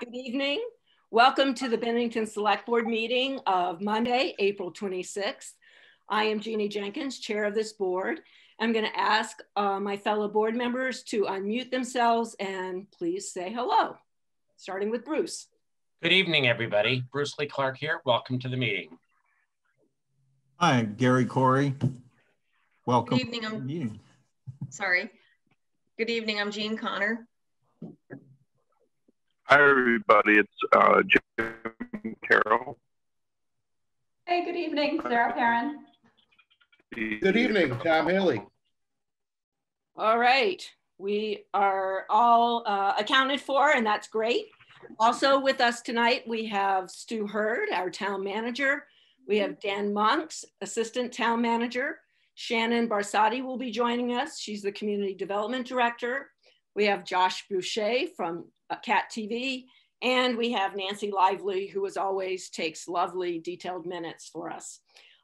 Good evening. Welcome to the Bennington Select Board meeting of Monday, April 26th. I am Jeannie Jenkins, chair of this board. I'm going to ask uh, my fellow board members to unmute themselves and please say hello, starting with Bruce. Good evening, everybody. Bruce Lee Clark here. Welcome to the meeting. Hi, I'm Gary Corey. Welcome. Good evening. I'm sorry. Good evening. I'm Jean Connor. Hi, everybody. It's uh, Jim Carroll. Hey, good evening, Sarah Perrin. Good evening, Tom Haley. All right. We are all uh, accounted for, and that's great. Also with us tonight, we have Stu Hurd, our town manager. We have Dan Monks, assistant town manager. Shannon Barsotti will be joining us. She's the community development director. We have Josh Boucher from uh, Cat TV, and we have Nancy Lively, who as always takes lovely detailed minutes for us.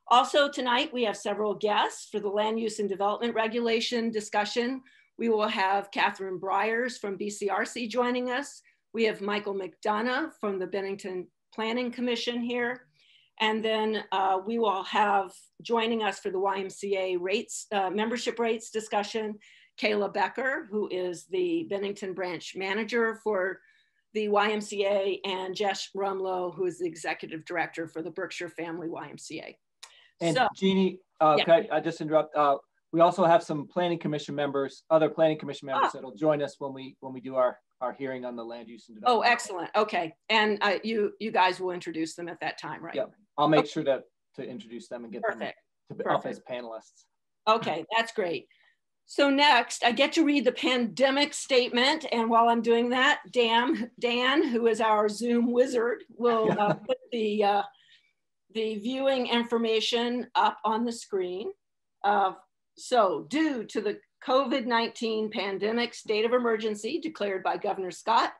Also tonight, we have several guests for the land use and development regulation discussion. We will have Catherine Bryars from BCRC joining us. We have Michael McDonough from the Bennington Planning Commission here. And then uh, we will have joining us for the YMCA rates, uh, membership rates discussion, Kayla Becker, who is the Bennington branch manager for the YMCA, and Jess Rumlow, who is the executive director for the Berkshire Family YMCA. And so, Jeannie, uh, yeah. I, I, just interrupt? Uh, we also have some planning commission members, other planning commission members oh. that'll join us when we when we do our our hearing on the land use and development. Oh, excellent. Okay, and uh, you you guys will introduce them at that time, right? Yep. I'll make okay. sure to to introduce them and get Perfect. them to Perfect. as panelists. Okay, that's great. So next, I get to read the pandemic statement. And while I'm doing that, Dan, Dan who is our Zoom wizard, will uh, put the, uh, the viewing information up on the screen. Uh, so due to the COVID-19 pandemic state of emergency declared by Governor Scott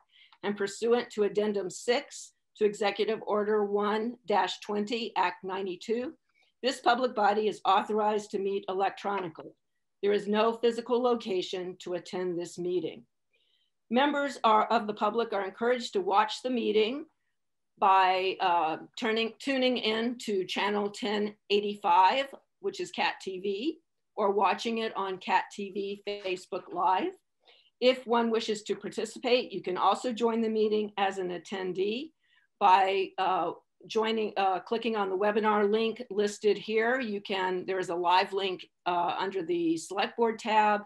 and pursuant to Addendum 6 to Executive Order 1-20 Act 92, this public body is authorized to meet electronically. There is no physical location to attend this meeting. Members are, of the public are encouraged to watch the meeting by uh, turning, tuning in to channel 1085, which is CAT TV, or watching it on CAT TV Facebook Live. If one wishes to participate, you can also join the meeting as an attendee by uh, joining, uh, clicking on the webinar link listed here, you can, there is a live link uh, under the select board tab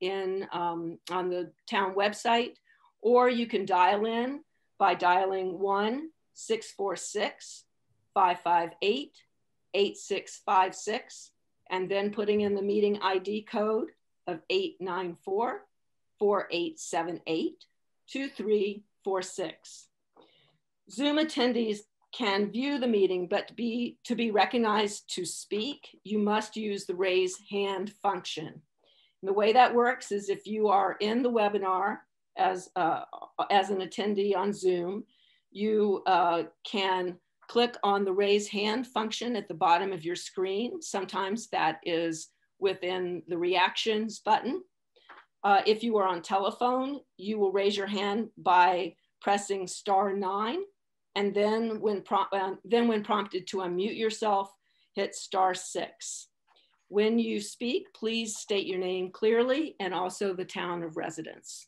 in, um, on the town website, or you can dial in by dialing 1 646 558 8656 and then putting in the meeting ID code of 894 4878 2346. Zoom attendees can view the meeting, but to be, to be recognized to speak, you must use the raise hand function. And the way that works is if you are in the webinar as, uh, as an attendee on Zoom, you uh, can click on the raise hand function at the bottom of your screen. Sometimes that is within the reactions button. Uh, if you are on telephone, you will raise your hand by pressing star nine and then when, uh, then when prompted to unmute yourself, hit star six. When you speak, please state your name clearly and also the town of residence.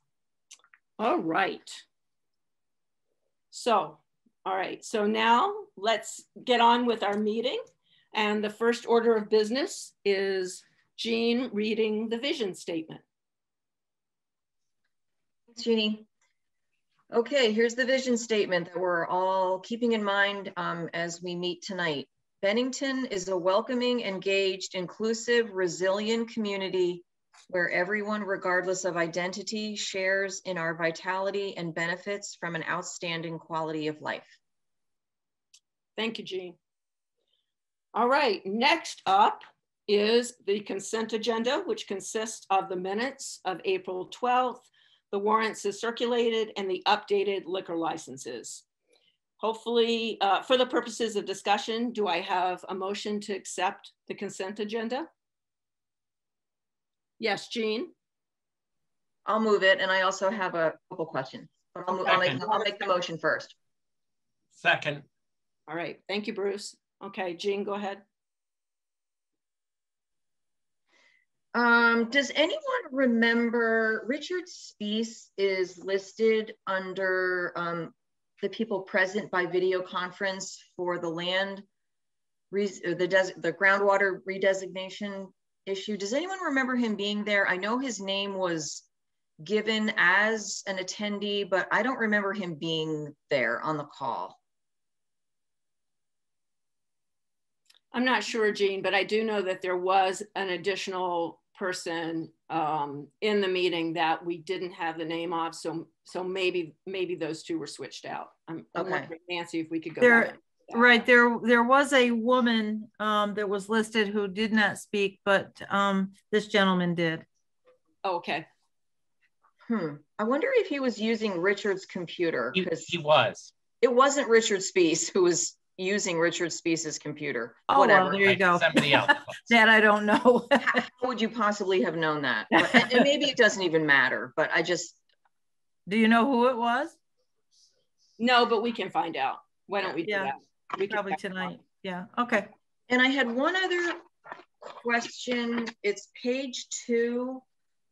All right. So, all right, so now let's get on with our meeting. And the first order of business is Jean reading the vision statement. Thanks, Jeannie. Okay, here's the vision statement that we're all keeping in mind um, as we meet tonight. Bennington is a welcoming, engaged, inclusive, resilient community where everyone, regardless of identity, shares in our vitality and benefits from an outstanding quality of life. Thank you, Jean. All right, next up is the consent agenda, which consists of the minutes of April 12th, the warrants is circulated, and the updated liquor licenses. Hopefully, uh, for the purposes of discussion, do I have a motion to accept the consent agenda? Yes, Jean? I'll move it, and I also have a couple questions. But I'll, I'll, make, I'll make the motion first. Second. All right, thank you, Bruce. Okay, Jean, go ahead. Um, does anyone remember Richard Spees is listed under um, the people present by video conference for the land, the, the groundwater redesignation issue? Does anyone remember him being there? I know his name was given as an attendee, but I don't remember him being there on the call. I'm not sure, Jean, but I do know that there was an additional person um, in the meeting that we didn't have the name of. So, so maybe maybe those two were switched out. I'm, I'm okay. wondering, Nancy, if we could go there. Right there, there was a woman um, that was listed who did not speak, but um, this gentleman did. Oh, okay. Hmm. I wonder if he was using Richard's computer because he, he, was. It wasn't Richard Spees who was using Richard Spees's computer. Oh, Whatever. Well, there you go. Somebody else. that I don't know. How would you possibly have known that? and, and maybe it doesn't even matter, but I just. Do you know who it was? No, but we can find out. Why don't we do yeah. that? We can probably tonight. Yeah. Okay. And I had one other question. It's page two,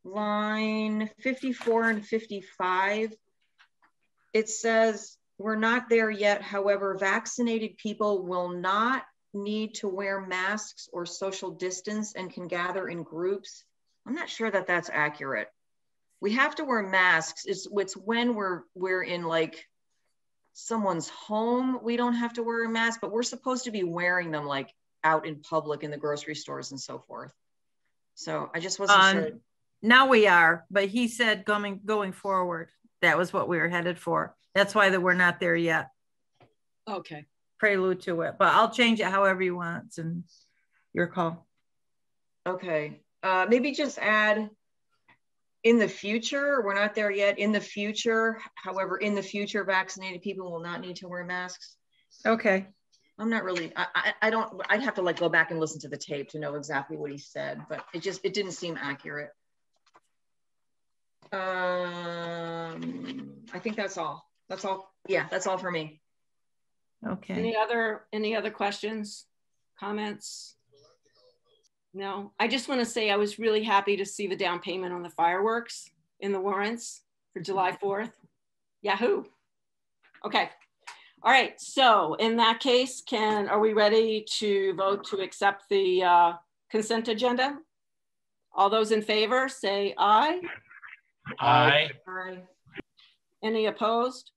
line 54 and 55. It says we're not there yet. However, vaccinated people will not need to wear masks or social distance and can gather in groups. I'm not sure that that's accurate. We have to wear masks. It's, it's when we're we're in like someone's home, we don't have to wear a mask, but we're supposed to be wearing them like out in public in the grocery stores and so forth. So I just wasn't um, sure. Now we are, but he said going going forward, that was what we were headed for. That's why that we're not there yet. Okay. Prelude to it, but I'll change it however you want and your call. Okay. Uh, maybe just add in the future, we're not there yet. In the future, however, in the future, vaccinated people will not need to wear masks. Okay. I'm not really, I, I, I don't, I'd have to like go back and listen to the tape to know exactly what he said, but it just, it didn't seem accurate. Um, I think that's all that's all. Yeah, that's all for me. Okay. Any other any other questions, comments? No, I just want to say I was really happy to see the down payment on the fireworks in the warrants for July 4th. Yahoo. Okay. All right. So in that case, can are we ready to vote to accept the uh, consent agenda? All those in favor say aye. Aye. Aye. Any opposed?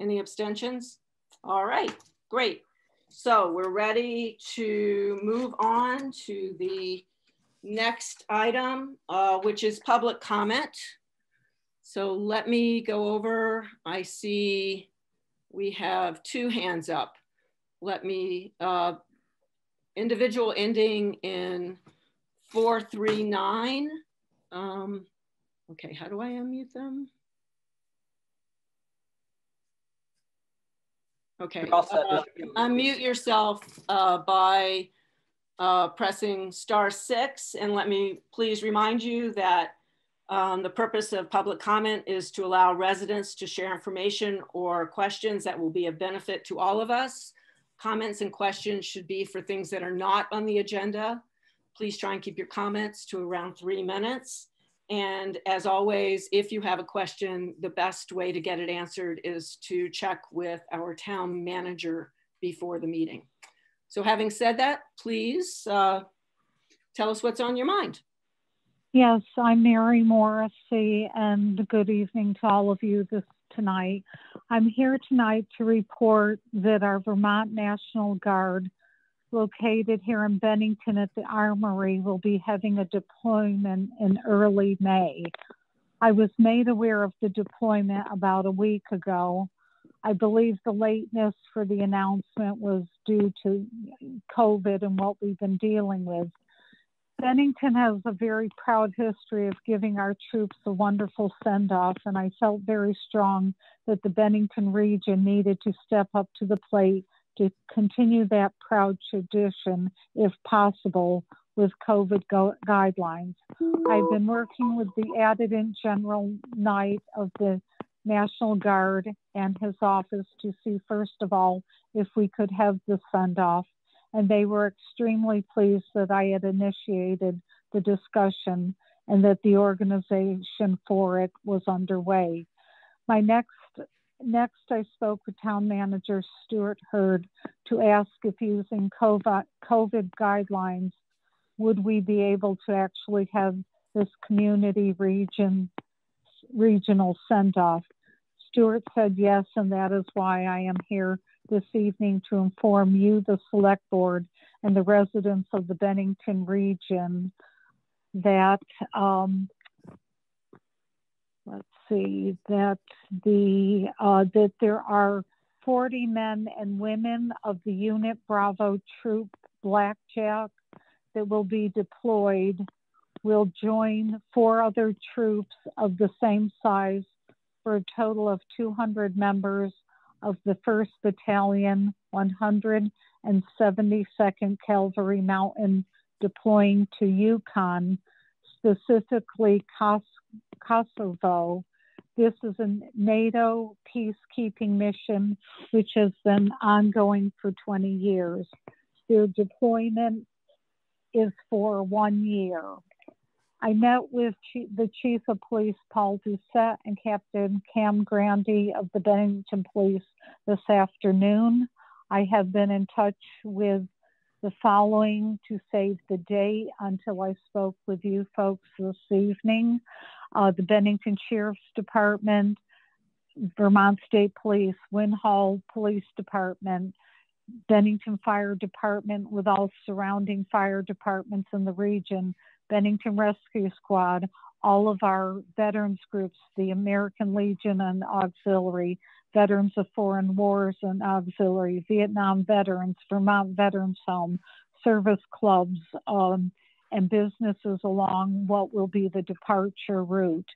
Any abstentions? All right, great. So we're ready to move on to the next item, uh, which is public comment. So let me go over. I see we have two hands up. Let me, uh, individual ending in 439. Um, okay, how do I unmute them? Okay. Uh, unmute yourself uh, by uh, pressing star six. And let me please remind you that um, the purpose of public comment is to allow residents to share information or questions that will be of benefit to all of us. Comments and questions should be for things that are not on the agenda. Please try and keep your comments to around three minutes. And as always, if you have a question, the best way to get it answered is to check with our town manager before the meeting. So having said that, please uh, tell us what's on your mind. Yes, I'm Mary Morrissey, and good evening to all of you this tonight. I'm here tonight to report that our Vermont National Guard located here in Bennington at the Armory will be having a deployment in early May. I was made aware of the deployment about a week ago. I believe the lateness for the announcement was due to COVID and what we've been dealing with. Bennington has a very proud history of giving our troops a wonderful send off, and I felt very strong that the Bennington region needed to step up to the plate to continue that proud tradition if possible with COVID go- guidelines. I've been working with the Adjutant General Knight of the National Guard and his office to see, first of all, if we could have the send off. And they were extremely pleased that I had initiated the discussion and that the organization for it was underway. My next next I spoke with town manager Stuart Hurd to ask if using COVID, guidelines would we be able to actually have this community region regional send off. Stuart said yes, and that is why I am here this evening to inform you, the select board, and the residents of the Bennington region that um, let's see that the uh, that there are 40 men and women of the unit Bravo troop Blackjack that will be deployed will join four other troops of the same size for a total of 200 members of the 1st Battalion, 172nd Cavalry Mountain deploying to Yukon, specifically Kosovo. This is a NATO peacekeeping mission which has been ongoing for 20 years. Their deployment is for one year. I met with the Chief of Police, Paul Doucette, and Captain Cam Grandy of the Bennington Police this afternoon. I have been in touch with the following to save the date until I spoke with you folks this evening. Uh, the Bennington Sheriff's Department, Vermont State Police, Hall Police Department, Bennington Fire Department with all surrounding fire departments in the region, Bennington Rescue Squad, all of our veterans groups, the American Legion and Auxiliary, Veterans of Foreign Wars and Auxiliary, Vietnam Veterans, Vermont Veterans Home, service clubs, um, and businesses along what will be the departure route.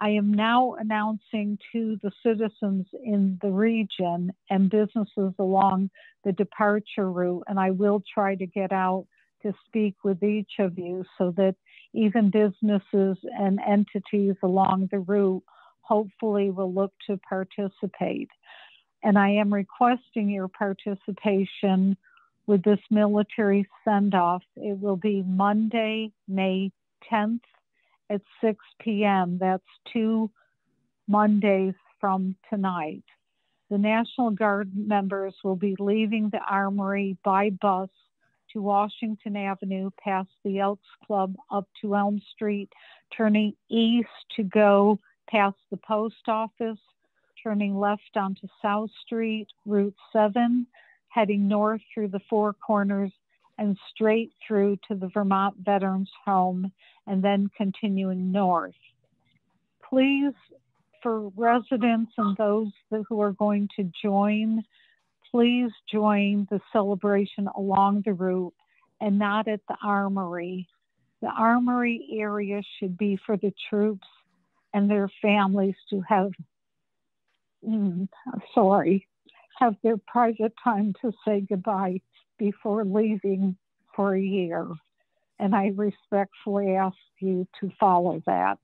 I am now announcing to the citizens in the region and businesses along the departure route, and I will try to get out to speak with each of you so that even businesses and entities along the route hopefully will look to participate. And I am requesting your participation with this military send off. It will be Monday, May 10th at 6 p.m. That's two Mondays from tonight. The National Guard members will be leaving the armory by bus to Washington Avenue, past the Elks Club, up to Elm Street, turning east to go past the post office, turning left onto South Street, Route 7, heading north through the Four Corners and straight through to the Vermont Veterans Home and then continuing north. Please, for residents and those who are going to join, please join the celebration along the route and not at the armory. The armory area should be for the troops and their families to have, mm, sorry, have their private time to say goodbye before leaving for a year. And I respectfully ask you to follow that.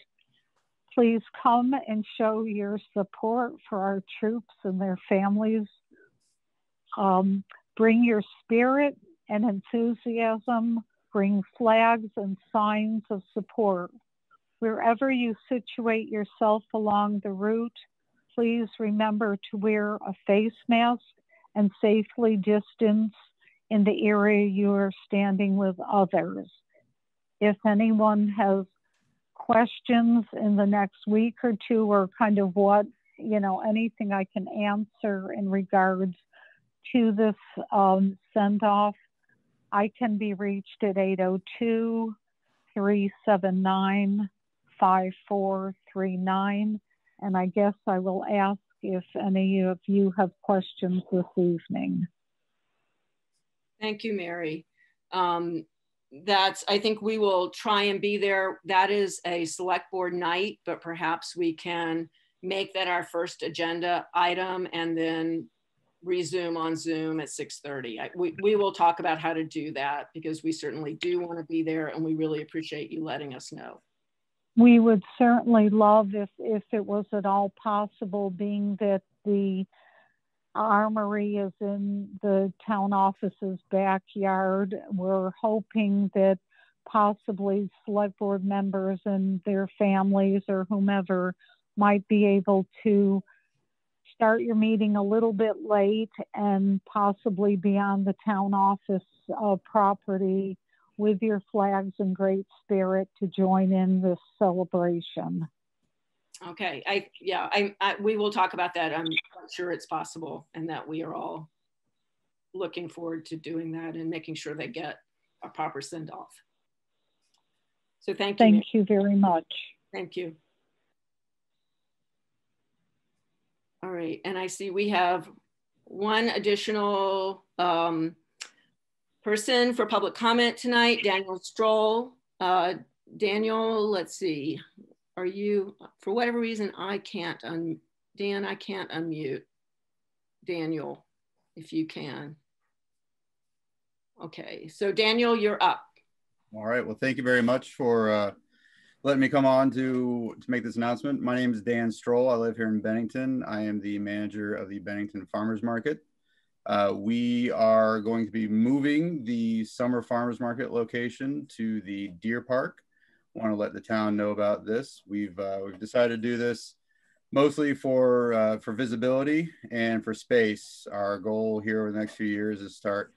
Please come and show your support for our troops and their families. Um, bring your spirit and enthusiasm. Bring flags and signs of support. Wherever you situate yourself along the route, please remember to wear a face mask and safely distance in the area you are standing with others. If anyone has questions in the next week or two, or kind of what, you know, anything I can answer in regards to this um, send off, I can be reached at 802 379 5439. And I guess I will ask if any of you have questions this evening. Thank you, Mary. Um, that's, I think we will try and be there. That is a select board night, but perhaps we can make that our first agenda item and then resume on Zoom at 6.30. we, we will talk about how to do that because we certainly do want to be there and we really appreciate you letting us know. We would certainly love if, if it was at all possible, being that the armory is in the town office's backyard. We're hoping that possibly select board members and their families or whomever might be able to start your meeting a little bit late and possibly be on the town office uh, property with your flags and great spirit to join in this celebration. Okay, I yeah, I, I we will talk about that. I'm sure it's possible, and that we are all looking forward to doing that and making sure they get a proper send off. So thank you. Thank you very much. Thank you. All right, and I see we have one additional um, person for public comment tonight, Daniel Stroll. Uh, Daniel, let's see, are you, for whatever reason, I can't, un Dan, I can't unmute Daniel, if you can. Okay, so Daniel, you're up. All right, well, thank you very much for uh, letting me come on to, to make this announcement. My name is Dan Stroll. I live here in Bennington. I am the manager of the Bennington Farmers Market. Uh, we are going to be moving the summer farmers market location to the Deer Park. Want to let the town know about this. We've uh, we've decided to do this mostly for uh, for visibility and for space. Our goal here over the next few years is start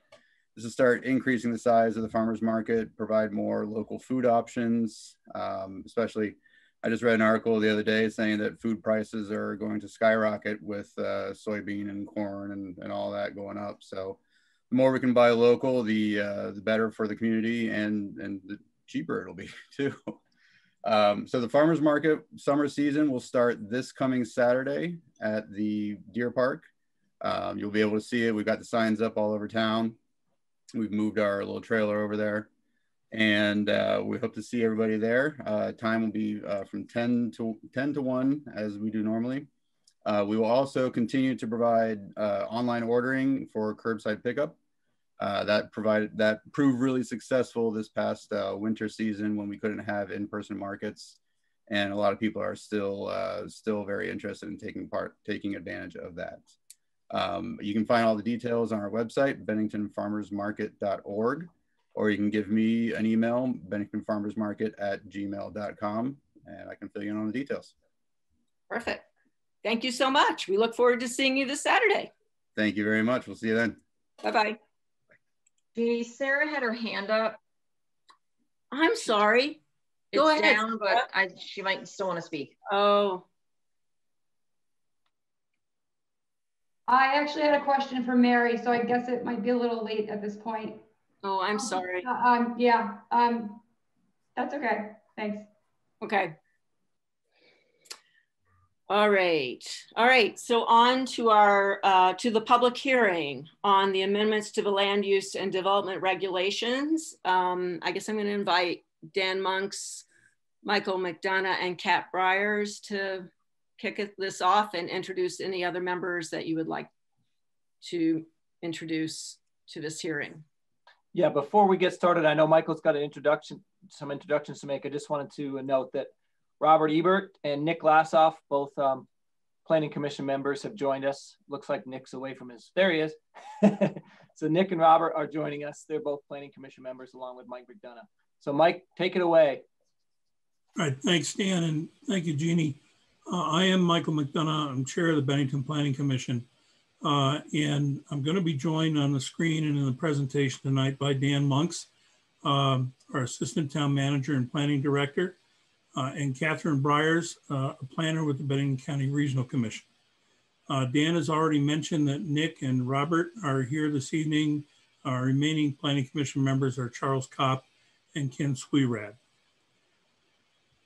is to start increasing the size of the farmers market, provide more local food options, um, especially I just read an article the other day saying that food prices are going to skyrocket with uh, soybean and corn and, and all that going up. So the more we can buy local, the uh, the better for the community and and the cheaper it'll be too. Um, so the farmers market summer season will start this coming Saturday at the Deer Park. Um, you'll be able to see it. We've got the signs up all over town. We've moved our little trailer over there and uh, we hope to see everybody there. Uh, time will be uh, from 10 to 10 to 1 as we do normally. Uh, we will also continue to provide uh, online ordering for curbside pickup. Uh, that provided that proved really successful this past winter season when we couldn't have in-person markets, and a lot of people are still still very interested in taking part, taking advantage of that. Um, you can find all the details on our website, benningtonfarmersmarket.org or you can give me an email, benningtonfarmersmarket at gmail.com, and I can fill you in on the details. Perfect. Thank you so much. We look forward to seeing you this Saturday. Thank you very much. We'll see you then. Bye-bye. Jeannie, Sarah had her hand up. I'm sorry. It's Go ahead. down, but I, she might still want to speak. Oh. I actually had a question for Mary, so I guess it might be a little late at this point. Oh, I'm sorry. Uh, um, yeah, um, that's okay. Thanks. Okay. All right. All right. So on to our uh, to the public hearing on the amendments to the land use and development regulations. Um, I guess I'm going to invite Dan Monks, Michael McDonough, and Kat Bryars to kick this off and introduce any other members that you would like to introduce to this hearing. Yeah, before we get started, I know Michael's got an introduction, some introductions to make. I just wanted to note that Robert Ebert and Nick Lassoff, both um, Planning Commission members, have joined us. Looks like Nick's away from his, there he is. so Nick and Robert are joining us. They're both Planning Commission members along with Mike McDonough. So Mike, take it away. All right, thanks Dan and thank you Jeannie. Uh, I am Michael McDonough. I'm chair of the Bennington Planning Commission. Uh, and I'm going to be joined on the screen and in the presentation tonight by Dan Monks, um, our Assistant Town Manager and Planning Director, uh, and Catherine Bryars, uh, a planner with the Bennington County Regional Commission. Uh, Dan has already mentioned that Nick and Robert are here this evening. Our remaining Planning Commission members are Charles Kopp and Ken Sweerad.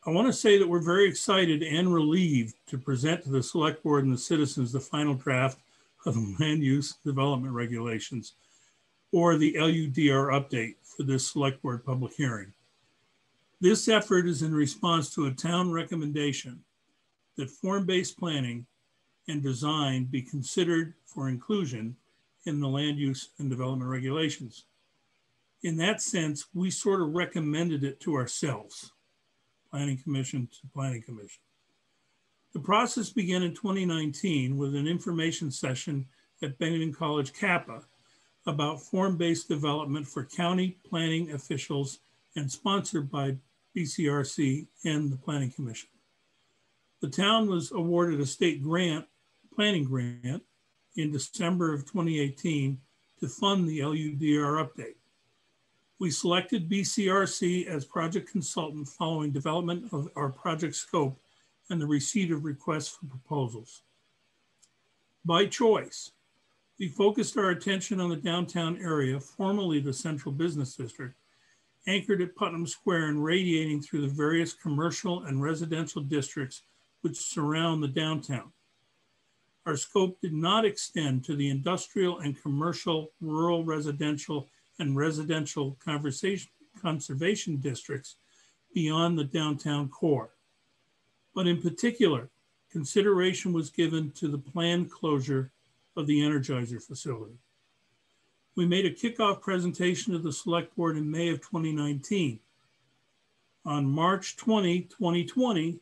I want to say that we're very excited and relieved to present to the Select Board and the citizens the final draft of land use development regulations or the LUDR update for this select board public hearing. This effort is in response to a town recommendation that form-based planning and design be considered for inclusion in the land use and development regulations. In that sense, we sort of recommended it to ourselves. Planning Commission to Planning Commission. The process began in 2019 with an information session at Bennington College CAPA about form-based development for county planning officials and sponsored by BCRC and the Planning Commission. The town was awarded a state grant, planning grant, in December of 2018 to fund the LUDR update. We selected BCRC as project consultant following development of our project scope and the receipt of requests for proposals. By choice, we focused our attention on the downtown area, formerly the Central Business District, anchored at Putnam Square and radiating through the various commercial and residential districts which surround the downtown. Our scope did not extend to the industrial and commercial, rural residential, and residential conservation districts beyond the downtown core. But in particular, consideration was given to the planned closure of the Energizer facility. We made a kickoff presentation to the select board in May of 2019. On March 20, 2020,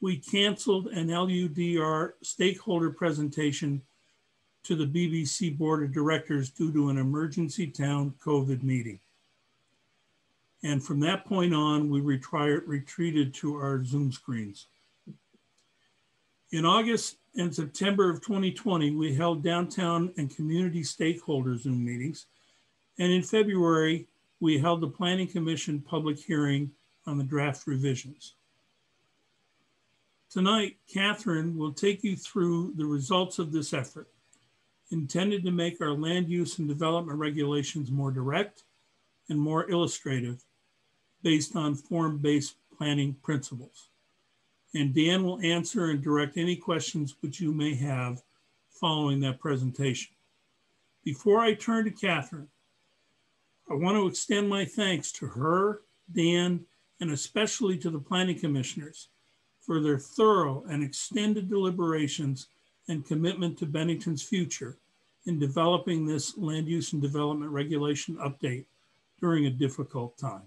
we canceled an LUDR stakeholder presentation to the BBC Board of Directors due to an emergency town COVID meeting. And from that point on, we retired, retreated to our Zoom screens. In August and September of 2020, we held downtown and community stakeholder Zoom meetings. And in February, we held the Planning Commission public hearing on the draft revisions. Tonight, Catherine will take you through the results of this effort, intended to make our land use and development regulations more direct and more illustrative based on form-based planning principles and Dan will answer and direct any questions which you may have following that presentation. Before I turn to Catherine, I want to extend my thanks to her, Dan, and especially to the planning commissioners for their thorough and extended deliberations and commitment to Bennington's future in developing this land use and development regulation update during a difficult time.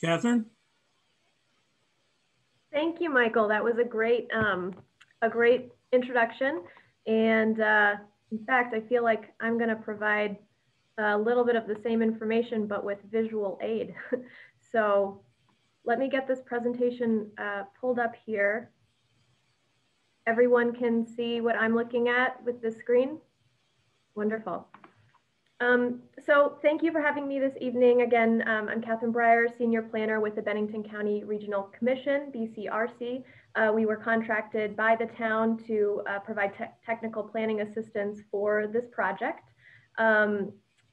Catherine? Thank you, Michael. That was a great, um, a great introduction. And uh, in fact, I feel like I'm going to provide a little bit of the same information, but with visual aid. so let me get this presentation uh, pulled up here. Everyone can see what I'm looking at with the screen. Wonderful. Um, so thank you for having me this evening. Again, um, I'm Catherine Breyer, Senior Planner with the Bennington County Regional Commission, BCRC. Uh, we were contracted by the town to uh, provide te technical planning assistance for this project. Um,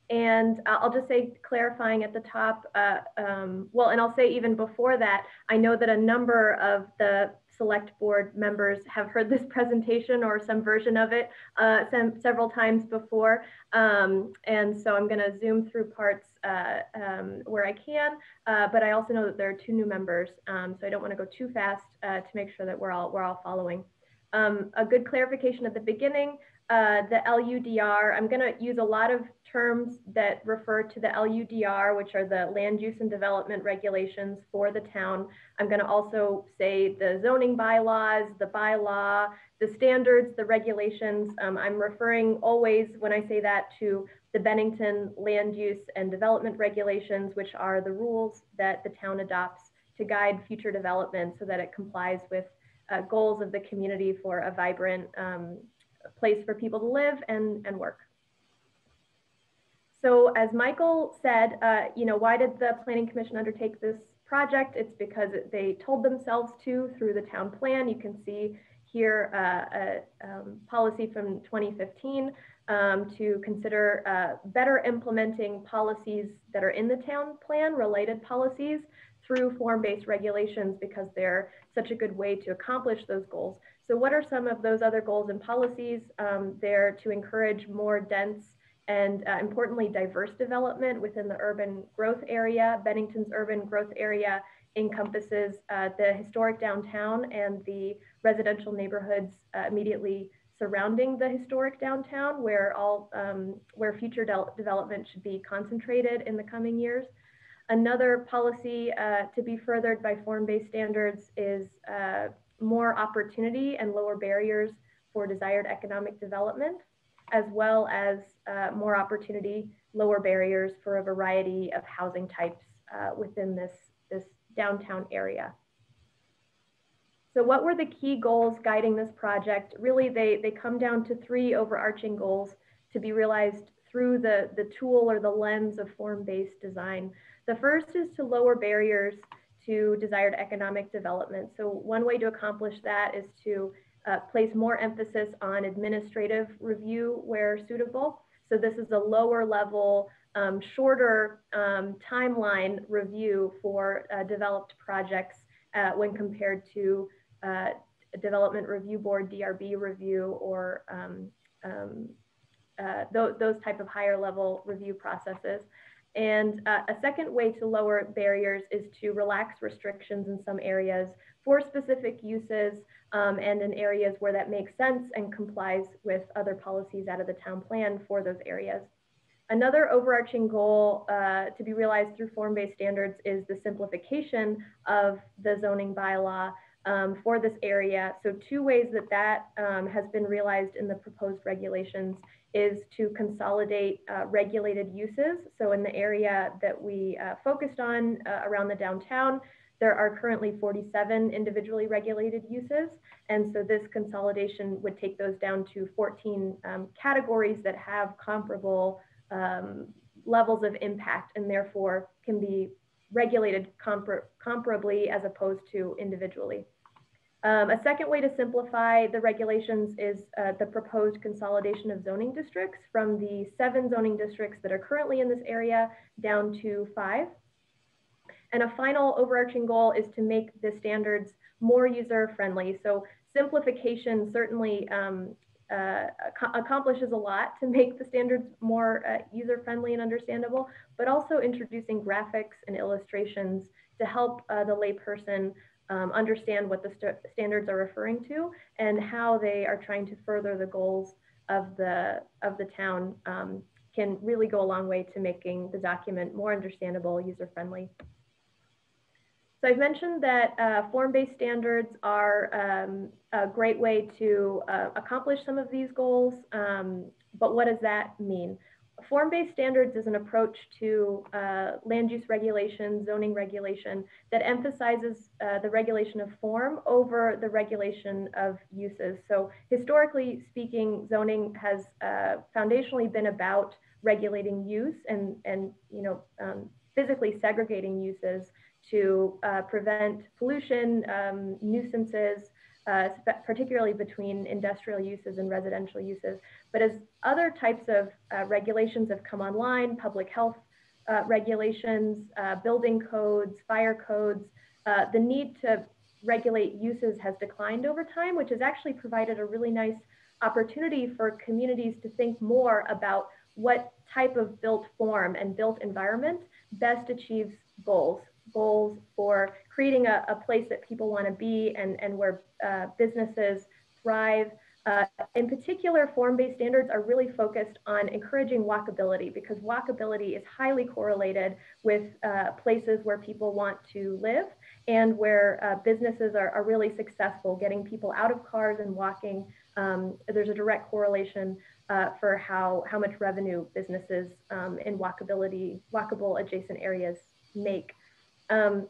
and I'll just say, clarifying at the top, uh, um, well, and I'll say even before that, I know that a number of the select board members have heard this presentation or some version of it uh, some, several times before. Um, and so I'm gonna zoom through parts uh, um, where I can, uh, but I also know that there are two new members. Um, so I don't wanna go too fast uh, to make sure that we're all, we're all following. Um, a good clarification at the beginning, uh, the LUDR, I'm gonna use a lot of terms that refer to the LUDR, which are the land use and development regulations for the town. I'm going to also say the zoning bylaws, the bylaw, the standards, the regulations. Um, I'm referring always when I say that to the Bennington land use and development regulations, which are the rules that the town adopts to guide future development so that it complies with uh, goals of the community for a vibrant um, place for people to live and, and work. So as Michael said, uh, you know, why did the Planning Commission undertake this project? It's because they told themselves to through the town plan. You can see here uh, a um, policy from 2015 um, to consider uh, better implementing policies that are in the town plan, related policies, through form-based regulations because they're such a good way to accomplish those goals. So what are some of those other goals and policies? Um, they're to encourage more dense and uh, importantly, diverse development within the urban growth area. Bennington's urban growth area encompasses uh, the historic downtown and the residential neighborhoods uh, immediately surrounding the historic downtown, where all um, where future de development should be concentrated in the coming years. Another policy uh, to be furthered by form-based standards is uh, more opportunity and lower barriers for desired economic development, as well as uh, more opportunity, lower barriers for a variety of housing types uh, within this, this downtown area. So what were the key goals guiding this project? Really, they, they come down to three overarching goals to be realized through the, the tool or the lens of form-based design. The first is to lower barriers to desired economic development. So one way to accomplish that is to uh, place more emphasis on administrative review where suitable. So this is a lower level, um, shorter um, timeline review for uh, developed projects uh, when compared to uh, Development Review Board, DRB review, or um, um uh, th those type of higher level review processes. And uh, a second way to lower barriers is to relax restrictions in some areas for specific uses um, and in areas where that makes sense and complies with other policies out of the town plan for those areas. Another overarching goal uh, to be realized through form-based standards is the simplification of the zoning bylaw um, for this area. So two ways that that um, has been realized in the proposed regulations is to consolidate uh, regulated uses. So in the area that we uh, focused on uh, around the downtown, there are currently 47 individually regulated uses. And so this consolidation would take those down to 14 um, categories that have comparable um, levels of impact and therefore can be regulated compar comparably as opposed to individually. Um, a second way to simplify the regulations is uh, the proposed consolidation of zoning districts from the seven zoning districts that are currently in this area down to five. And a final overarching goal is to make the standards more user friendly. So simplification certainly um, uh, accomplishes a lot to make the standards more uh, user friendly and understandable, but also introducing graphics and illustrations to help uh, the layperson um, understand what the st standards are referring to and how they are trying to further the goals of the of the town um, can really go a long way to making the document more understandable, user friendly. So I've mentioned that uh, form-based standards are um, a great way to uh, accomplish some of these goals, um, but what does that mean? Form-based standards is an approach to uh, land use regulation, zoning regulation that emphasizes uh, the regulation of form over the regulation of uses. So historically speaking, zoning has uh, foundationally been about regulating use and, and you know, um, physically segregating uses to uh, prevent pollution, um, nuisances, uh, particularly between industrial uses and residential uses. But as other types of uh, regulations have come online, public health uh, regulations, uh, building codes, fire codes, uh, the need to regulate uses has declined over time, which has actually provided a really nice opportunity for communities to think more about what type of built form and built environment best achieves goals goals for creating a, a place that people want to be and, and where uh, businesses thrive. Uh, in particular, form-based standards are really focused on encouraging walkability because walkability is highly correlated with uh, places where people want to live and where uh, businesses are, are, really successful getting people out of cars and walking. Um, there's a direct correlation uh, for how, how much revenue businesses um, in walkability, walkable adjacent areas make. Um,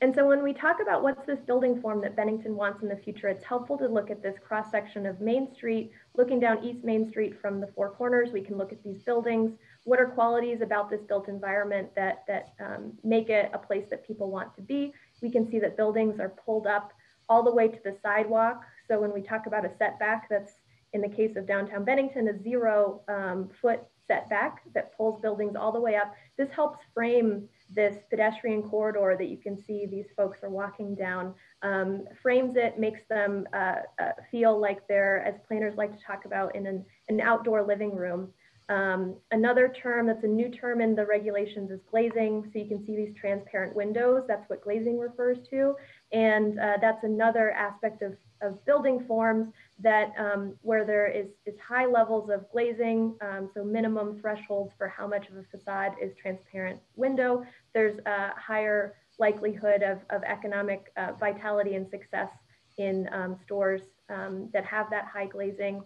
and so when we talk about what's this building form that Bennington wants in the future, it's helpful to look at this cross section of Main Street, looking down East Main Street from the four corners. We can look at these buildings. What are qualities about this built environment that, that um, make it a place that people want to be? We can see that buildings are pulled up all the way to the sidewalk. So when we talk about a setback, that's in the case of downtown Bennington, a zero um, foot setback that pulls buildings all the way up. This helps frame this pedestrian corridor that you can see these folks are walking down um, frames it, makes them uh, uh, feel like they're, as planners like to talk about, in an, an outdoor living room. Um, another term that's a new term in the regulations is glazing. So you can see these transparent windows. That's what glazing refers to. And uh, that's another aspect of, of building forms that um, where there is, is high levels of glazing, um, so minimum thresholds for how much of a facade is transparent window, there's a higher likelihood of, of economic uh, vitality and success in um, stores um, that have that high glazing.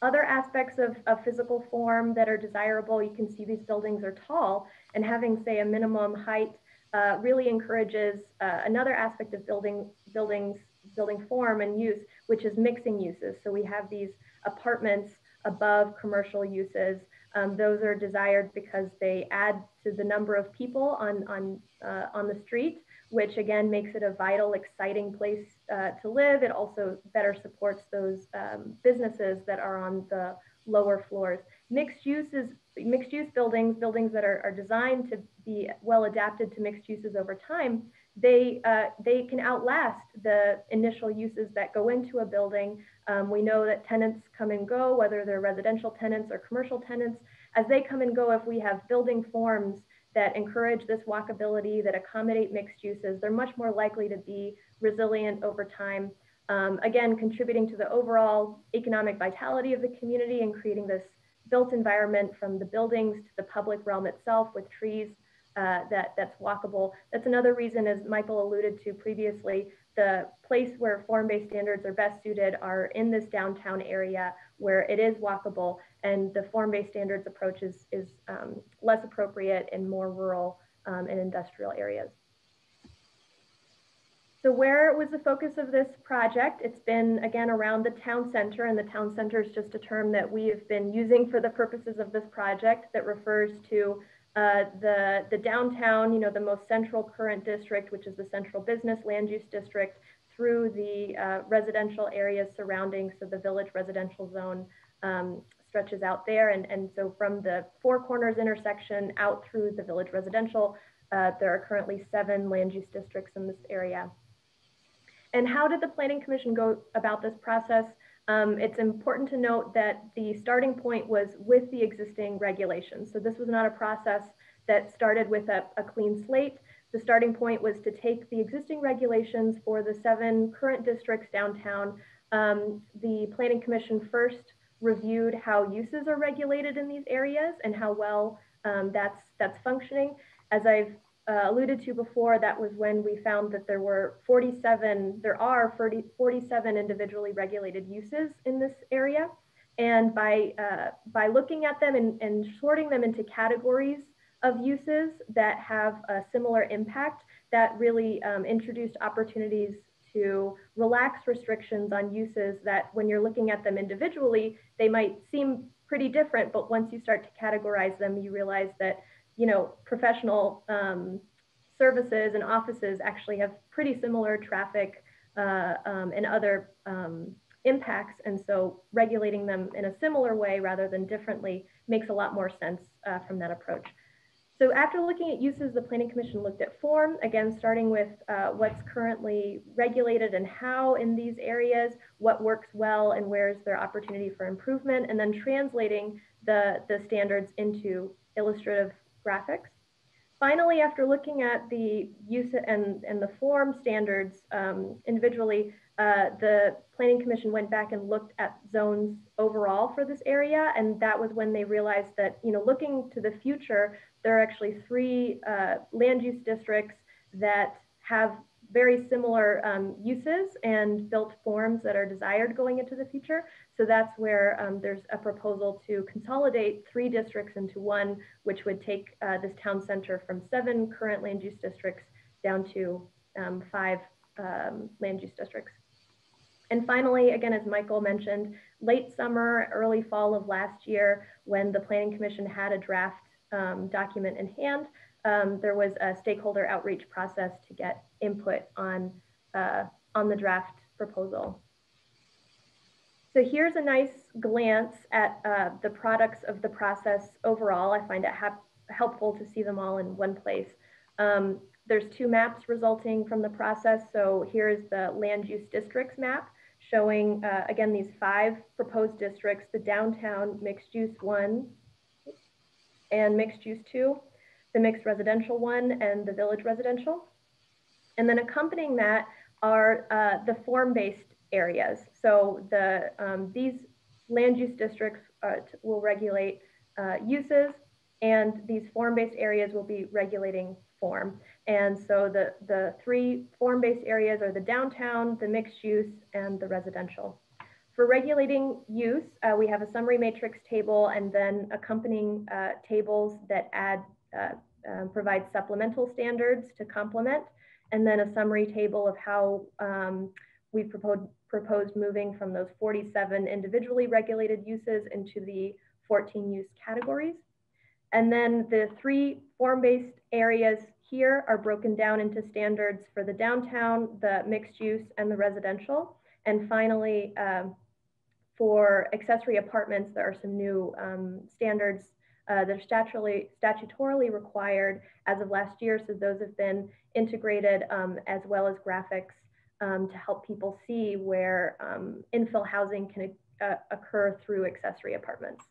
Other aspects of, of physical form that are desirable, you can see these buildings are tall and having say a minimum height uh, really encourages uh, another aspect of building buildings building form and use, which is mixing uses. So we have these apartments above commercial uses. Um, those are desired because they add to the number of people on on uh, on the street, which again makes it a vital, exciting place uh, to live. It also better supports those um, businesses that are on the lower floors. Mixed use is mixed use buildings, buildings that are, are designed to be well adapted to mixed uses over time, they, uh, they can outlast the initial uses that go into a building. Um, we know that tenants come and go, whether they're residential tenants or commercial tenants. As they come and go, if we have building forms that encourage this walkability, that accommodate mixed uses, they're much more likely to be resilient over time. Um, again, contributing to the overall economic vitality of the community and creating this built environment from the buildings to the public realm itself with trees uh, that, that's walkable. That's another reason, as Michael alluded to previously, the place where form-based standards are best suited are in this downtown area where it is walkable and the form-based standards approach is, is um, less appropriate in more rural um, and industrial areas. So where was the focus of this project? It's been, again, around the town center, and the town center is just a term that we have been using for the purposes of this project that refers to uh, the, the downtown, you know, the most central current district, which is the central business land use district, through the uh, residential areas surrounding, so the village residential zone um, stretches out there. And, and so from the Four Corners intersection out through the village residential, uh, there are currently seven land use districts in this area. And how did the Planning Commission go about this process? Um, it's important to note that the starting point was with the existing regulations. So this was not a process that started with a, a clean slate. The starting point was to take the existing regulations for the seven current districts downtown. Um, the Planning Commission first reviewed how uses are regulated in these areas and how well um, that's, that's functioning. As I've uh, alluded to before, that was when we found that there were 47, there are 40, 47 individually regulated uses in this area. And by, uh, by looking at them and, and sorting them into categories of uses that have a similar impact, that really um, introduced opportunities to relax restrictions on uses that when you're looking at them individually, they might seem pretty different, but once you start to categorize them, you realize that you know, professional um, services and offices actually have pretty similar traffic uh, um, and other um, impacts. And so regulating them in a similar way rather than differently makes a lot more sense uh, from that approach. So after looking at uses, the Planning Commission looked at form, again, starting with uh, what's currently regulated and how in these areas, what works well and where's there opportunity for improvement, and then translating the, the standards into illustrative graphics. Finally, after looking at the use and, and the form standards um, individually, uh, the Planning Commission went back and looked at zones overall for this area. And that was when they realized that, you know, looking to the future, there are actually three uh, land use districts that have very similar um, uses and built forms that are desired going into the future. So that's where um, there's a proposal to consolidate three districts into one, which would take uh, this town center from seven current land use districts down to um, five um, land use districts. And finally, again, as Michael mentioned, late summer, early fall of last year, when the Planning Commission had a draft um, document in hand, um, there was a stakeholder outreach process to get input on, uh, on the draft proposal. So here's a nice glance at uh, the products of the process overall. I find it helpful to see them all in one place. Um, there's two maps resulting from the process. So here's the land use districts map showing, uh, again, these five proposed districts, the downtown mixed use one and mixed use two the mixed residential one and the village residential. And then accompanying that are uh, the form-based areas. So the um, these land use districts uh, will regulate uh, uses and these form-based areas will be regulating form. And so the, the three form-based areas are the downtown, the mixed use, and the residential. For regulating use, uh, we have a summary matrix table and then accompanying uh, tables that add, uh, um, provide supplemental standards to complement, and then a summary table of how um, we proposed, proposed moving from those 47 individually regulated uses into the 14 use categories. And then the three form-based areas here are broken down into standards for the downtown, the mixed use, and the residential. And finally, um, for accessory apartments, there are some new um, standards uh, that are statutorily, statutorily required as of last year. So those have been integrated um, as well as graphics um, to help people see where um, infill housing can uh, occur through accessory apartments.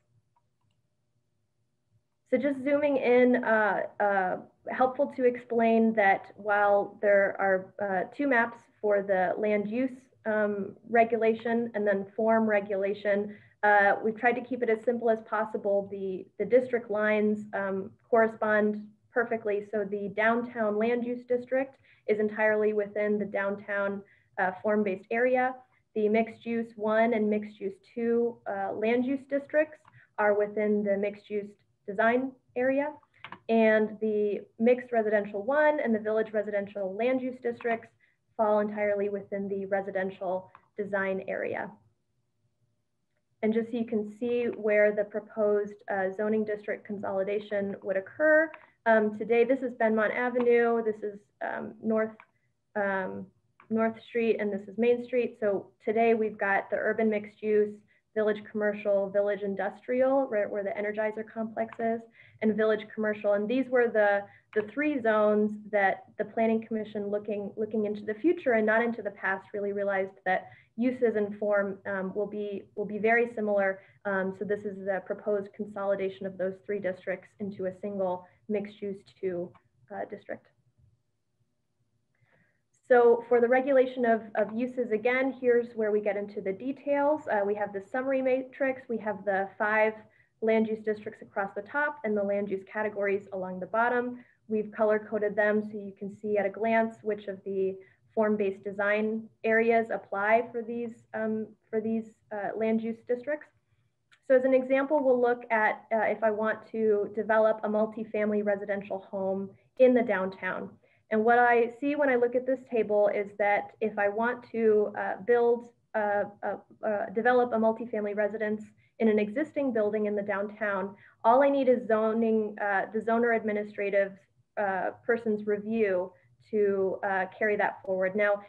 So just zooming in, uh, uh, helpful to explain that while there are uh, two maps for the land use um, regulation and then form regulation, uh, we've tried to keep it as simple as possible. The, the district lines um, correspond perfectly. So the downtown land use district is entirely within the downtown uh, form-based area. The mixed use one and mixed use two uh, land use districts are within the mixed use design area. And the mixed residential one and the village residential land use districts fall entirely within the residential design area. And just so you can see where the proposed uh, zoning district consolidation would occur, um, today this is Benmont Avenue, this is um, North, um, North Street, and this is Main Street. So today we've got the urban mixed use, village commercial, village industrial, right where the Energizer complex is, and village commercial. And these were the, the three zones that the Planning Commission looking, looking into the future and not into the past really realized that uses and form um, will, be, will be very similar. Um, so this is the proposed consolidation of those three districts into a single mixed use two uh, district. So for the regulation of, of uses, again, here's where we get into the details. Uh, we have the summary matrix, we have the five land use districts across the top and the land use categories along the bottom. We've color coded them so you can see at a glance which of the form-based design areas apply for these, um, for these uh, land use districts. So as an example, we'll look at uh, if I want to develop a multifamily residential home in the downtown. And what I see when I look at this table is that if I want to uh, build, uh, uh, uh, develop a multifamily residence in an existing building in the downtown, all I need is zoning, uh, the zoner administrative uh, person's review to carry that forward. Now,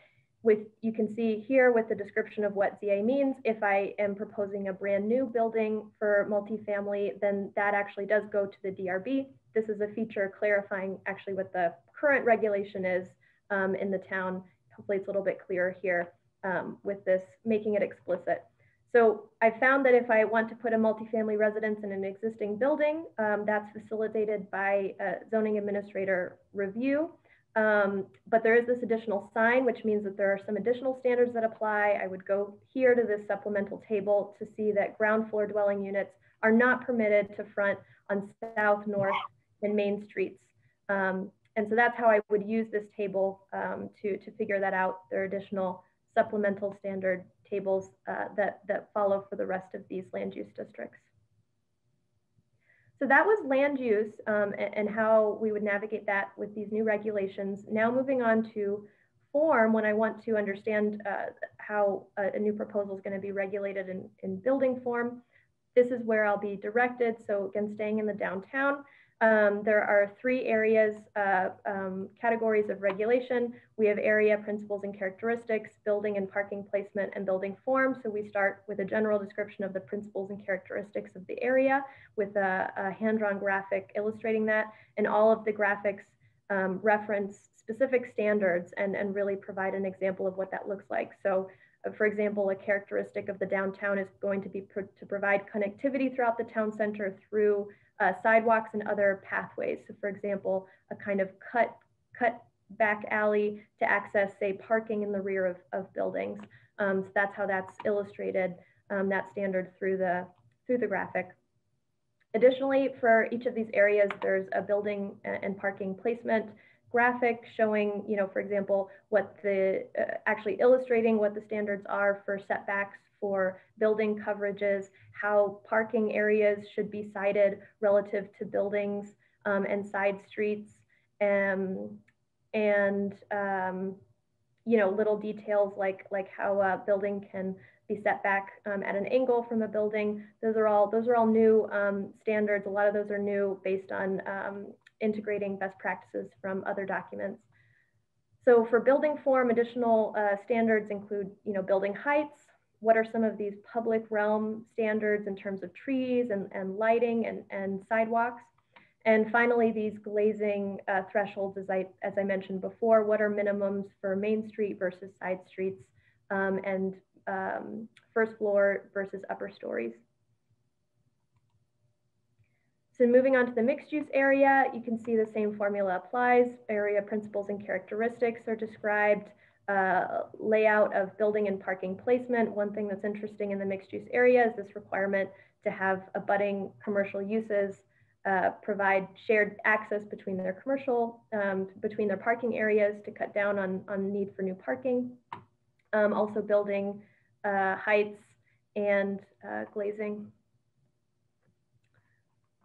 with you can see here with the description of what ZA means, if I am proposing a brand new building for multifamily, then that actually does go to the DRB. This is a feature clarifying actually what the current regulation is um, in the town. Hopefully it's a little bit clearer here um, with this, making it explicit. So I found that if I want to put a multifamily residence in an existing building, um, that's facilitated by a zoning administrator review. Um, but there is this additional sign, which means that there are some additional standards that apply. I would go here to this supplemental table to see that ground floor dwelling units are not permitted to front on south, north, and main streets. Um, and so that's how I would use this table um, to, to figure that out. There are additional supplemental standard tables uh, that, that follow for the rest of these land use districts. So that was land use um, and, and, how we would navigate that with these new regulations. Now moving on to form, when I want to understand uh, how a, a, new proposal is going to be regulated in, in building form, this is where I'll be directed. So again, staying in the downtown, um, there are three areas, uh, um, categories of regulation. We have area, principles and characteristics, building and parking placement, and building form. So we start with a general description of the principles and characteristics of the area with a, a hand-drawn graphic illustrating that. And all of the graphics um, reference specific standards and, and really provide an example of what that looks like. So uh, for example, a characteristic of the downtown is going to be to provide connectivity throughout the town center through uh, sidewalks and other pathways. So for example, a kind of cut, cut back alley to access, say, parking in the rear of, of buildings. Um, so that's how that's illustrated, um, that standard through the, through the graphic. Additionally, for each of these areas, there's a building and parking placement graphic showing, you know, for example, what the, uh, actually illustrating what the standards are for setbacks for building coverages, how parking areas should be sited relative to buildings um, and side streets, um, and um, you know little details like like how a building can be set back um, at an angle from a building. Those are all those are all new um, standards. A lot of those are new based on integrating best practices from other documents. So for building form, additional uh, standards include you know building heights, what are some of these public realm standards in terms of trees and, and lighting and, and sidewalks? And finally, these glazing uh, thresholds, as I, as I mentioned before, what are minimums for Main Street versus side streets um, and um, first floor versus upper stories? So moving on to the mixed use area, you can see the same formula applies. Area principles and characteristics are described uh, layout of building and parking placement. One thing that's interesting in the mixed use area is this requirement to have abutting commercial uses uh, provide shared access between their commercial, um, between their parking areas to cut down on, on need for new parking. Um, also building uh, heights and uh, glazing.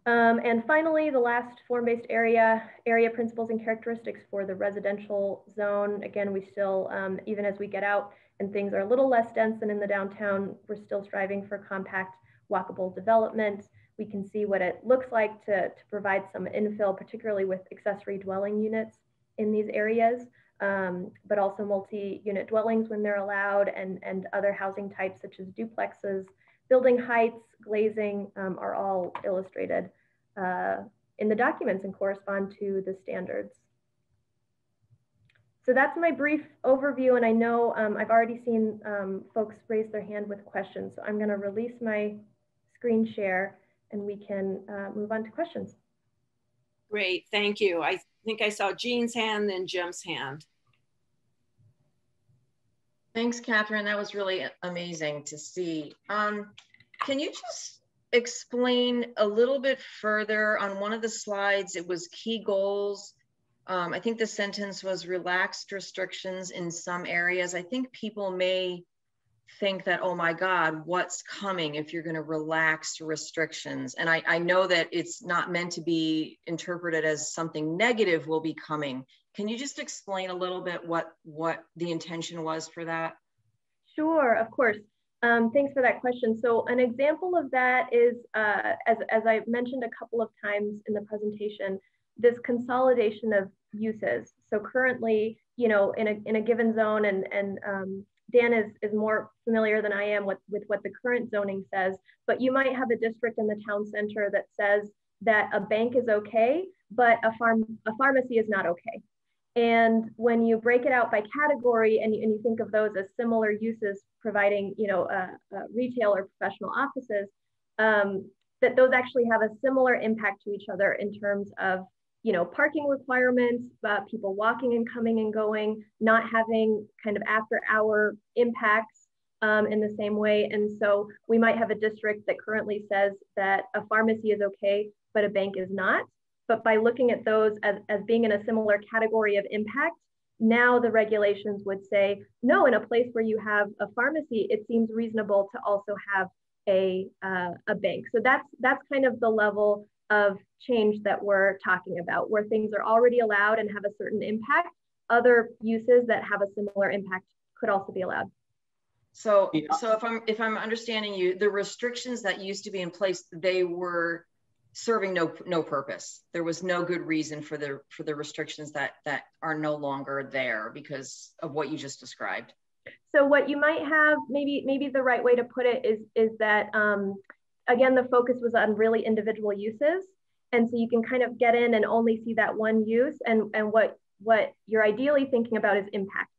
Um, and finally, the last form-based area, area principles and characteristics for the residential zone. Again, we still, um, even as we get out and things are a little less dense than in the downtown, we're still striving for compact, walkable development. We can see what it looks like to, to provide some infill, particularly with accessory dwelling units in these areas, um, but also multi-unit dwellings when they're allowed and, and other housing types such as duplexes, building heights, glazing um, are all illustrated uh, in the documents and correspond to the standards. So that's my brief overview, and I know um, I've already seen um, folks raise their hand with questions. So I'm going to release my screen share, and we can uh, move on to questions. Great, thank you. I think I saw Jean's hand, then Jim's hand. Thanks, Catherine. That was really amazing to see. Um, can you just explain a little bit further on one of the slides? It was key goals. Um, I think the sentence was relaxed restrictions in some areas. I think people may think that, oh my God, what's coming if you're going to relax restrictions? And I, I know that it's not meant to be interpreted as something negative will be coming. Can you just explain a little bit what, what the intention was for that? Sure, of course. Um, thanks for that question. So an example of that is, uh, as, as I mentioned a couple of times in the presentation, this consolidation of uses. So currently, you know, in a, in a given zone, and, and um, Dan is, is more familiar than I am with, with what the current zoning says, but you might have a district in the town center that says that a bank is okay, but a, farm, a pharmacy is not okay. And when you break it out by category and you, and you think of those as similar uses providing, you know, uh, uh, retail or professional offices, um, that those actually have a similar impact to each other in terms of, you know, parking requirements, uh, people walking and coming and going, not having kind of after hour impacts um, in the same way. And so we might have a district that currently says that a pharmacy is okay, but a bank is not. But by looking at those as, as being in a similar category of impact, now the regulations would say, no, in a place where you have a pharmacy, it seems reasonable to also have a, uh, a bank. So that's, that's kind of the level of change that we're talking about, where things are already allowed and have a certain impact. Other uses that have a similar impact could also be allowed. So, so if I'm if I'm understanding you, the restrictions that used to be in place, they were serving no no purpose. There was no good reason for the for the restrictions that that are no longer there because of what you just described. So what you might have, maybe maybe the right way to put it is is that um, again the focus was on really individual uses, and so you can kind of get in and only see that one use, and and what what you're ideally thinking about is impact.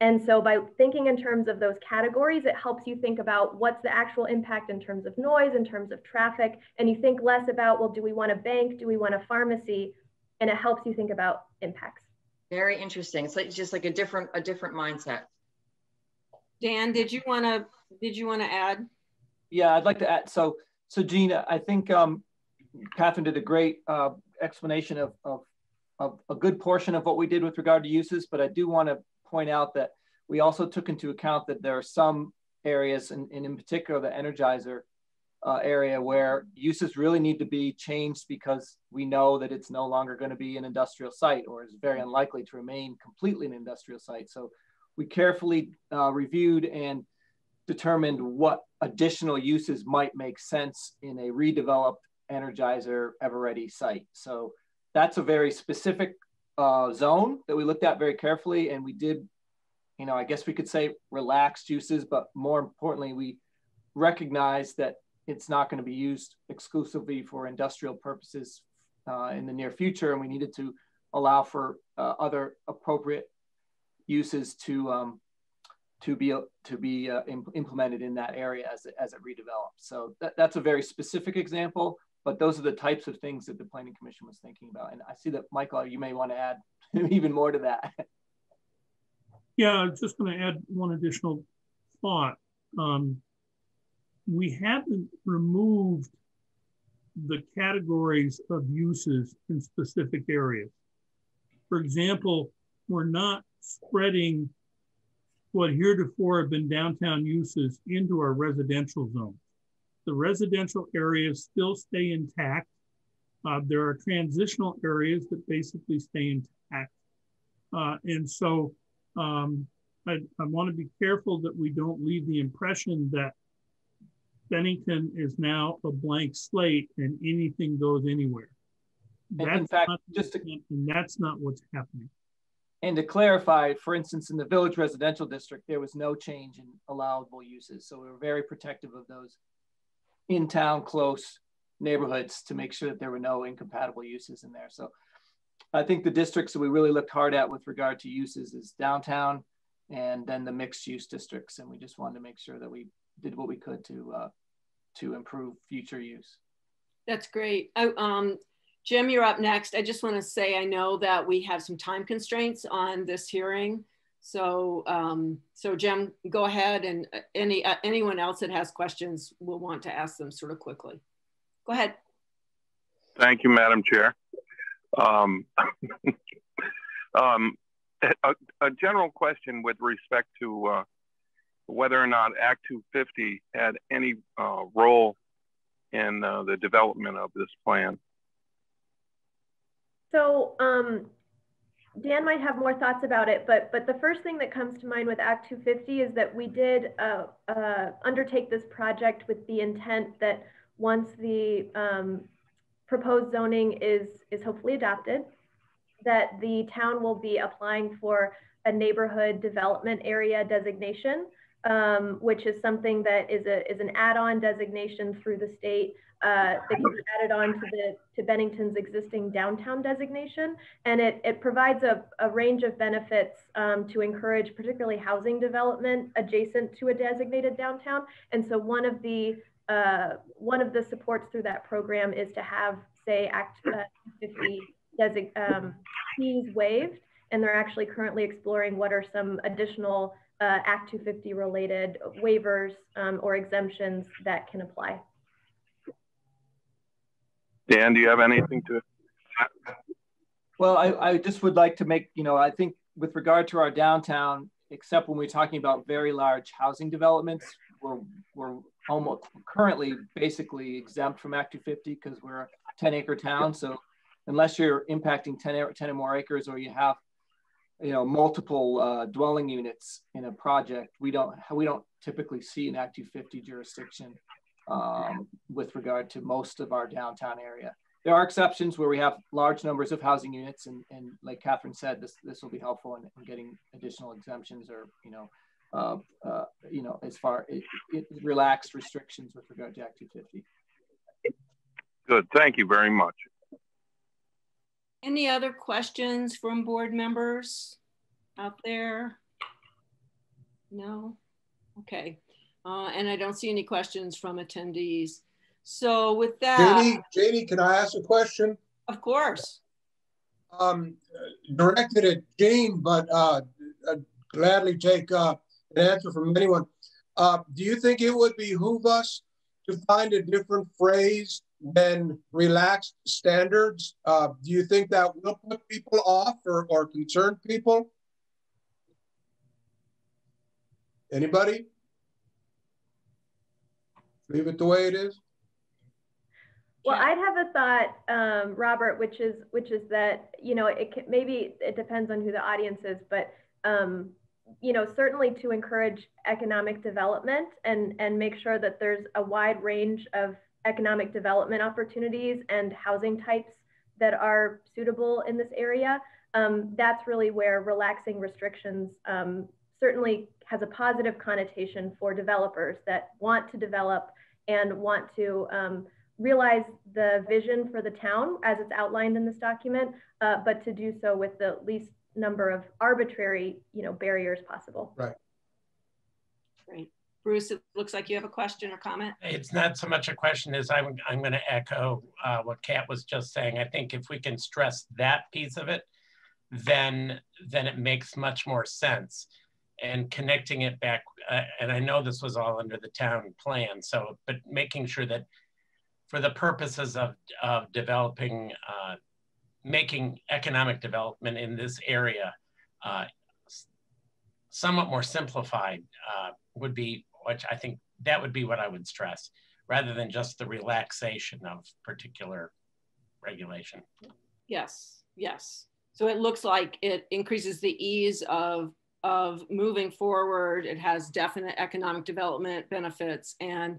And so by thinking in terms of those categories, it helps you think about what's the actual impact in terms of noise, in terms of traffic, and you think less about, well, do we want a bank? Do we want a pharmacy? And it helps you think about impacts. Very interesting. It's just like a different, a different mindset. Dan, did you want to did you want to add? Yeah, I'd like to add. So, so Gina, I think um, Catherine did a great uh, explanation of, of, of a good portion of what we did with regard to uses, but I do want to point out that we also took into account that there are some areas, and, and in particular the Energizer uh, area, where uses really need to be changed because we know that it's no longer going to be an industrial site or is very unlikely to remain completely an industrial site. So we carefully uh, reviewed and determined what additional uses might make sense in a redeveloped Energizer Eveready site. So that's a very specific uh, zone that we looked at very carefully, and we did, you know, I guess we could say relaxed uses, but more importantly, we recognize that it's not going to be used exclusively for industrial purposes uh, in the near future, and we needed to allow for uh, other appropriate uses to um, to be to be uh, imp implemented in that area as it, as it redevelops. So that, that's a very specific example, but those are the types of things that the Planning Commission was thinking about. And I see that Michael, you may want to add even more to that. Yeah, I'm just going to add one additional thought. Um, we haven't removed the categories of uses in specific areas. For example, we're not spreading what heretofore have been downtown uses into our residential zones. The residential areas still stay intact. Uh, there are transitional areas that basically stay intact. Uh, and so um, I, I want to be careful that we don't leave the impression that Bennington is now a blank slate and anything goes anywhere. That's in fact, not, just to, that's not what's happening. And to clarify, for instance, in the village residential district, there was no change in allowable uses. So we were very protective of those in town close neighborhoods to make sure that there were no incompatible uses in there. So I think the districts that we really looked hard at with regard to uses is downtown and then the mixed use districts. And we just wanted to make sure that we did what we could to uh, to improve future use. That's great. I, um, Jim, you're up next. I just want to say I know that we have some time constraints on this hearing. So, um, so Jim, go ahead and uh, any uh, anyone else that has questions will want to ask them sort of quickly. Go ahead. Thank you, Madam Chair. Um, um, a, a, general question with respect to uh, whether or not Act 250 had any uh, role in uh, the development of this plan. So um, Dan might have more thoughts about it, but but the first thing that comes to mind with Act 250 is that we did uh, uh, undertake this project with the intent that once the um, proposed zoning is is hopefully adopted, that the town will be applying for a neighborhood development area designation, um, which is something that is a is an add-on designation through the state uh, that can be added on to the to Bennington's existing downtown designation, and it it provides a, a range of benefits um, to encourage particularly housing development adjacent to a designated downtown. And so one of the uh, one of the supports through that program is to have say Act uh, 50 design um, fees waived, and they're actually currently exploring what are some additional uh, Act 250 related waivers um, or exemptions that can apply. Dan, do you have anything to? Well, I, I just would like to make, you know, I think with regard to our downtown, except when we're talking about very large housing developments, we're, we're almost currently basically exempt from Act 250 because we're a 10 acre town. So unless you're impacting 10, 10 or more acres or you have, you know, multiple uh, dwelling units in a project, we don't, we don't typically see an Act 250 jurisdiction um, with regard to most of our downtown area. There are exceptions where we have large numbers of housing units, and, and like Catherine said, this this will be helpful in, in getting additional exemptions or you know, uh, uh, you know, as far it, it relaxed restrictions with regard to Act 250. Good, thank you very much. Any other questions from board members out there? No? Okay. Uh, and I don't see any questions from attendees. So with that- Janie, Janie, can I ask a question? Of course. Um, directed at Jean, but uh, I'd gladly take uh, an answer from anyone. Uh, do you think it would behoove us to find a different phrase than relaxed standards? Uh, do you think that will put people off or, or concern people? Anybody? Leave it the way it is? Well, I'd have a thought, um, Robert, which is which is that you know it can, maybe it depends on who the audience is, but um, you know certainly to encourage economic development and and make sure that there's a wide range of economic development opportunities and housing types that are suitable in this area. Um, that's really where relaxing restrictions um, certainly has a positive connotation for developers that want to develop and want to um, realize the vision for the town as it's outlined in this document, uh, but to do so with the least number of arbitrary, you know, barriers possible. Right. Great. Bruce, it looks like you have a question or comment. It's not so much a question as I'm, I'm going to echo uh, what Kat was just saying. I think if we can stress that piece of it, then then it makes much more sense. And connecting it back, uh, and I know this was all under the town plan, so but making sure that for the purposes of, of developing, uh, making economic development in this area uh, somewhat more simplified uh, would be, which I think that would be what I would stress, rather than just the relaxation of particular regulation. Yes, yes. So it looks like it increases the ease of of moving forward. It has definite economic development benefits and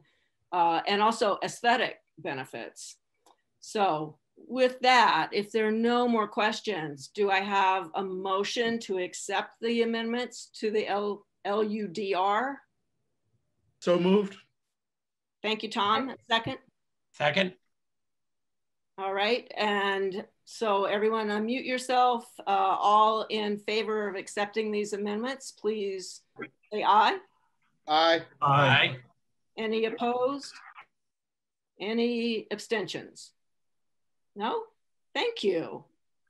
uh, and also aesthetic benefits. So with that, if there are no more questions, do I have a motion to accept the amendments to the L LUDR? So moved. Thank you, Tom. Second? Second. All right. And so everyone unmute yourself. Uh, all in favor of accepting these amendments, please say aye. Aye. Aye. Any opposed? Any abstentions? No? Thank you.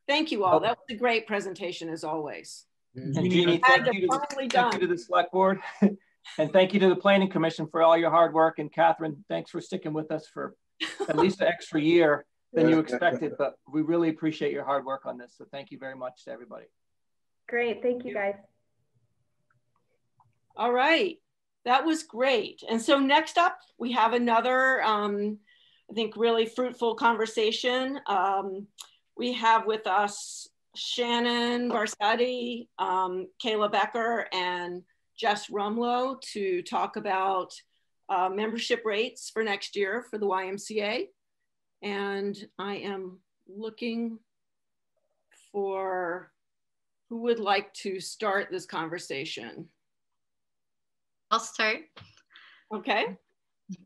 Thank you all. That was a great presentation as always. And Jeannie, thank you, to the, thank you to the select board. and thank you to the planning commission for all your hard work. And Catherine, thanks for sticking with us for at least an extra year than you expected, but we really appreciate your hard work on this. So thank you very much to everybody. Great, thank you guys. All right, that was great. And so next up, we have another, um, I think, really fruitful conversation. Um, we have with us Shannon Barsotti, um, Kayla Becker, and Jess Rumlow to talk about uh, membership rates for next year for the YMCA. And I am looking for who would like to start this conversation. I'll start. Okay.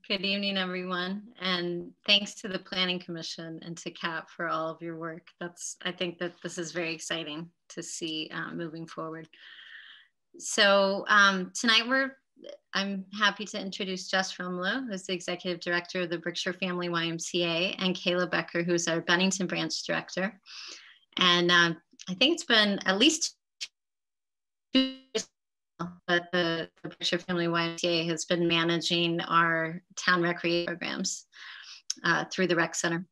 Good evening, everyone. And thanks to the Planning Commission and to CAPA for all of your work. That's, I think that this is very exciting to see um, moving forward. So um, tonight we're, I'm happy to introduce Jess Rumlow, who's the Executive Director of the Berkshire Family YMCA, and Kayla Becker, who's our Bennington Branch Director. And um, I think it's been at least two years but the, the Berkshire Family YMCA has been managing our town recreation programs uh, through the rec center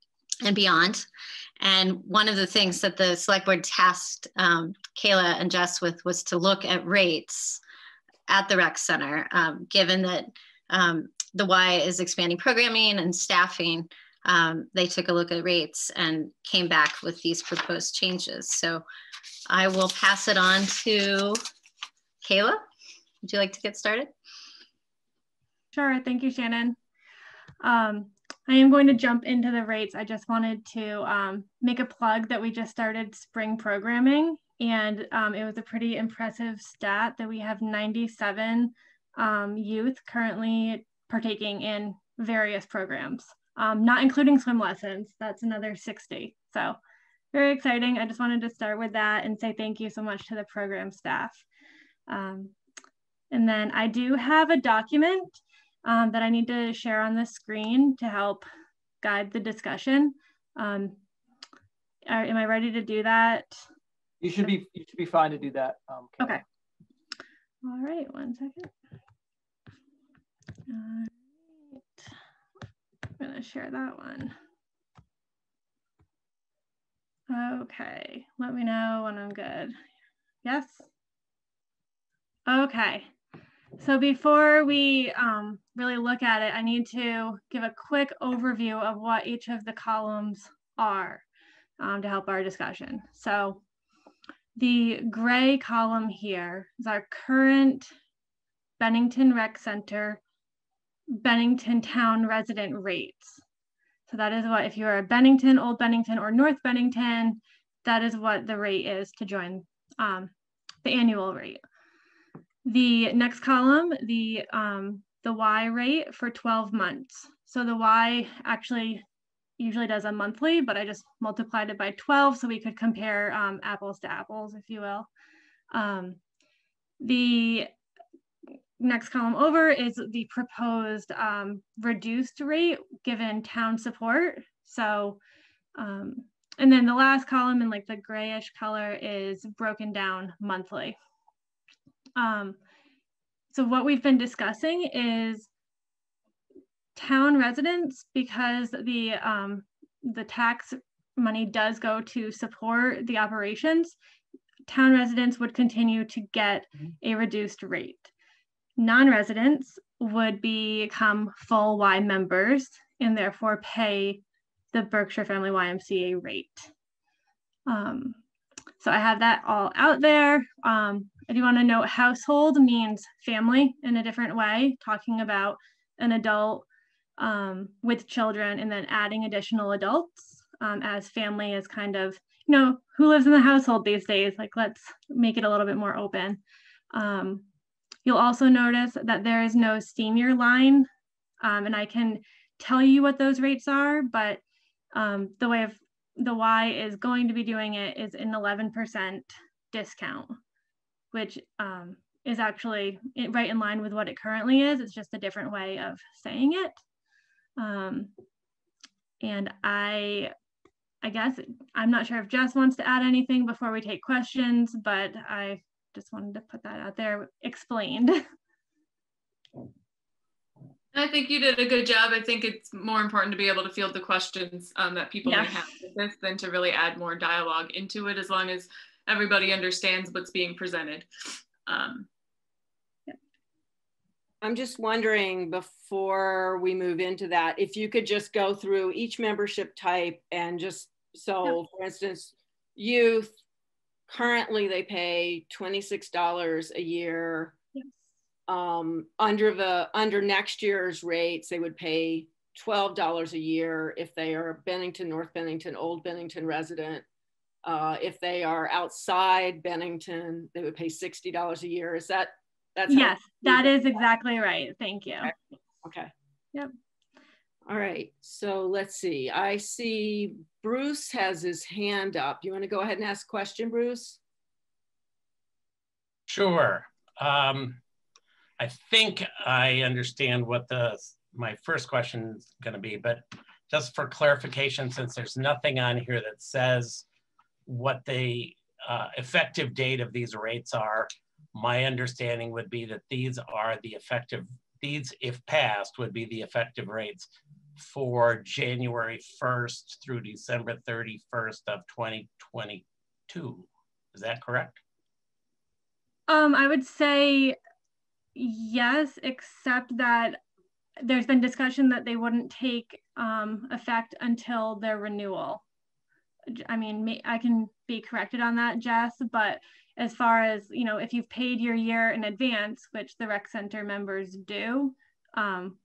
and beyond. And one of the things that the select board tasked um, Kayla and Jess with was to look at rates at the rec center, um, given that um, the Y is expanding programming and staffing. Um, they took a look at rates and came back with these proposed changes. So I will pass it on to Kayla, would you like to get started? Sure, thank you, Shannon. Um, I am going to jump into the rates. I just wanted to um, make a plug that we just started spring programming and um, it was a pretty impressive stat that we have 97 um, youth currently partaking in various programs, um, not including swim lessons. That's another 60. So very exciting. I just wanted to start with that and say thank you so much to the program staff. Um, and then I do have a document um, that I need to share on the screen to help guide the discussion. Um, am I ready to do that? You should be you should be fine to do that. Um, okay. All right, one second. All right. I'm gonna share that one. Okay, let me know when I'm good. Yes? Okay, so before we um, really look at it, I need to give a quick overview of what each of the columns are um, to help our discussion. So the gray column here is our current Bennington Rec Center, Bennington Town resident rates. So that is what, if you're a Bennington, Old Bennington, or North Bennington, that is what the rate is to join um, the annual rate. The next column, the, um, the Y rate for 12 months. So the Y actually usually does a monthly, but I just multiplied it by 12 so we could compare um, apples to apples, if you will. Um, the next column over is the proposed um, reduced rate given town support. So, um, and then the last column in like the grayish color is broken down monthly. Um, so what we've been discussing is town residents, because the, um, the tax money does go to support the operations, town residents would continue to get a reduced rate. Non-residents would become full Y members and therefore pay the Berkshire Family YMCA rate. Um, so I have that all out there. Um, if you want to note, household means family in a different way, talking about an adult um, with children and then adding additional adults um, as family is kind of, you know, who lives in the household these days? Like, let's make it a little bit more open. Um, you'll also notice that there is no senior line, um, and I can tell you what those rates are, but um, the way of the Y is going to be doing it is an 11% discount, which um, is actually right in line with what it currently is. It's just a different way of saying it. Um, and I, I guess I'm not sure if Jess wants to add anything before we take questions, but I just wanted to put that out there explained. I think you did a good job. I think it's more important to be able to field the questions um, that people yeah. have with this than to really add more dialogue into it as long as everybody understands what's being presented. Um, I'm just wondering before we move into that, if you could just go through each membership type and just, so yep. for instance, youth, currently they pay $26 a year. Yes. Um, under the, under next year's rates, they would pay $12 a year if they are Bennington, North Bennington, Old Bennington resident. Uh, if they are outside Bennington, they would pay $60 a year. Is that that's yes, that is exactly right. Thank you. Okay. okay. Yep. All right. So let's see. I see Bruce has his hand up. You want to go ahead and ask a question, Bruce? Sure. Um, I think I understand what the my first question is going to be, but just for clarification, since there's nothing on here that says what the uh, effective date of these rates are, my understanding would be that these are the effective, these if passed would be the effective rates for January 1st through December 31st of 2022. Is that correct? Um, I would say yes, except that there's been discussion that they wouldn't take um, effect until their renewal. I mean, I can be corrected on that, Jess, but as far as you know if you've paid your year in advance which the rec center members do um,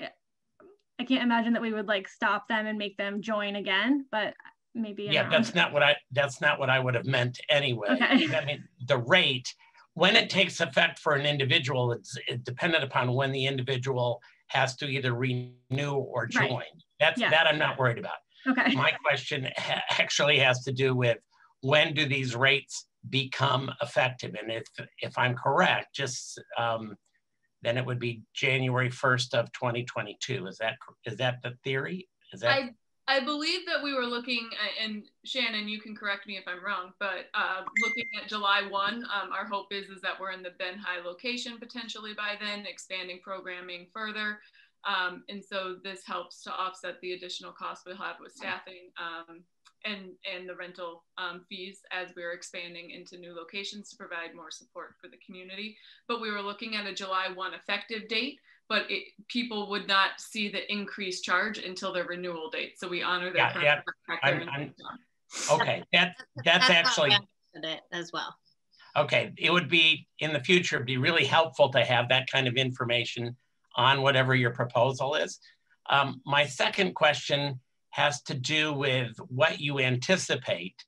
i can't imagine that we would like stop them and make them join again but maybe yeah that's not what i that's not what i would have meant anyway okay. i mean the rate when it takes effect for an individual it's, it's dependent upon when the individual has to either renew or join right. that's yeah. that i'm not worried about okay my question ha actually has to do with when do these rates become effective. And if if I'm correct, just um, then it would be January 1st of 2022. Is that is that the theory? Is that I I believe that we were looking, at, and Shannon, you can correct me if I'm wrong, but uh, looking at July 1, um, our hope is, is that we're in the Ben High location potentially by then, expanding programming further. Um, and so this helps to offset the additional costs we'll have with staffing um, and, and the rental um, fees as we're expanding into new locations to provide more support for the community. But we were looking at a July 1 effective date but it, people would not see the increased charge until their renewal date. So we honor their yeah, yeah. I'm, I'm, okay, that that's, that's actually it as well. Okay, it would be in the future be really helpful to have that kind of information on whatever your proposal is. Um, my second question has to do with what you anticipate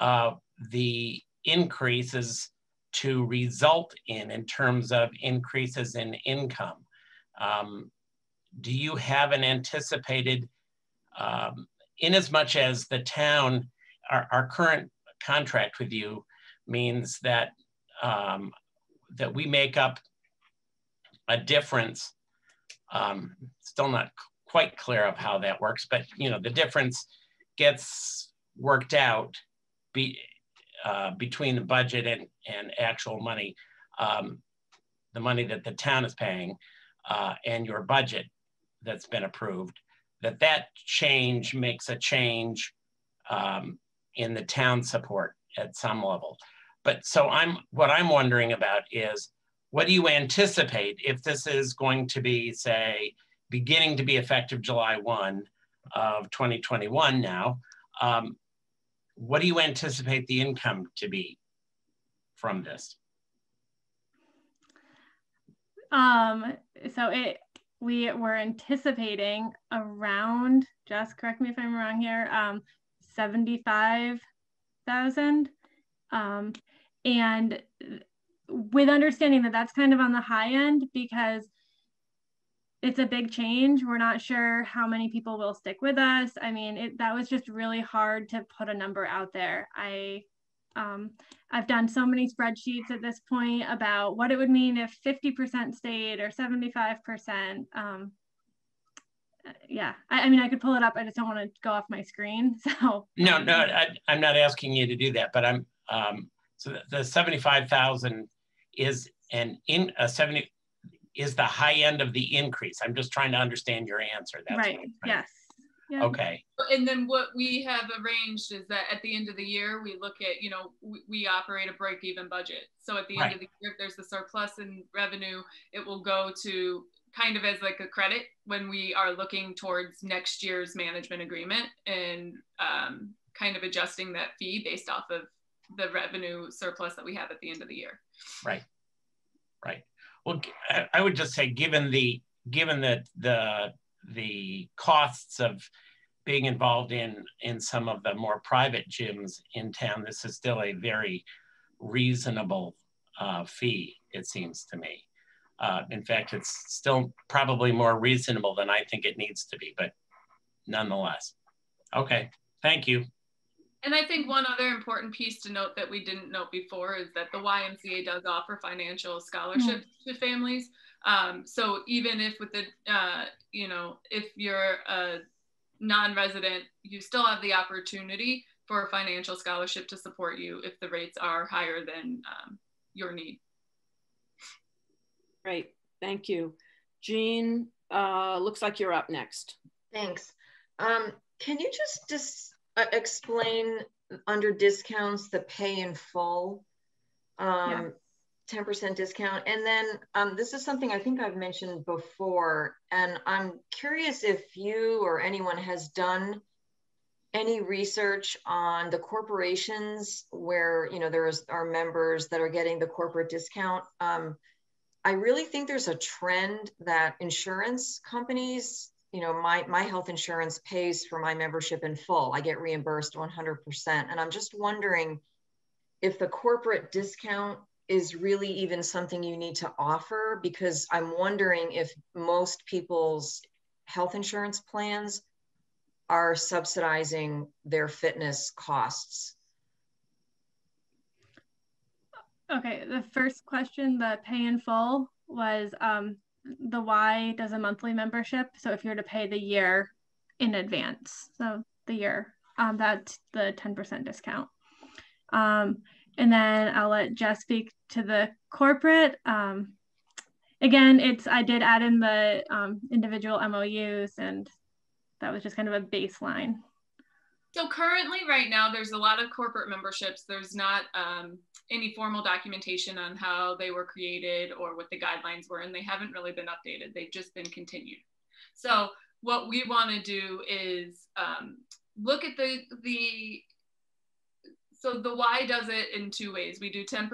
uh, the increases to result in in terms of increases in income. Um, do you have an anticipated, um, in as much as the town, our, our current contract with you means that um, that we make up a difference. Um, still not quite clear of how that works, but you know the difference gets worked out be, uh, between the budget and, and actual money, um, the money that the town is paying uh, and your budget that's been approved, that that change makes a change um, in the town support at some level. But so I'm what I'm wondering about is what do you anticipate if this is going to be, say, beginning to be effective July 1 of 2021 now? Um, what do you anticipate the income to be from this? Um, so it we were anticipating around, just correct me if I'm wrong here, um, 75,000. Um, and with understanding that that's kind of on the high end because it's a big change. We're not sure how many people will stick with us. I mean, it, that was just really hard to put a number out there. I um, I've done so many spreadsheets at this point about what it would mean if 50% stayed or 75%. Um, yeah, I, I, mean, I could pull it up. I just don't want to go off my screen. So no, no, I, am not asking you to do that, but I'm um, so the 75,000 is an in a 70 is the high end of the increase. I'm just trying to understand your answer. That's right. Yes. Yeah. Okay. And then what we have arranged is that at the end of the year, we look at, you know, we, we operate a break even budget. So at the right. end of the year, if there's a surplus in revenue, it will go to kind of as like a credit when we are looking towards next year's management agreement and um, kind of adjusting that fee based off of the revenue surplus that we have at the end of the year. Right. Right. Well, I would just say, given the given that the the costs of being involved in in some of the more private gyms in town, this is still a very reasonable uh, fee, it seems to me. Uh, in fact, it's still probably more reasonable than I think it needs to be, but nonetheless. Okay, thank you. And I think one other important piece to note that we didn't note before is that the YMCA does offer financial scholarships mm -hmm. to families. Um, so even if with the, uh, you know, if you're a non-resident, you still have the opportunity for a financial scholarship to support you if the rates are higher than um, your need. Great, thank you. Jean, uh, looks like you're up next. Thanks. Um, can you just dis uh, explain under discounts the pay in full? Um, yeah 10% discount. And then um, this is something I think I've mentioned before, and I'm curious if you or anyone has done any research on the corporations where you know there are members that are getting the corporate discount. Um, I really think there's a trend that insurance companies, you know, my my health insurance pays for my membership in full. I get reimbursed 100%, and I'm just wondering if the corporate discount is really even something you need to offer because I'm wondering if most people's health insurance plans are subsidizing their fitness costs. Okay, the first question, the pay in full, was um, the Y does a monthly membership. So if you're to pay the year, in advance. So the year, um, that's the 10% discount. Um, and then I'll let Jess speak to the corporate. Um, again, it's I did add in the um, individual MOUs, and that was just kind of a baseline. So currently, right now, there's a lot of corporate memberships. There's not um, any formal documentation on how they were created or what the guidelines were, and they haven't really been updated. They've just been continued. So what we want to do is um, look at the the so the Y does it in two ways. We do 10%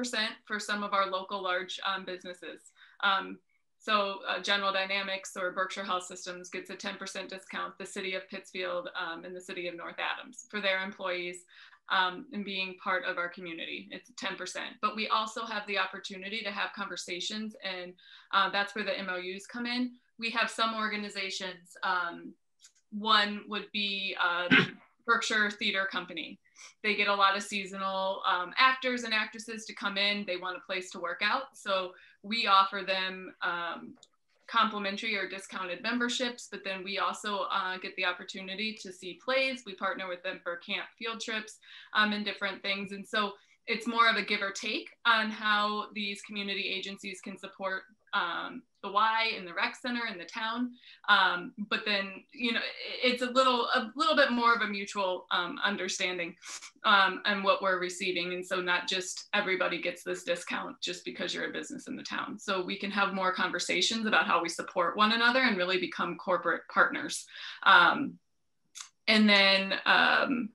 for some of our local large um, businesses. Um, so uh, General Dynamics or Berkshire Health Systems gets a 10% discount, the city of Pittsfield um, and the city of North Adams for their employees um, and being part of our community. It's 10%. But we also have the opportunity to have conversations and uh, that's where the MOUs come in. We have some organizations, um, one would be uh, Berkshire Theater Company. They get a lot of seasonal um, actors and actresses to come in. They want a place to work out. So we offer them um, complimentary or discounted memberships, but then we also uh, get the opportunity to see plays. We partner with them for camp field trips um, and different things. And so it's more of a give or take on how these community agencies can support um, the Y in the rec center in the town. Um, but then, you know, it's a little, a little bit more of a mutual um, understanding um, and what we're receiving. And so not just everybody gets this discount just because you're a business in the town. So we can have more conversations about how we support one another and really become corporate partners. Um, and then um,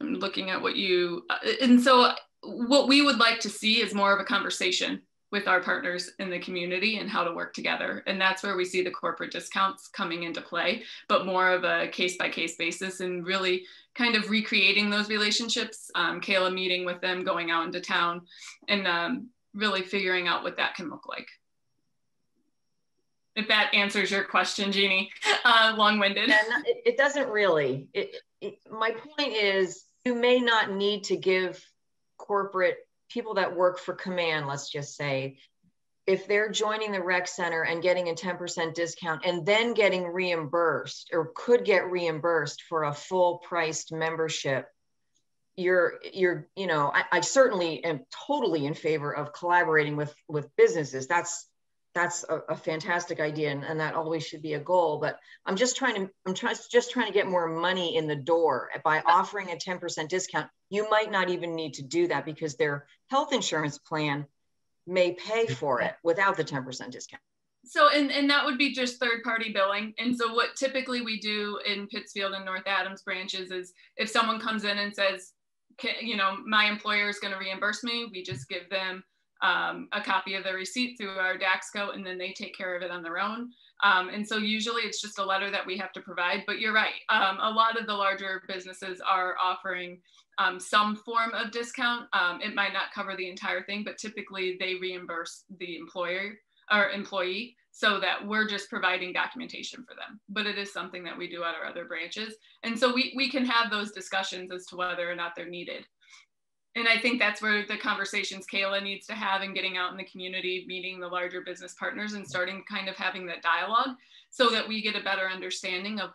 I'm looking at what you, uh, and so what we would like to see is more of a conversation with our partners in the community and how to work together. And that's where we see the corporate discounts coming into play, but more of a case by case basis and really kind of recreating those relationships. Um, Kayla meeting with them, going out into town, and um, really figuring out what that can look like. If that answers your question, Jeannie, uh, long winded. And it, it doesn't really. It, it, my point is, you may not need to give corporate people that work for command, let's just say, if they're joining the rec center and getting a 10% discount and then getting reimbursed or could get reimbursed for a full priced membership, you're you're you know I, I certainly am totally in favor of collaborating with with businesses. That's that's a, a, fantastic idea and, and, that always should be a goal but i'm just trying to i'm trying just trying to get more money in the door. By offering a 10% discount you might not even need to do that because their health insurance plan may pay for it without the 10% discount. So and, and that would be just third party billing. And so what typically we do in pittsfield and north adams branches is if someone comes in and says you know my employer is going to reimburse me we just give them um, a copy of the receipt through our Daxco, and then they take care of it on their own. Um, and so usually it's just a letter that we have to provide. But you're right, um, a lot of the larger businesses are offering um, some form of discount. Um, it might not cover the entire thing, but typically they reimburse the employer or employee so that we're just providing documentation for them. But it is something that we do at our other branches. And so we, we can have those discussions as to whether or not they're needed and I think that's where the conversations Kayla needs to have and getting out in the community, meeting the larger business partners and starting kind of having that dialogue so that we get a better understanding of,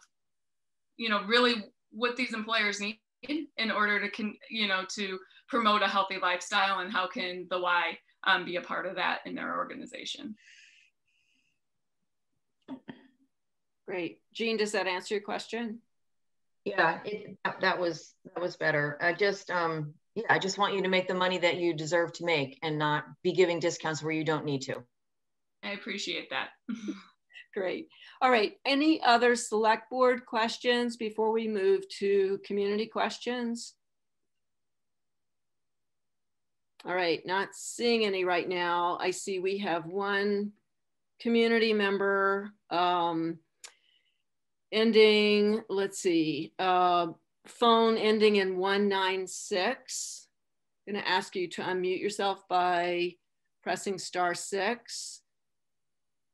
you know, really what these employers need in order to, con, you know, to promote a healthy lifestyle and how can the Y um, be a part of that in their organization. Great. Jean, does that answer your question? Yeah, it, that was that was better. I just um yeah, I just want you to make the money that you deserve to make and not be giving discounts where you don't need to. I appreciate that. Great. All right. Any other select board questions before we move to community questions? All right, not seeing any right now. I see we have one community member um, ending, let's see, uh, phone ending in 196. I'm gonna ask you to unmute yourself by pressing star six.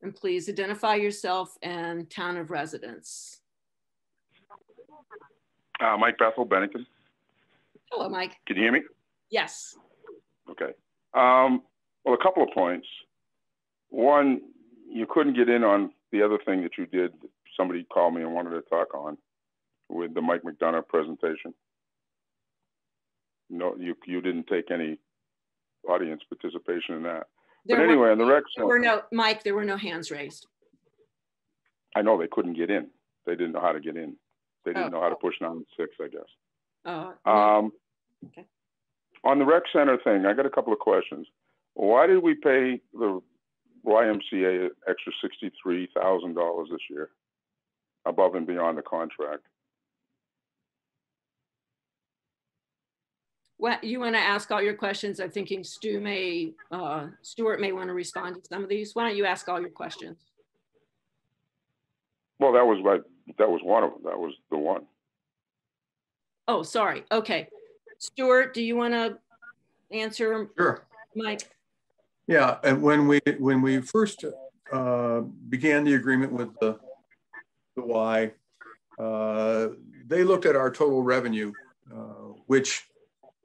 And please identify yourself and town of residence. Uh, Mike Bethel, Bennington. Hello, Mike. Can you hear me? Yes. Okay. Um, well, a couple of points. One, you couldn't get in on the other thing that you did. Somebody called me and wanted to talk on with the Mike McDonough presentation. No, you you didn't take any audience participation in that. There but were- anyway, on the rec There were center, no, Mike, there were no hands raised. I know they couldn't get in. They didn't know how to get in. They didn't Oh. know how to push nine six, I guess. Uh, Um, On the rec center thing, I got a couple of questions. Why did we pay the YMCA extra sixty-three thousand dollars this year, above and beyond the contract? What, you want to ask all your questions? I'm thinking Stu may, uh, Stuart may want to respond to some of these. Why don't you ask all your questions? Well, that was what that was one of them. That was the one. Oh, sorry. Okay. Stuart, do you want to answer? Sure. Mike? Yeah, and when we when we first uh, began the agreement with the the Y, uh, they looked at our total revenue, uh, which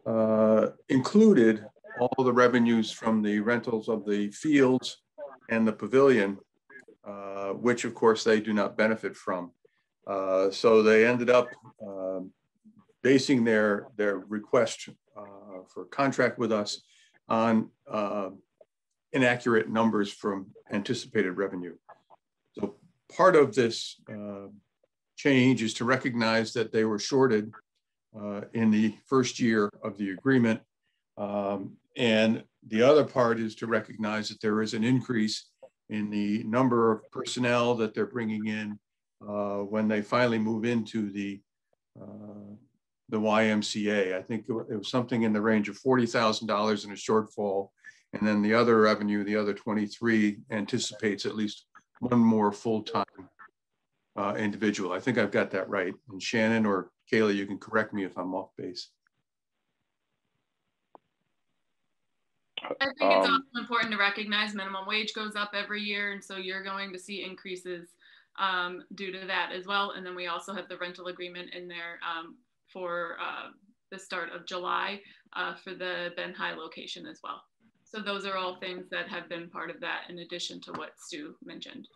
uh, included all the revenues from the rentals of the fields and the pavilion, uh, which of course they do not benefit from. Uh, so they ended up um, basing their their request uh, for contract with us on uh, inaccurate numbers from anticipated revenue. So part of this uh, change is to recognize that they were shorted in the first year of the agreement. Um, and the other part is to recognize that there is an increase in the number of personnel that they're bringing in uh, when they finally move into the uh, the YMCA. I think it was something in the range of forty thousand dollars in a shortfall, and then the other revenue, the other twenty-three, anticipates at least one more full-time uh, individual. I think I've got that right. And Shannon or Kayla, you can correct me if I'm off base. I think it's Um, also important to recognize minimum wage goes up every year, and so you're going to see increases um, due to that as well. And then we also have the rental agreement in there um, for uh, the start of July uh, for the Ben High location as well. So those are all things that have been part of that, in addition to what Stu mentioned.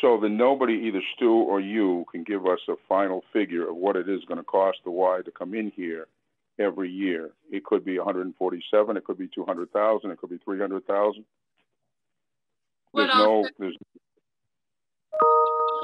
So that nobody, either Stu or you, can give us a final figure of what it is going to cost the Y to come in here every year. It could be 147, it could be 200,000, it could be 300,000. What There's no, there's,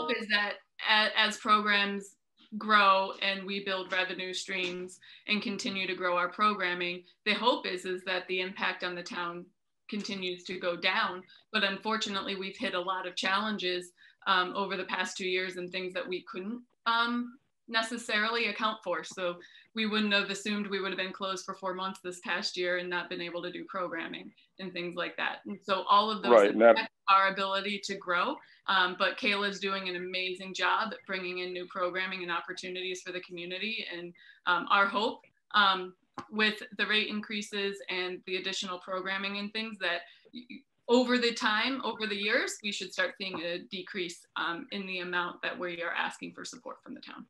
hope is that as, as programs grow and we build revenue streams and continue to grow our programming, the hope is is that the impact on the town continues to go down. But unfortunately, we've hit a lot of challenges um, over the past two years and things that we couldn't um, necessarily account for. So we wouldn't have assumed we would have been closed for four months this past year and not been able to do programming and things like that. And so all of those Right, affect our ability to grow. Um, but Kayla's doing an amazing job at bringing in new programming and opportunities for the community. And um, our hope um, with the rate increases and the additional programming and things that over the time, over the years, we should start seeing a decrease um, in the amount that we are asking for support from the town.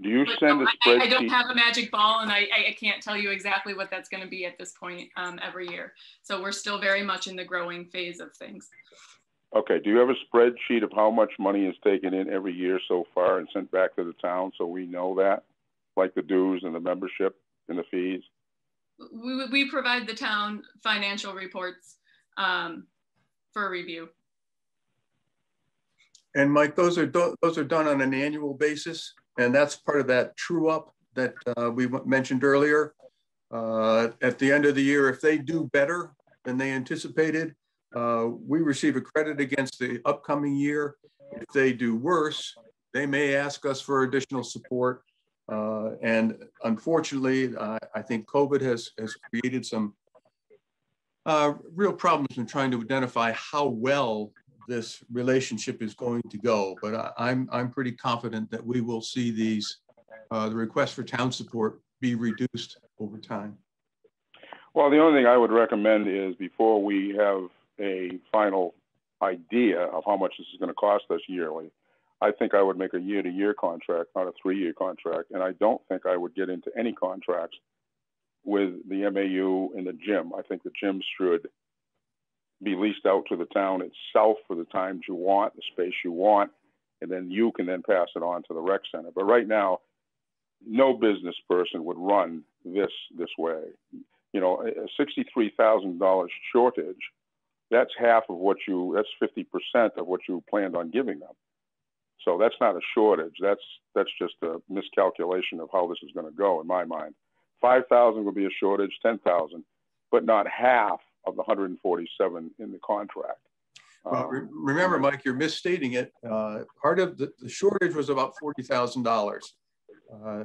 do you But send no, a I, I don't have a magic ball and I, I I can't tell you exactly what that's going to be at this point um, every year. So we're still very much in the growing phase of things. Okay, do you have a spreadsheet of how much money is taken in every year so far and sent back to the town so we know that? Like the dues and the membership and the fees? We, we provide the town financial reports um, for review. And Mike, those are, do- those are done on an annual basis. And that's part of that true up that uh, we mentioned earlier. Uh, At the end of the year, if they do better than they anticipated, uh, we receive a credit against the upcoming year. If they do worse, they may ask us for additional support. Uh, And unfortunately, I think COVID has, has created some uh, real problems in trying to identify how well this relationship is going to go. But I, I'm, I'm pretty confident that we will see these, uh, the request for town support be reduced over time. Well, the only thing I would recommend is before we have a final idea of how much this is going to cost us yearly, I think I would make a year-to-year contract, not a three-year contract. And I don't think I would get into any contracts with the MAU and the gym. I think the gym should be leased out to the town itself for the times you want, the space you want, and then you can then pass it on to the rec center. But right now, no business person would run this this way. You know, a sixty-three thousand dollars shortage. That's half of what you. That's fifty percent of what you planned on giving them. So that's not a shortage. That's that's just a miscalculation of how this is going to go in my mind. Five thousand would be a shortage. Ten thousand, but not half of the 147 in the contract. Well, re remember, Mike, you're misstating it. Uh, part of the, the, shortage was about $40,000. Uh,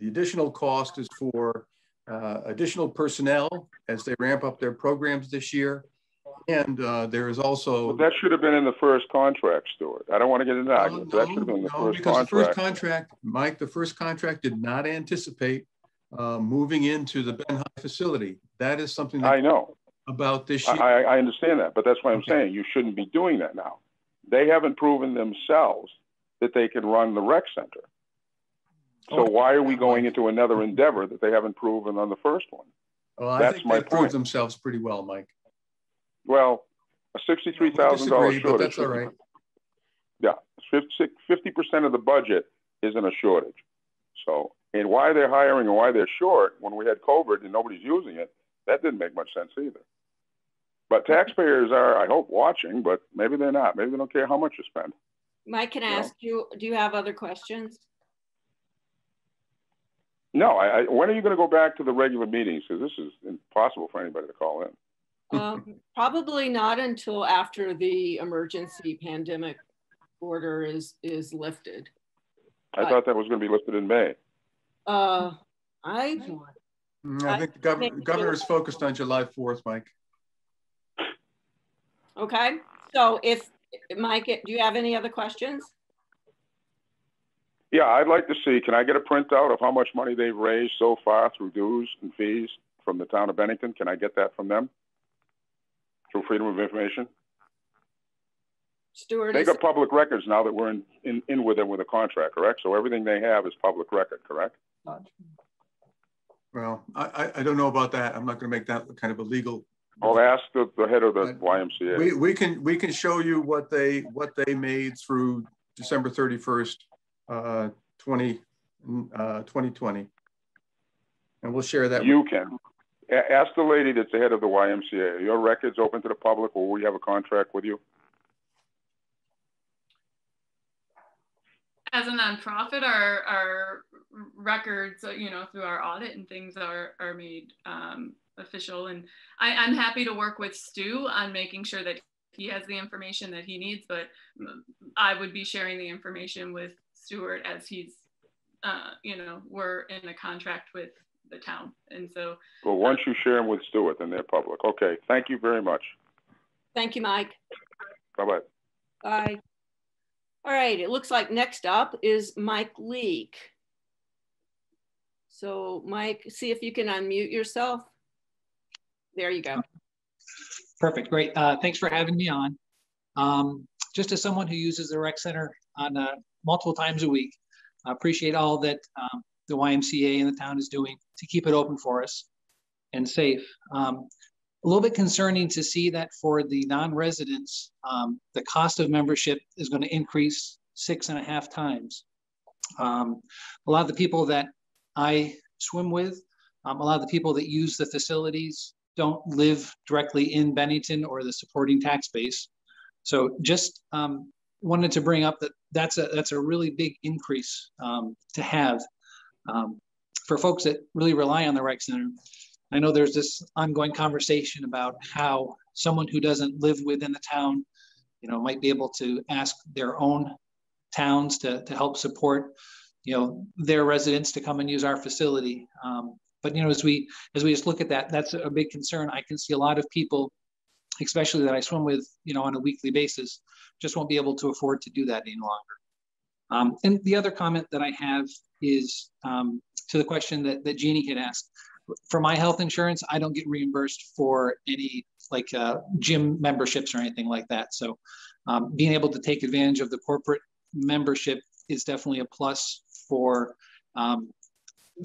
the additional cost is for uh, additional personnel as they ramp up their programs this year. And uh, there is also. Well, that should have been in the first contract, Stuart. I don't want to get into that. No, that should have been the no, first because contract. the first contract, Mike, the first contract did not anticipate uh, moving into the Ben High facility. That is something that I know about this year. I, I understand that, but that's why I'm okay. saying you shouldn't be doing that now. They haven't proven themselves that they can run the rec center. So okay. why are we going into another endeavor that they haven't proven on the first one? Well, I that's think they proved themselves pretty well, Mike. Well, a sixty-three thousand dollars shortage. That's all right. Yeah, fifty percent of the budget isn't a shortage. So, and why they're hiring and why they're short when we had COVID and nobody's using it, that didn't make much sense either. But taxpayers are, I hope, watching, but maybe they're not. Maybe they don't care how much you spend. Mike, can I you ask know? you, do you have other questions? No, I, I, when are you going to go back to the regular meetings? Because this is impossible for anybody to call in. Um, probably not until after the emergency pandemic order is is lifted. I but, thought that was going to be lifted in May. Uh, I. I think the gov governor is focused on July 4th, Mike. Okay, so if, Mike, do you have any other questions? Yeah, I'd like to see, can I get a printout of how much money they've raised so far through dues and fees from the town of Bennington? Can I get that from them? Through Freedom of Information? Stuart, they got public records now that we're in, in, in with them with a contract, correct? So everything they have is public record, correct? Well, I, I don't know about that. I'm not going to make that kind of a legal I'll ask the, the head of the YMCA. We, we can we can show you what they what they made through December 31st, uh, 20, uh, 2020. And we'll share that. You can. Ask the lady that's the head of the YMCA. Are your records open to the public or we have a contract with you? As a nonprofit, our, our records, you know, through our audit and things are, are made um, official. And I, I'm happy to work with Stu on making sure that he has the information that he needs, but I would be sharing the information with Stuart as he's, uh, you know, we're in a contract with the town. And so. Well, once you share them with Stuart, then they're public. Okay. Thank you very much. Thank you, Mike. Bye-bye. Bye. All right. It looks like next up is Mike Leake. So Mike, see if you can unmute yourself. There you go. Perfect. Great. Uh, thanks for having me on. Um, just as someone who uses the rec center on uh, multiple times a week, I appreciate all that um, the YMCA and the town is doing to keep it open for us and safe. Um, a little bit concerning to see that for the non-residents, um, the cost of membership is going to increase six and a half times. Um, a lot of the people that I swim with, um, a lot of the people that use the facilities don't live directly in Bennington or the supporting tax base. So just um, wanted to bring up that that's a that's a really big increase um, to have um, for folks that really rely on the rec center. I know there's this ongoing conversation about how someone who doesn't live within the town, you know, might be able to ask their own towns to, to help support, you know, their residents to come and use our facility. Um, but you know, as we as we just look at that, that's a big concern. I can see a lot of people, especially that I swim with, you know, on a weekly basis, just won't be able to afford to do that any longer. Um, and the other comment that I have is um, to the question that, that Jeannie had asked. For my health insurance, I don't get reimbursed for any like uh, gym memberships or anything like that. So um, being able to take advantage of the corporate membership is definitely a plus for um,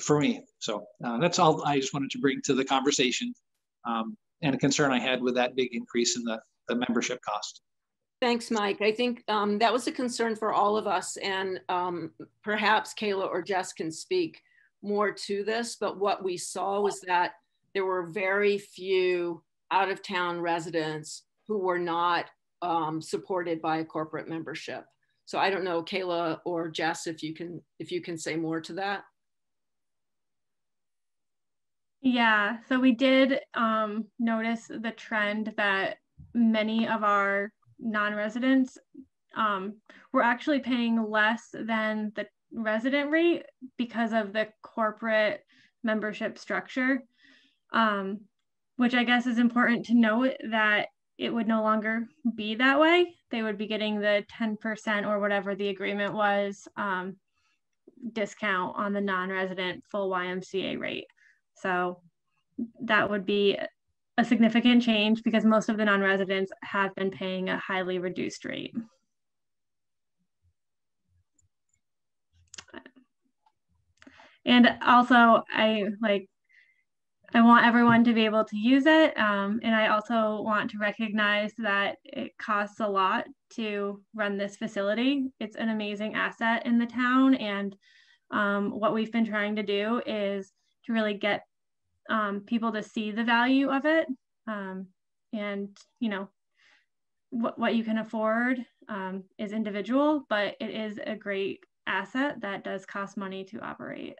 for me. So uh, that's all I just wanted to bring to the conversation um, and a concern I had with that big increase in the, the membership cost. Thanks, Mike. I think um, that was a concern for all of us, and um, perhaps Kayla or Jess can speak more to this. But what we saw was that there were very few out of town residents who were not um, supported by a corporate membership. So I don't know, Kayla or Jess, if you can if you can say more to that. Yeah, so we did um, notice the trend that many of our non-residents um, were actually paying less than the resident rate because of the corporate membership structure, um, which I guess is important to note that it would no longer be that way. They would be getting the 10% or whatever the agreement was um, discount on the non-resident full YMCA rate. So that would be a significant change because most of the non-residents have been paying a highly reduced rate. And also I like, I want everyone to be able to use it. Um, and I also want to recognize that it costs a lot to run this facility. It's an amazing asset in the town. And um, what we've been trying to do is to really get um, people to see the value of it um, and you know what, what you can afford um, is individual but it is a great asset that does cost money to operate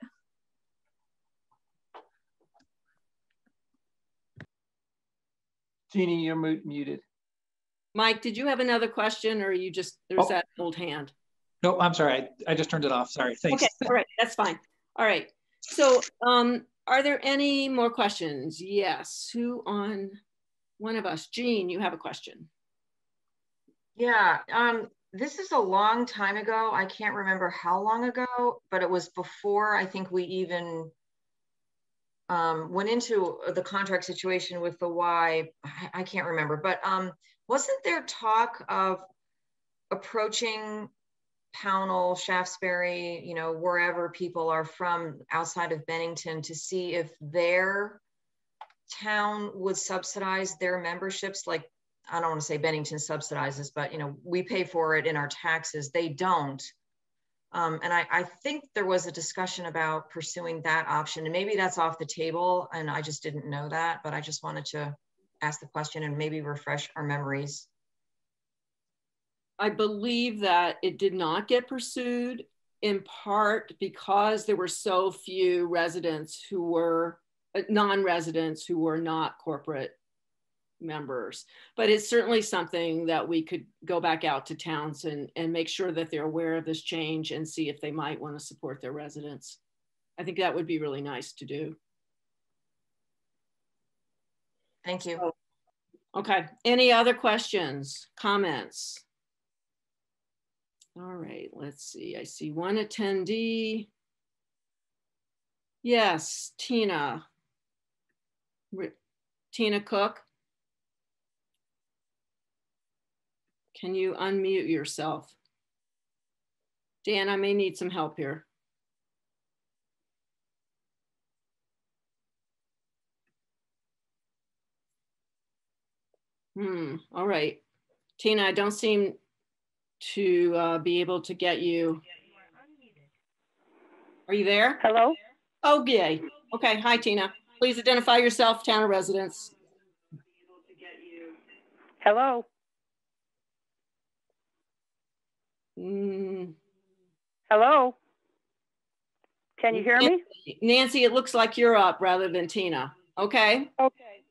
Jeannie, you're muted. Mike, did you have another question or you just, there's oh. that old hand? No, I'm sorry. I, I just turned it off. Sorry. Thanks. Okay, all right, that's fine. All right. So um, are there any more questions? Yes. Who on one of us? Jean, you have a question. Yeah, um, this is a long time ago. I can't remember how long ago, but it was before I think we even um, went into the contract situation with the Y. I, I can't remember, but um, wasn't there talk of approaching Pownal, Shaftsbury, you know, wherever people are from outside of Bennington to see if their town would subsidize their memberships. Like, I don't want to say Bennington subsidizes, but, you know, we pay for it in our taxes. They don't. Um, and I, I think there was a discussion about pursuing that option and maybe that's off the table and I just didn't know that, but I just wanted to ask the question and maybe refresh our memories. I believe that it did not get pursued in part because there were so few residents who were uh, non-residents who were not corporate members. But it's certainly something that we could go back out to towns and, and make sure that they're aware of this change and see if they might want to support their residents. I think that would be really nice to do. Thank you. Okay, any other questions, comments? All right, let's see. I see one attendee. Yes, Tina. R Tina Cook. Can you unmute yourself? Dan, I may need some help here. Hmm, all right. Tina, I don't seem to uh, be able to get you. Are you there? Hello? Oh, yay. Okay. Hi, Tina. Please identify yourself, town of residence. Hello? Mm. Hello? Can you hear me? Nancy, it looks like you're up rather than Tina. Okay. Okay.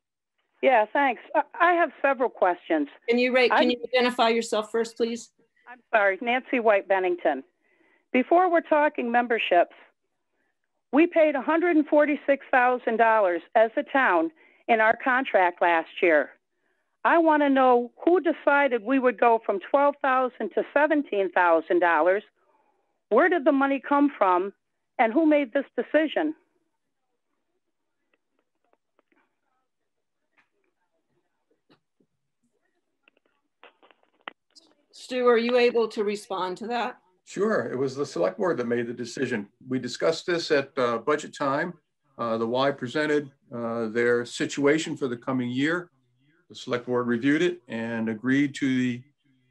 Yeah, thanks. I have several questions. Can you rate, can you identify yourself first, please? I'm sorry, Nancy White Bennington. Before we're talking memberships, we paid $146,000 as a town in our contract last year. I want to know who decided we would go from 12,000 to $17,000. Where did the money come from and who made this decision? Stu, are you able to respond to that? Sure. It was the select board that made the decision. We discussed this at uh, budget time. Uh, the Y presented uh, their situation for the coming year. The select board reviewed it and agreed to the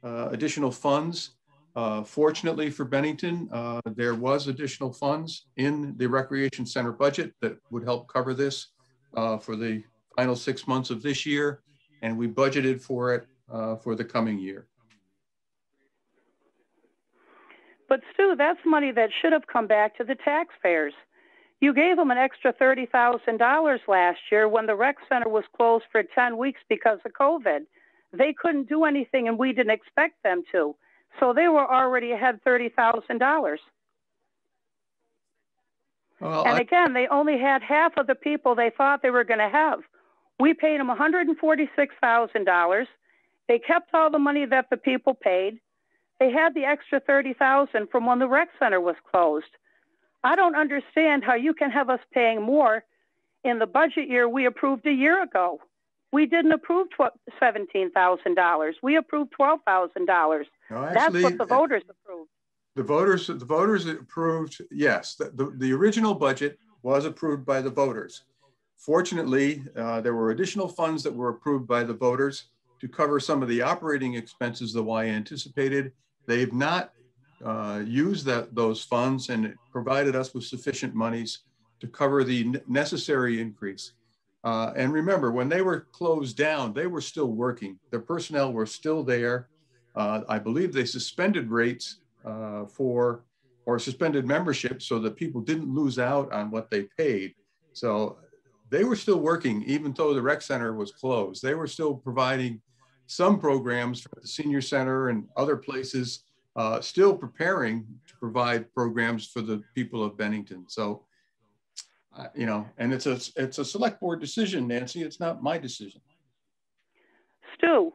uh, additional funds. Uh, fortunately for Bennington, uh, there was additional funds in the recreation center budget that would help cover this for the final six months of this year, and we budgeted for it for the coming year. But Stu, that's money that should have come back to the taxpayers. You gave them an extra $30,000 last year when the rec center was closed for 10 weeks because of COVID. They couldn't do anything and we didn't expect them to. So they were already ahead $30,000. Well, and I... again, they only had half of the people they thought they were going to have. We paid them $146,000. They kept all the money that the people paid. They had the extra 30,000 from when the rec center was closed. I don't understand how you can have us paying more in the budget year we approved a year ago. We didn't approve $17,000. We approved $12,000. No, That's what the voters approved. The voters, the voters approved, yes, the, the, the original budget was approved by the voters. Fortunately, uh, there were additional funds that were approved by the voters to cover some of the operating expenses the Y anticipated. They've not uh, used that, those funds and provided us with sufficient monies to cover the necessary increase. Uh, and remember, when they were closed down, they were still working. Their personnel were still there. Uh, I believe they suspended rates uh, for or suspended membership so that people didn't lose out on what they paid. So they were still working, even though the rec center was closed. They were still providing some programs for the senior center and other places, uh, still preparing to provide programs for the people of Bennington. So uh, you know, and it's a it's a select board decision, Nancy. It's not my decision. Stu,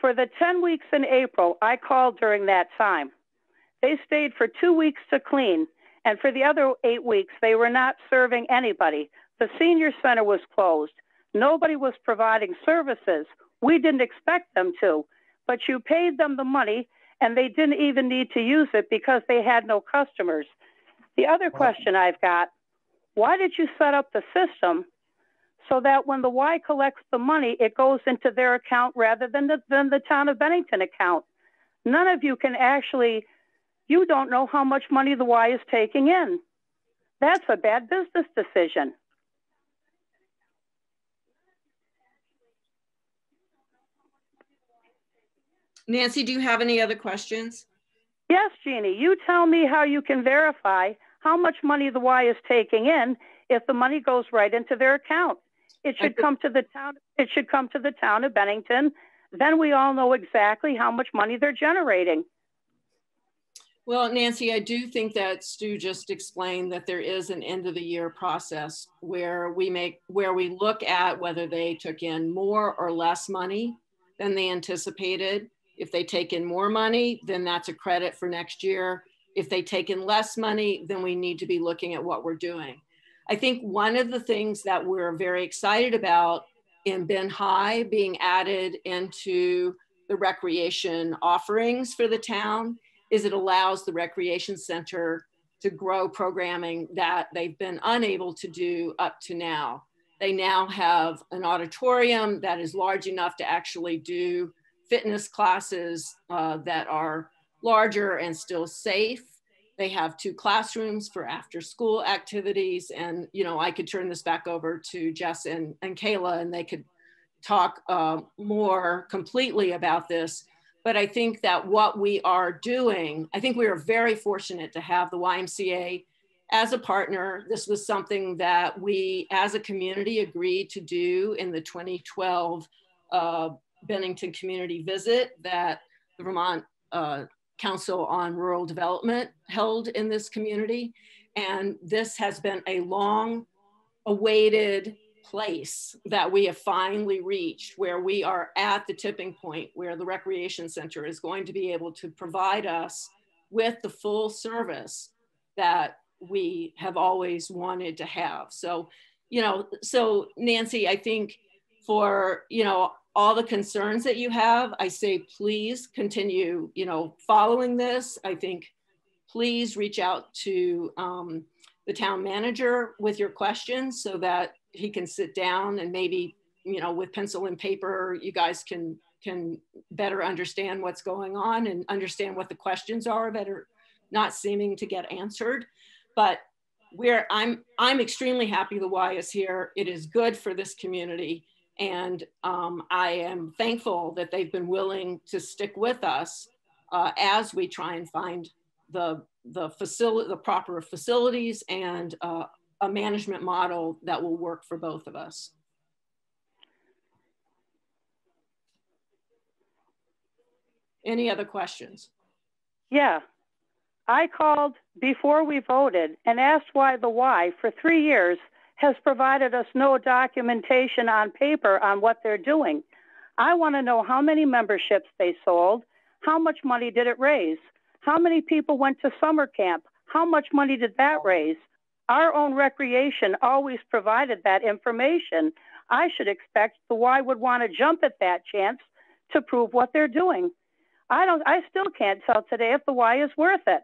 for the 10 weeks in April, I called during that time. They stayed for two weeks to clean, and for the other eight weeks, they were not serving anybody. The senior center was closed. Nobody was providing services. We didn't expect them to, but you paid them the money, and they didn't even need to use it because they had no customers. The other question I've got why did you set up the system so that when the Y collects the money, it goes into their account rather than the, than the town of Bennington account? None of you can actually, you don't know how much money the Y is taking in. That's a bad business decision. Nancy, do you have any other questions? Yes, Jeannie. You tell me how you can verify how much money the Y is taking in if the money goes right into their account. It should come to the town. It should come to the town of Bennington. Then we all know exactly how much money they're generating. Well, Nancy, I do think that Stu just explained that there is an end of the year process where we make where we look at whether they took in more or less money than they anticipated. If they take in more money, then that's a credit for next year if they take in less money, then we need to be looking at what we're doing. I think one of the things that we're very excited about in Ben High being added into the recreation offerings for the town is it allows the recreation center to grow programming that they've been unable to do up to now. They now have an auditorium that is large enough to actually do fitness classes uh, that are larger and still safe. They have two classrooms for after school activities. And, you know, I could turn this back over to Jess and, and Kayla and they could talk uh, more completely about this. But I think that what we are doing, I think we are very fortunate to have the YMCA as a partner. This was something that we as a community agreed to do in the 2012 uh, Bennington community visit that the Vermont uh, Council on Rural Development held in this community. And this has been a long awaited place that we have finally reached where we are at the tipping point where the recreation center is going to be able to provide us with the full service that we have always wanted to have. So, you know, so Nancy, I think for, you know, all the concerns that you have, I say please continue, you know, following this. I think please reach out to um, the town manager with your questions so that he can sit down and maybe, you know, with pencil and paper, you guys can can better understand what's going on and understand what the questions are that are not seeming to get answered. But we're, I'm, I'm extremely happy the Y is here. It is good for this community. And um, I am thankful that they've been willing to stick with us uh, as we try and find the, the facility, the proper facilities and uh, a management model that will work for both of us. Any other questions? Yeah. I called before we voted and asked why the why for three years has provided us no documentation on paper on what they're doing. I want to know how many memberships they sold, how much money did it raise, how many people went to summer camp, how much money did that raise? Our own recreation always provided that information. I should expect the Y would want to jump at that chance to prove what they're doing. I don't I still can't tell today if the Y is worth it.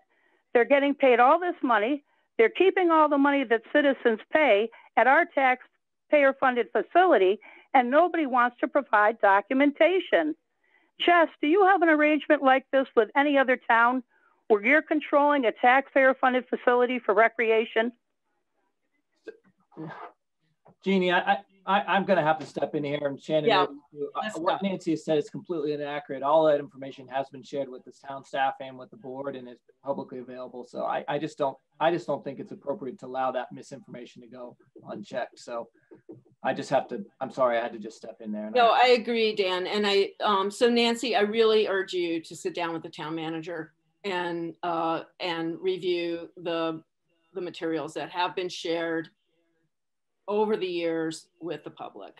They're getting paid all this money. They're keeping all the money that citizens pay at our taxpayer funded facility, and nobody wants to provide documentation. Jess, do you have an arrangement like this with any other town where you're controlling a taxpayer funded facility for recreation? Jeannie, I, I, am going to have to step in here and Shannon. Yeah. Uh, what Nancy has said is completely inaccurate. All that information has been shared with the town staff and with the board, and it's publicly available. So I, I just don't, I just don't think it's appropriate to allow that misinformation to go unchecked. So I just have to. I'm sorry, I had to just step in there. No, I, I agree, Dan. And I, um, so Nancy, I really urge you to sit down with the town manager and uh, and review the the materials that have been shared over the years with the public.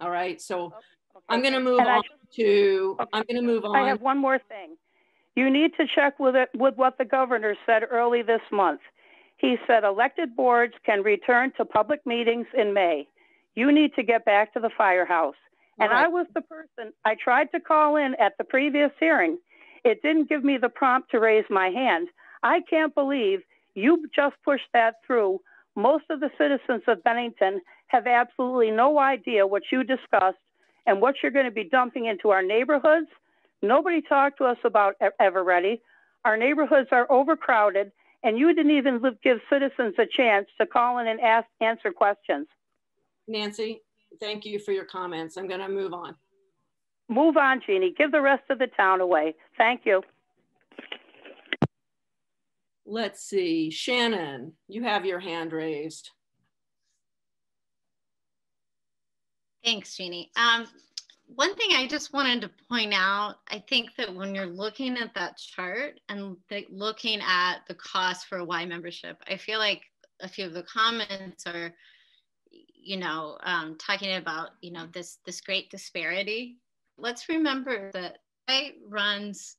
All right, so okay. I'm going to move and on I, to, okay. I'm going to move on. I have one more thing. You need to check with it with what the governor said early this month. He said elected boards can return to public meetings in May. You need to get back to the firehouse. and right. I was the person, I tried to call in at the previous hearing. It didn't give me the prompt to raise my hand. I can't believe you just pushed that through most of the citizens of Bennington have absolutely no idea what you discussed and what you're going to be dumping into our neighborhoods. Nobody talked to us about Eveready. Our neighborhoods are overcrowded, and you didn't even give citizens a chance to call in and ask, answer questions. Nancy, thank you for your comments. I'm going to move on. Move on, Jeannie. Give the rest of the town away. Thank you. Let's see, Shannon, you have your hand raised. Thanks, Jeannie. Um, one thing I just wanted to point out, I think that when you're looking at that chart and looking at the cost for a Y membership, I feel like a few of the comments are, you know, um, talking about, you know, this, this great disparity. Let's remember that Y runs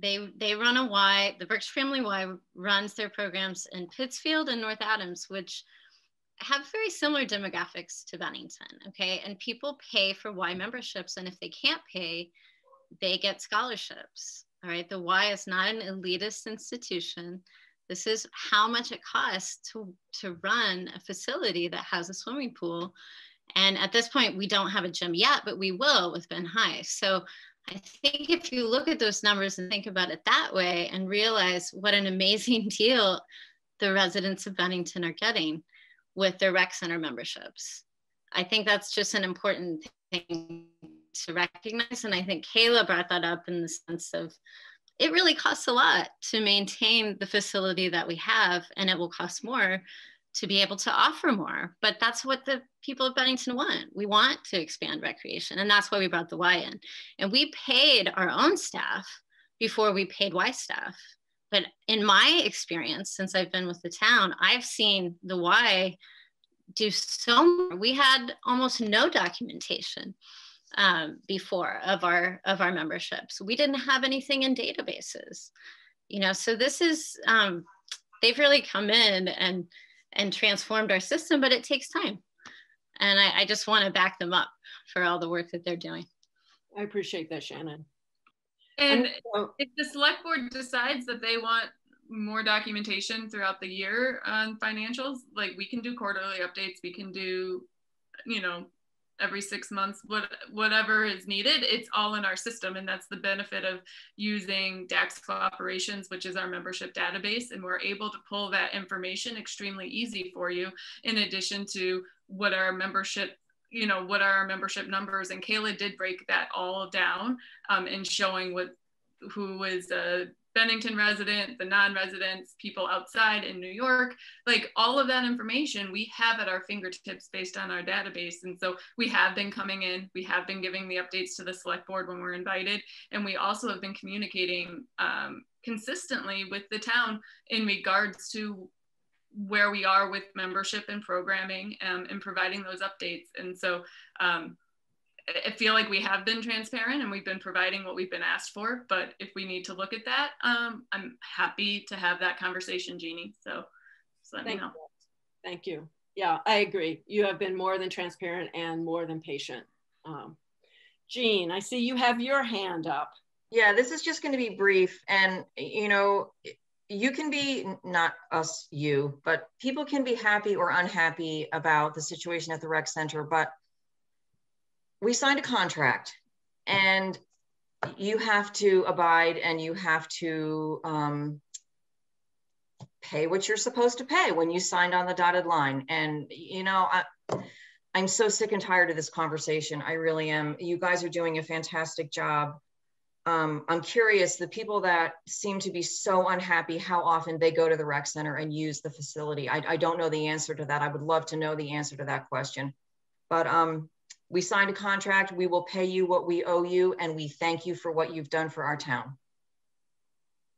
they they run a Y. The Berkshire Family Y runs their programs in Pittsfield and North Adams, which have very similar demographics to Bennington. Okay, and people pay for Y memberships, and if they can't pay, they get scholarships. All right, the Y is not an elitist institution. This is how much it costs to to run a facility that has a swimming pool. And at this point, we don't have a gym yet, but we will with Ben High. So I think if you look at those numbers and think about it that way and realize what an amazing deal the residents of Bennington are getting with their rec center memberships. I think that's just an important thing to recognize. And I think Kayla brought that up in the sense of it really costs a lot to maintain the facility that we have, and it will cost more to be able to offer more. But that's what the people of Bennington want. We want to expand recreation, and that's why we brought the Y in. And we paid our own staff before we paid Y staff. But in my experience, since I've been with the town, I've seen the Y do so much. We had almost no documentation um, before of our of our memberships. We didn't have anything in databases, you know. So this is um, they've really come in and and transformed our system, but it takes time. And I, I just want to back them up for all the work that they're doing. I appreciate that, Shannon. And if the select board decides that they want more documentation throughout the year on financials, like we can do quarterly updates, we can do, you know, every six months, what, whatever is needed, it's all in our system. And that's the benefit of using Daxko Operations, which is our membership database. And we're able to pull that information extremely easy for you, in addition to what our membership you know what our membership numbers and kayla did break that all down um, and showing what who was Bennington resident, the non-residents, people outside in New York, like all of that information we have at our fingertips based on our database. And so we have been coming in, we have been giving the updates to the select board when we're invited. And we also have been communicating um, consistently with the town in regards to where we are with membership and programming um, and providing those updates. And so um, I feel like we have been transparent and we've been providing what we've been asked for. But if we need to look at that, um, I'm happy to have that conversation, Jeannie. So just let Thank me know. You. Thank you. Yeah, I agree. You have been more than transparent and more than patient. Um, Jean, I see you have your hand up. Yeah, this is just going to be brief. And, you know, you can be not us, you, but people can be happy or unhappy about the situation at the rec center. But we signed a contract and you have to abide and you have to um, pay what you're supposed to pay when you signed on the dotted line. And, you know, I, I'm so sick and tired of this conversation. I really am. You guys are doing a fantastic job. Um, I'm curious, the people that seem to be so unhappy, how often they go to the rec center and use the facility. I, I don't know the answer to that. I would love to know the answer to that question. But um, we signed a contract. We will pay you what we owe you, and we thank you for what you've done for our town.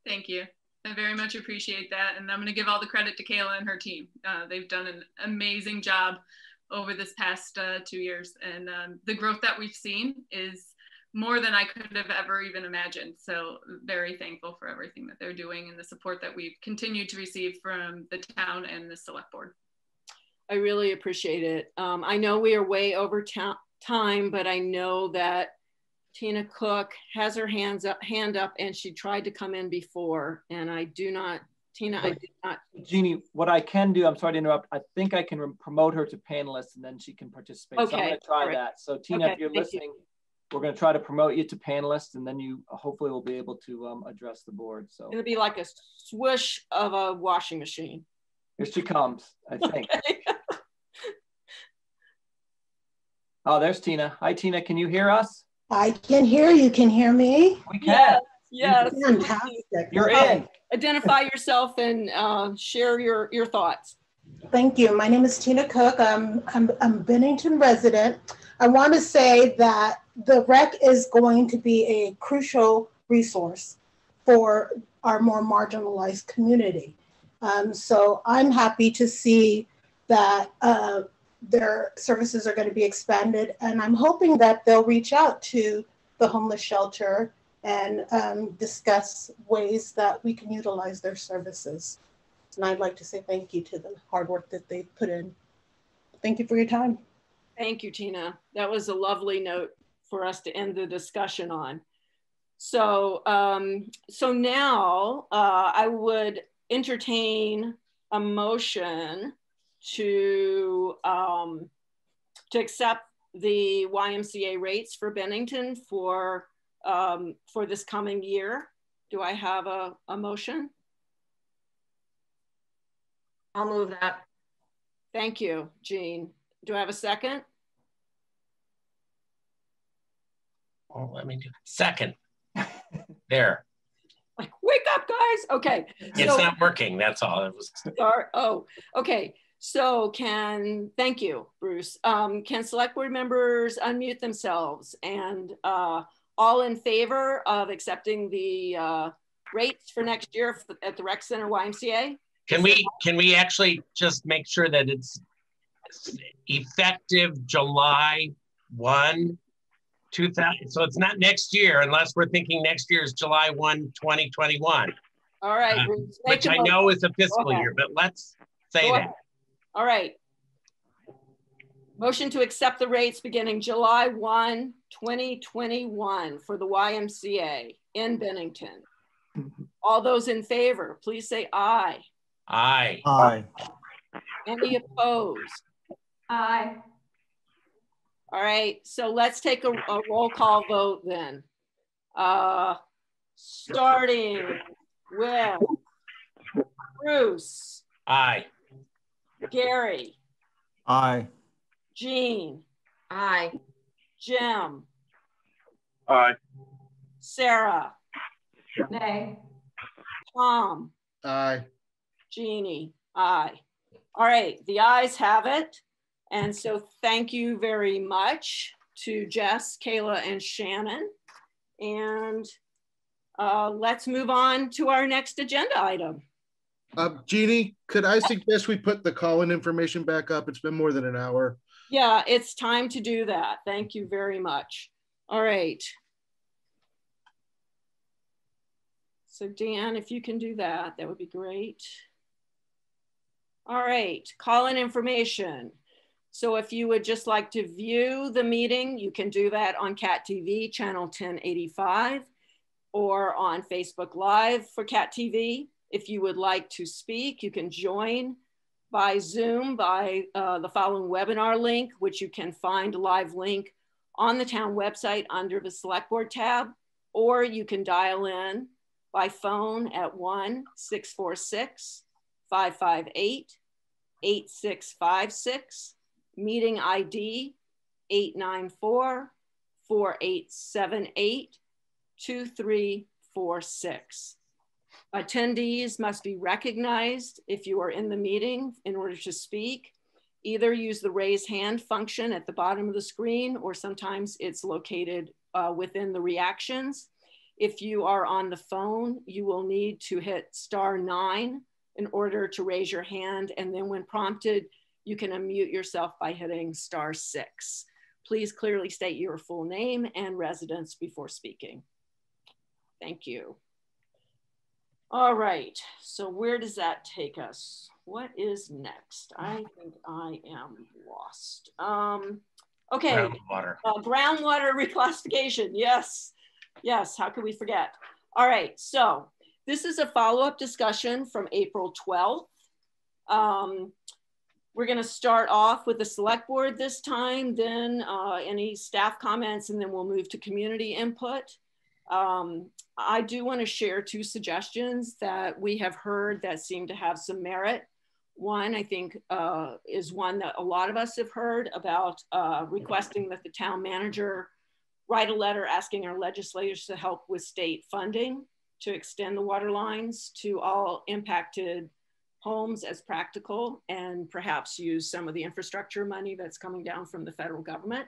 Thank you. I very much appreciate that. And I'm going to give all the credit to Kayla and her team. Uh, they've done an amazing job over this past uh, two years. And um, the growth that we've seen is more than I could have ever even imagined. So, very thankful for everything that they're doing and the support that we've continued to receive from the town and the select board. I really appreciate it. Um, I know we are way over time, but I know that Tina Cook has her hands up, hand up, and she tried to come in before, and I do not. Tina, I did not. Jeannie, what I can do, I'm sorry to interrupt. I think I can promote her to panelist, and then she can participate. Okay. So I'm going to try right. that. So Tina, okay. if you're Thank listening, you. we're going to try to promote you to panelist, and then you hopefully will be able to um, address the board. So it'll be like a swoosh of a washing machine. Here she comes, I think. Okay. Oh, there's Tina. Hi, Tina. Can you hear us? I can hear you. Can hear me? We can. Yes. yes. Fantastic. You're in. Identify yourself and uh, share your, your thoughts. Thank you. My name is Tina Cook. I'm, I'm, I'm Bennington resident. I want to say that the rec is going to be a crucial resource for our more marginalized community. Um, so I'm happy to see that uh, their services are going to be expanded, and I'm hoping that they'll reach out to the homeless shelter and um, discuss ways that we can utilize their services. And I'd like to say thank you to the hard work that they've put in. Thank you for your time. Thank you, Tina. That was a lovely note for us to end the discussion on. So, um, so now uh, I would entertain a motion to um, to accept the YMCA rates for Bennington for um, for this coming year. Do I have a, a motion? I'll move that. Thank you, Jean. Do I have a second? Oh, let me do second. there. Like, wake up, guys. Okay. It's so, not working. That's all. It was. Sorry. Oh, okay. So can, thank you, Bruce. Um, can select board members unmute themselves and uh, all in favor of accepting the uh, rates for next year at the Rec Center YMCA? Can we, can we actually just make sure that it's effective July 1, 2000? So it's not next year unless we're thinking next year is July 1, 2021. All right. Uh, which I know is a fiscal year, but let's say that. Ahead. All right. Motion to accept the rates beginning July 1, 2021 for the YMCA in Bennington. All those in favor, please say aye. Aye. Aye. Any opposed? Aye. All right, so let's take a, a roll call vote then. Uh, starting with Bruce, Aye. Gary, Aye. Jean, Aye. Jim, Aye. Sarah, Nay. Tom, Aye. Jeannie, aye. All right, the ayes have it. And so thank you very much to Jess, Kayla, and Shannon. And uh, let's move on to our next agenda item. Uh, Jeannie, could I suggest we put the call-in information back up? It's been more than an hour. Yeah, it's time to do that. Thank you very much. All right. So Dan, if you can do that, that would be great. All right, call-in information. So if you would just like to view the meeting, you can do that on CAT TV, channel 1085, or on Facebook Live for CAT TV. If you would like to speak, you can join by Zoom by uh, the following webinar link, which you can find a live link on the town website under the select board tab, or you can dial in by phone at 1 646 558 8656, meeting ID 894 4878 2346. Attendees must be recognized if you are in the meeting in order to speak. Either use the raise hand function at the bottom of the screen, or sometimes it's located uh, within the reactions. If you are on the phone, you will need to hit star nine in order to raise your hand. And then when prompted, you can unmute yourself by hitting star six. Please clearly state your full name and residence before speaking. Thank you. All right, so where does that take us? What is next? I think I am lost. Um, okay, Groundwater. uh, groundwater reclassification, yes. Yes, how could we forget? All right, so this is a follow-up discussion from April 12th. Um, we're gonna start off with the select board this time, then uh, any staff comments, and then we'll move to community input. Um, I do wanna share two suggestions that we have heard that seem to have some merit. One, I think, uh, is one that a lot of us have heard about uh, requesting that the town manager write a letter asking our legislators to help with state funding to extend the water lines to all impacted homes as practical and perhaps use some of the infrastructure money that's coming down from the federal government.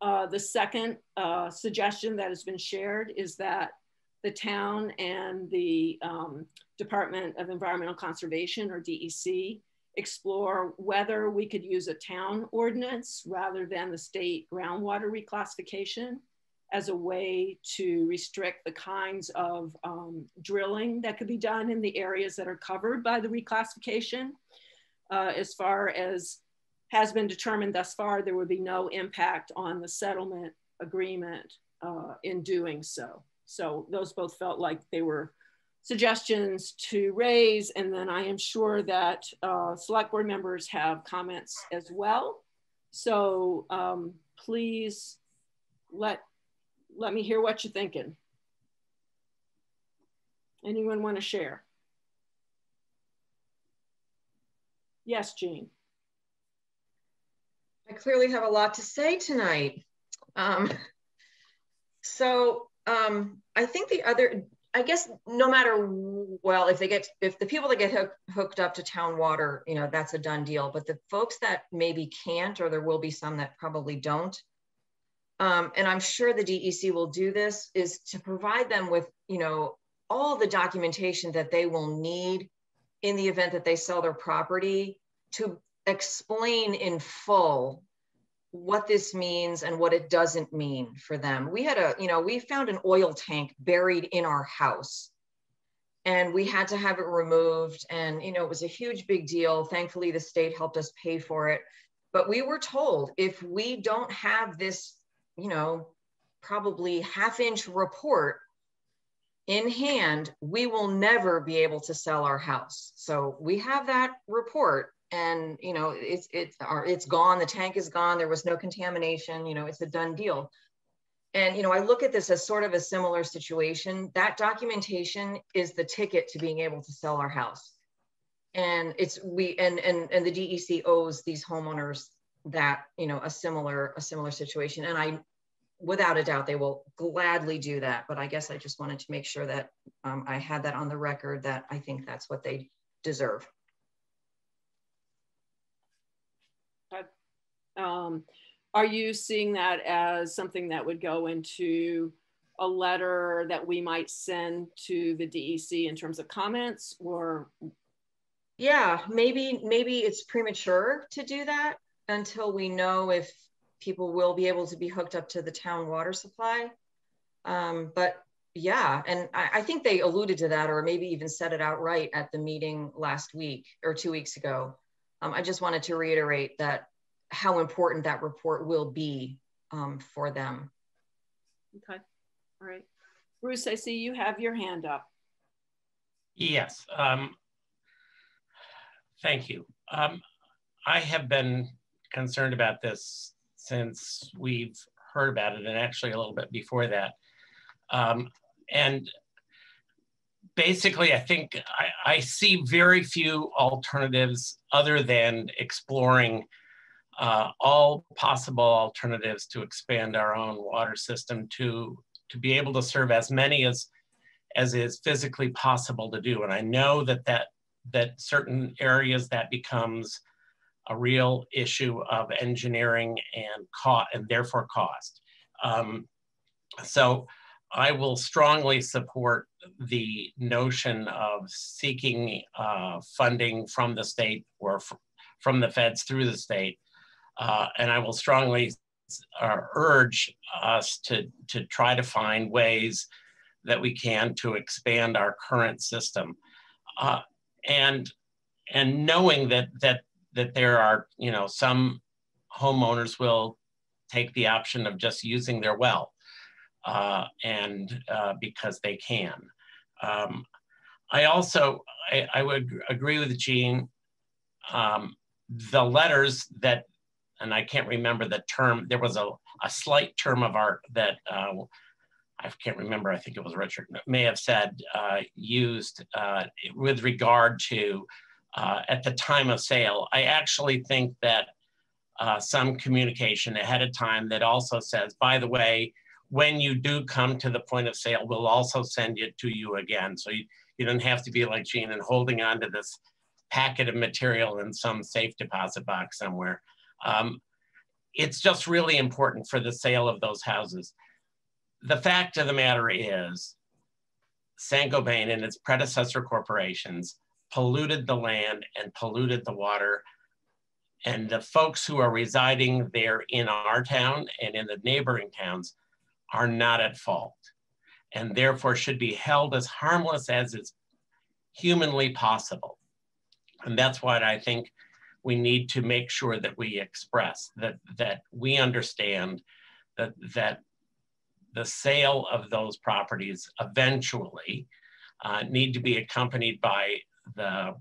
Uh, the second uh, suggestion that has been shared is that the town and the um, Department of Environmental Conservation or DEC explore whether we could use a town ordinance rather than the state groundwater reclassification as a way to restrict the kinds of um, drilling that could be done in the areas that are covered by the reclassification. Uh, as far as has been determined thus far, there would be no impact on the settlement agreement uh, in doing so. So those both felt like they were suggestions to raise. And then I am sure that uh, select board members have comments as well. So um, please let, let me hear what you're thinking. Anyone want to share? Yes, Jean. I clearly have a lot to say tonight. Um, so um, I think the other, I guess no matter, well, if they get, if the people that get hook, hooked up to town water, you know, that's a done deal. But the folks that maybe can't, or there will be some that probably don't, um, and I'm sure the DEC will do this, is to provide them with, you know, all the documentation that they will need in the event that they sell their property to explain in full what this means and what it doesn't mean for them. We had a, you know, we found an oil tank buried in our house and we had to have it removed. And, you know, it was a huge big deal. Thankfully, the state helped us pay for it. But we were told if we don't have this, you know, probably half inch report in hand, we will never be able to sell our house. So we have that report and you know it's it's or it's gone the tank is gone there was no contamination you know it's a done deal. And you know i look at this as sort of a similar situation. That documentation is the ticket to being able to sell our house. And it's we and and and the dec owes these homeowners that you know a similar a similar situation. And i without a doubt they will gladly do that. But i guess i just wanted to make sure that um, i had that on the record that i think that's what they deserve um, are you seeing that as something that would go into a letter that we might send to the DEC in terms of comments or? Yeah, maybe maybe it's premature to do that until we know if people will be able to be hooked up to the town water supply. Um, but yeah, and I, I, think they alluded to that or maybe even said it outright at the meeting last week or two weeks ago. Um, I just wanted to reiterate that how important that report will be um, for them. Okay, all right. Bruce, I see you have your hand up. Yes, um, thank you. Um, I have been concerned about this since we've heard about it and actually a little bit before that. Um, and basically, I think I, I, see very few alternatives other than exploring uh, all possible alternatives to expand our own water system to, to be able to serve as many as, as is physically possible to do. And I know that, that, that certain areas that becomes a real issue of engineering and cost and therefore cost. Um, so I will strongly support the notion of seeking uh, funding from the state or from the feds through the state. Uh, and I will strongly uh, urge us to, to try to find ways that we can to expand our current system. Uh, and, and knowing that, that that there are, you know, some homeowners will take the option of just using their well uh, and uh, because they can. Um, I also, I, I, would agree with Jean, um, the letters that, and I can't remember the term, there was a, a slight term of art that uh, I can't remember, I think it was Richard, may have said, uh, used uh, with regard to uh, at the time of sale. I actually think that uh, some communication ahead of time that also says, by the way, when you do come to the point of sale, we'll also send it to you again. So you, you don't have to be like Jean and holding on to this packet of material in some safe deposit box somewhere. Um, it's just really important for the sale of those houses. The fact of the matter is, Saint-Gobain and its predecessor corporations polluted the land and polluted the water. And the folks who are residing there in our town and in the neighboring towns are not at fault and therefore should be held as harmless as is humanly possible. And that's what I think we need to make sure that we express, that, that we understand that, that the sale of those properties eventually uh, need to be accompanied by the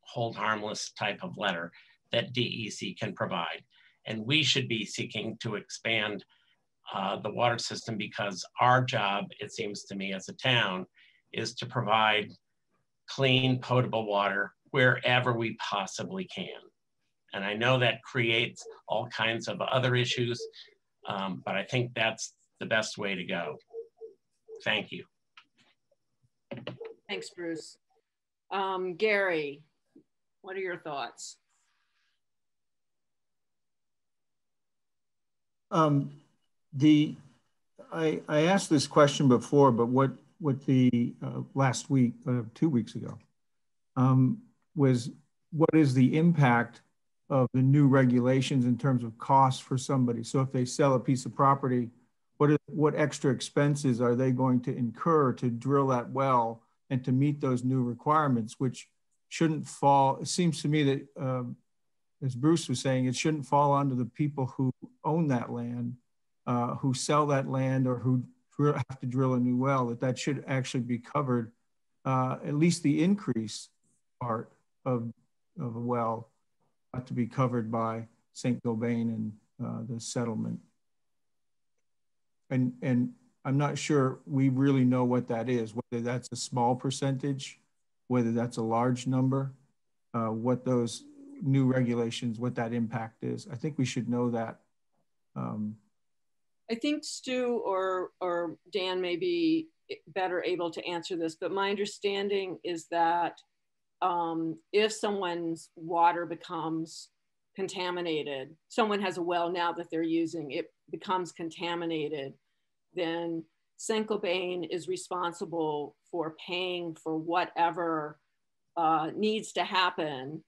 hold harmless type of letter that DEC can provide. And we should be seeking to expand uh, the water system because our job, it seems to me as a town, is to provide clean, potable water wherever we possibly can. And I know that creates all kinds of other issues, um, but I think that's the best way to go. Thank you. Thanks, Bruce. Um, Gary, what are your thoughts? Um, the I, I asked this question before, but what what the uh, last week, uh, two weeks ago, um, was what is the impact of the new regulations in terms of cost for somebody? So if they sell a piece of property, what is, what extra expenses are they going to incur to drill that well and to meet those new requirements, which shouldn't fall. It seems to me that, um, as Bruce was saying, it shouldn't fall onto the people who own that land, uh, who sell that land, or who have to drill a new well. That that should actually be covered, uh, at least the increase part of of a well ought to be covered by St. Gobain and uh, the settlement. And, and I'm not sure we really know what that is, whether that's a small percentage, whether that's a large number, uh, what those new regulations, what that impact is. I think we should know that. Um, I think Stu or, or Dan may be better able to answer this, but my understanding is that um, if someone's water becomes contaminated, someone has a well now that they're using, it becomes contaminated, then Saint-Gobain is responsible for paying for whatever uh, needs to happen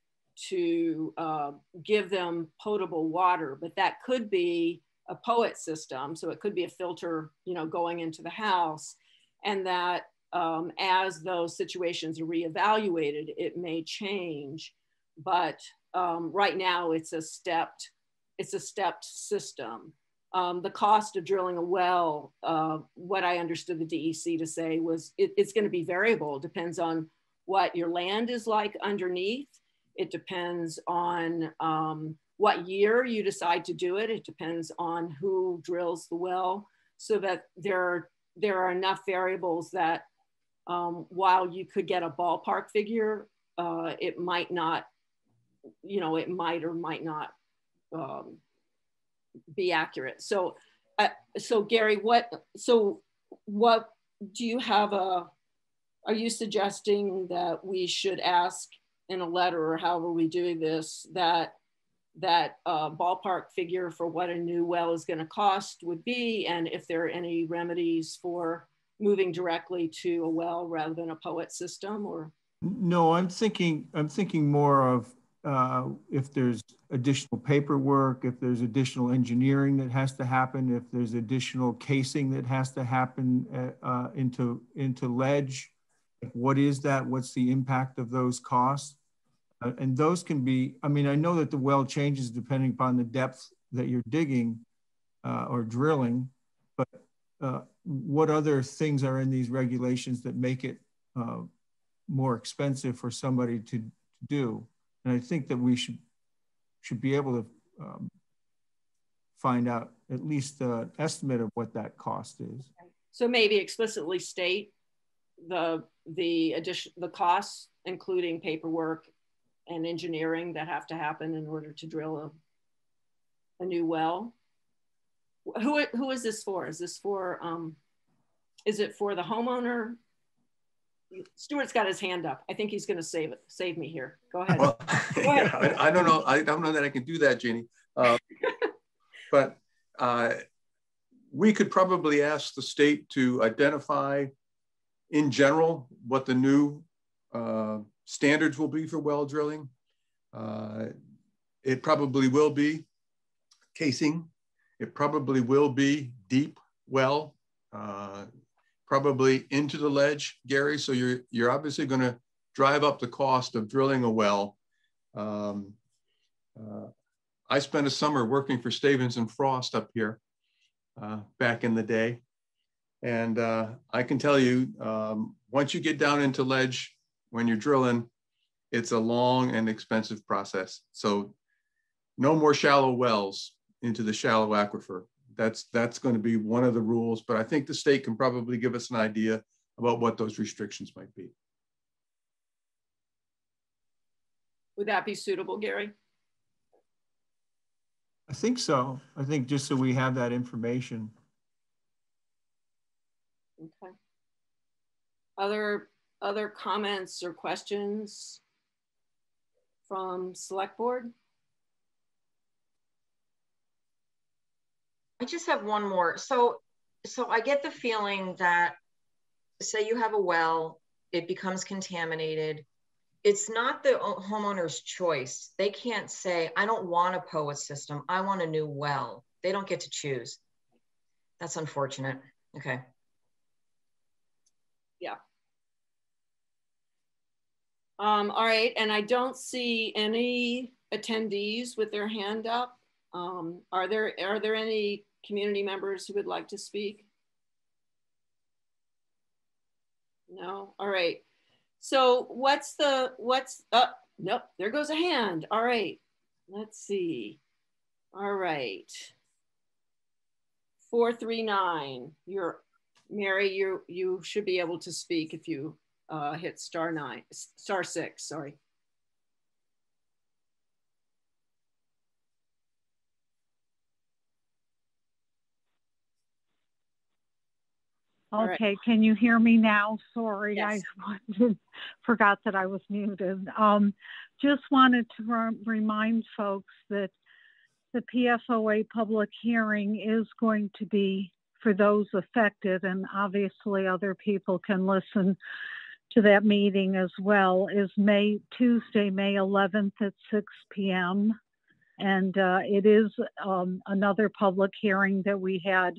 to uh, give them potable water. But that could be a POET system, so it could be a filter, you know, going into the house, and that um, as those situations are reevaluated, it may change. But um, right now, it's a stepped, it's a stepped system. Um, the cost of drilling a well, uh, what I understood the DEC to say was it, it's going to be variable. It depends on what your land is like underneath. It depends on um, what year you decide to do it. It depends on who drills the well, so that there are, there are enough variables that um, while you could get a ballpark figure, uh, it might not, you know, it might or might not um, be accurate. So, uh, so Gary, what, so what do you have a, are you suggesting that we should ask in a letter or however we doing this that that uh, ballpark figure for what a new well is going to cost would be and if there are any remedies for moving directly to a well rather than a POET system or no i'm thinking i'm thinking more of uh, if there's additional paperwork, if there's additional engineering that has to happen, if there's additional casing that has to happen uh, uh, into, into ledge, what is that? What's the impact of those costs? Uh, and those can be, I mean, I know that the well changes depending upon the depth that you're digging uh, or drilling, what other things are in these regulations that make it more expensive for somebody to, to do? And I think that we should should be able to um, find out at least an estimate of what that cost is. So maybe explicitly state the the addition the costs, including paperwork and engineering that have to happen in order to drill a, a new well. Who who is this for? Is this for um, is it for the homeowner Stuart's got his hand up. I think he's going to save it. Save me here. Go ahead. Well, Go ahead. Yeah, I, I, don't know. I don't know that I can do that, Jeannie. Uh, but uh, we could probably ask the state to identify, in general, what the new uh, standards will be for well drilling. Uh, it probably will be casing. It probably will be deep well. Uh, probably into the ledge, Gary. So you're, you're obviously going to drive up the cost of drilling a well. Um, uh, I spent a summer working for Stevens and Frost up here uh, back in the day. And uh, I can tell you, um, once you get down into ledge, when you're drilling, it's a long and expensive process. So no more shallow wells into the shallow aquifer that's that's going to be one of the rules. But I think the state can probably give us an idea about what those restrictions might be. Would that be suitable, Gary? I think so. I think just so we have that information. Okay. Other other comments or questions from select board? I just have one more. So, so I get the feeling that, say you have a well, it becomes contaminated. It's not the homeowner's choice. They can't say, I don't want a POET system. I want a new well. They don't get to choose. That's unfortunate. Okay. Yeah. Um, all right, and I don't see any attendees with their hand up. Um, are there are there any community members who would like to speak? No, all right. So what's the, what's, up? oh, nope, there goes a hand. All right. let's see. All right. 439, you're, Mary, you, you should be able to speak if you uh, hit star nine, star six, sorry. Okay, right. can you hear me now? Sorry, yes. I forgot that I was muted. Um, just wanted to re remind folks that the PFOA public hearing is going to be for those affected, and obviously other people can listen to that meeting as well, is May Tuesday, May 11th at 6 p.m. And uh, it is um, another public hearing that we had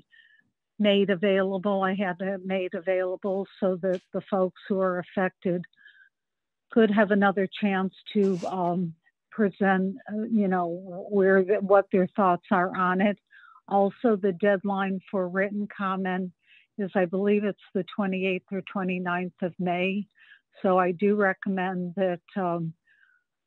made available. I had it made available so that the folks who are affected could have another chance to um, present, uh, you know, where the, what their thoughts are on it. Also, the deadline for written comment is, I believe it's the 28th or 29th of May. So I do recommend that um,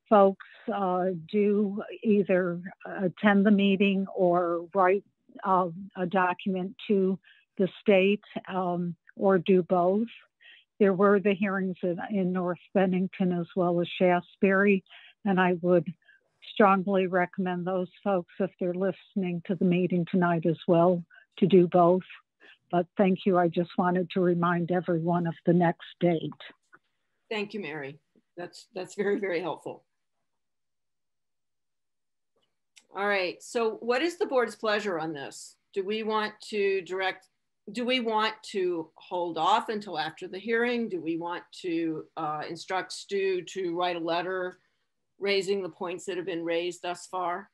folks uh, do either attend the meeting or write uh, a document to the state um, or do both. There were the hearings in, in North Bennington as well as Shaftsbury, and I would strongly recommend those folks, if they're listening to the meeting tonight as well, to do both. But thank you. I just wanted to remind everyone of the next date. Thank you, Mary. That's that's very, very helpful. All right, so what is the board's pleasure on this? Do we want to direct, do we want to hold off until after the hearing? Do we want to uh, instruct Stu to write a letter raising the points that have been raised thus far?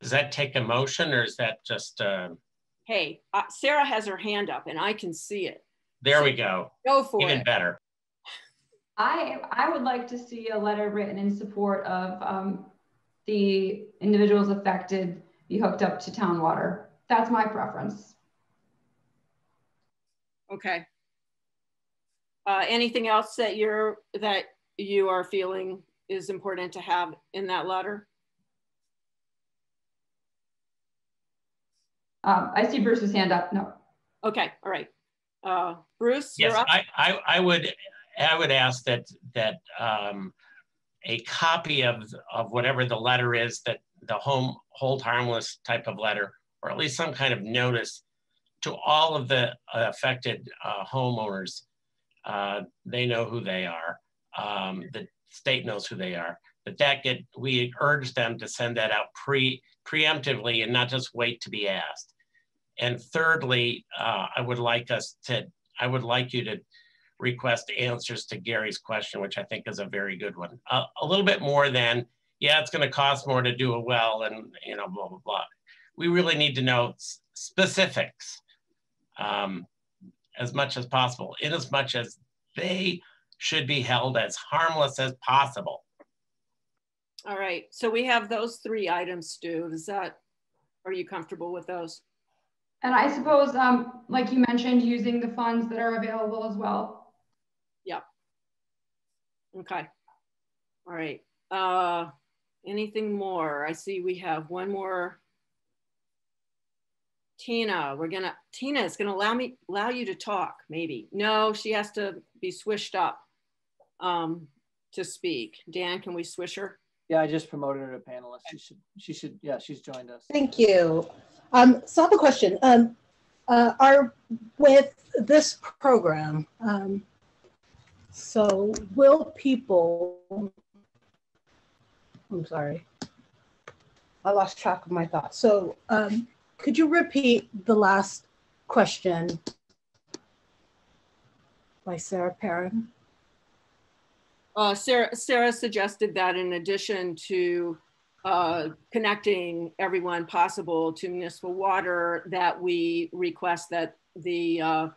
Does that take a motion or is that just? Uh... Hey, uh, Sarah has her hand up and I can see it. There so we go. Go for Even it. Even better. I, I would like to see a letter written in support of um, the individuals affected be hooked up to town water. That's my preference. Okay. Uh, anything else that you're that you are feeling is important to have in that letter? Um, I see Bruce's hand up. No. Okay. All right. Uh, Bruce, yes, I, I, I would I would ask that that um, a copy of of whatever the letter is that the home hold harmless type of letter, or at least some kind of notice to all of the affected uh, homeowners. Uh, they know who they are. Um, the state knows who they are. But that get we urge them to send that out pre preemptively and not just wait to be asked. And thirdly, uh, I would like us to I would like you to request answers to Gary's question, which I think is a very good one. Uh, a little bit more than, yeah, it's going to cost more to do a well and, you know, blah, blah, blah. We really need to know specifics um, as much as possible, in as much as they should be held as harmless as possible. All right, so we have those three items, Stu. Is that, are you comfortable with those? And I suppose, um, like you mentioned, using the funds that are available as well. Okay. All right. Uh, anything more? I see we have one more. Tina, we're gonna, Tina is gonna allow me, allow you to talk, maybe. No, she has to be swished up um, to speak. Dan, can we swish her? Yeah, I just promoted her to panelist. She should, she should, yeah, she's joined us. Thank you. Um, so I have a question. Um, uh, are with this program, um, so will people, I'm sorry, I lost track of my thoughts. So um, could you repeat the last question by Sarah Perrin? Uh, Sarah, Sarah suggested that in addition to uh, connecting everyone possible to municipal water, that we request that the uh,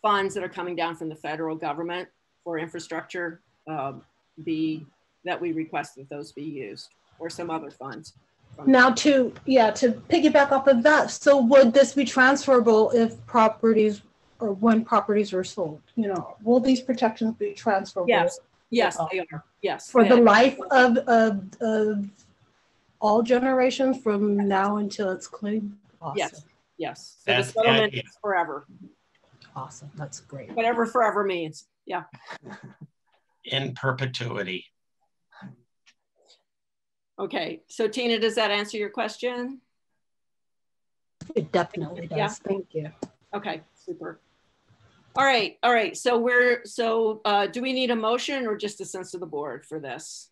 funds that are coming down from the federal government for infrastructure um, be that we request that those be used or some other funds. Now to, yeah, to piggyback off of that, so would this be transferable if properties or when properties are sold? You know, will these protections be transferable? Yes, Yes, they are. Yes. For the are. life of, of, of all generations from now until it's clean? Awesome. Yes, yes. So the That's the settlement is forever, Awesome. That's great. whatever forever means. Yeah. In perpetuity. Okay. So Tina, does that answer your question? It definitely does. Yeah. Thank you. Okay, super. All right, all right. So we're, so uh, do we need a motion or just a sense of the board for this?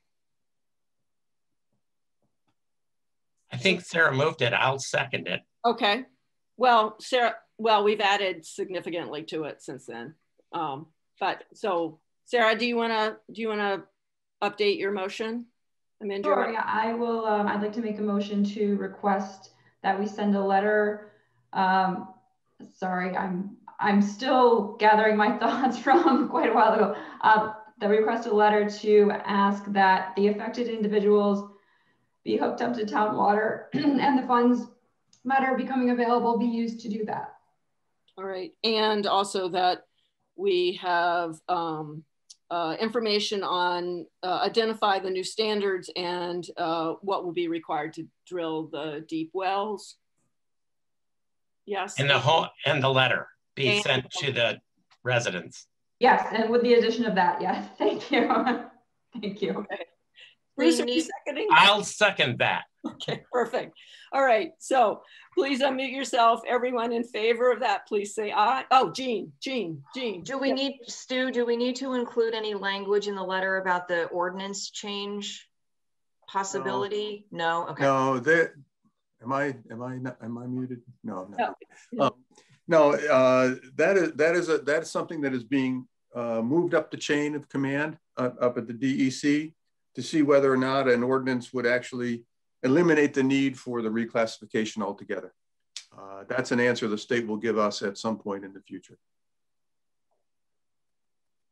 I think Sarah moved it. I'll second it. Okay. Well, Sarah, well, we've added significantly to it since then. Um, but so Sarah, do you want to, do you want to update your motion? Amend your- Sure, yeah, I will, um, I'd like to make a motion to request that we send a letter. Um, sorry, I'm, I'm still gathering my thoughts from quite a while ago. Uh, that we request a letter to ask that the affected individuals be hooked up to town water and the funds that are becoming available be used to do that. All right, and also that we have um, uh, information on uh, identify the new standards and uh, what will be required to drill the deep wells. Yes. And the whole, and the letter be And- sent to the residents. Yes, and with the addition of that, yes, thank you. Thank you. Okay. Bruce, are you seconding? I'll second that. Okay, perfect. All right, so please unmute yourself. Everyone in favor of that, please say aye. Oh, Jean, Jean, Jean. Do we need, Stu, do we need to include any language in the letter about the ordinance change possibility? No, okay. No, that, am I, am I, not- am I muted? No, no. No. Um, No, uh, that is, that is, a that is something that is being uh, moved up the chain of command uh, up at the DEC to see whether or not an ordinance would actually eliminate the need for the reclassification altogether. Uh, That's an answer the state will give us at some point in the future.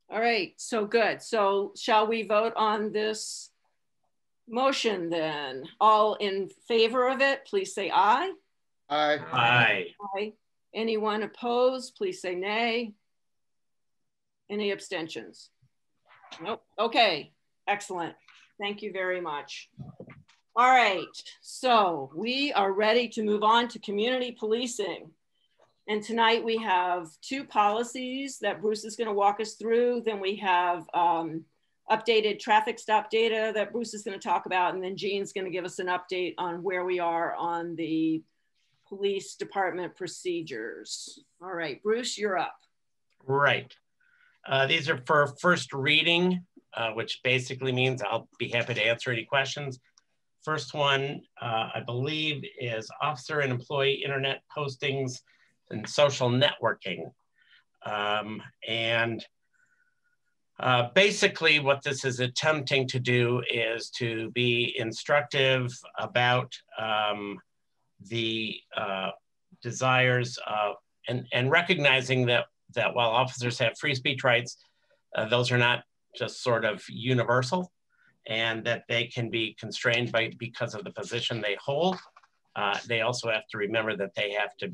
All right, so good. So shall we vote on this motion then? All in favor of it, please say aye. Aye. Aye. Aye. Anyone opposed, please say nay. Any abstentions? Nope. Okay, excellent. Thank you very much. All right, so we are ready to move on to community policing. And tonight we have two policies that Bruce is going to walk us through. Then we have um, updated traffic stop data that Bruce is going to talk about. And then Jean's going to give us an update on where we are on the police department procedures. All right, Bruce, you're up. Right. Uh, these are for first reading, uh, which basically means I'll be happy to answer any questions. First one, uh, I believe, is officer and employee internet postings and social networking. Um, and uh, basically, what this is attempting to do is to be instructive about um, the uh, desires of, and, and recognizing that, that while officers have free speech rights, uh, those are not just sort of universal and that they can be constrained by because of the position they hold. Uh, they also have to remember that they have to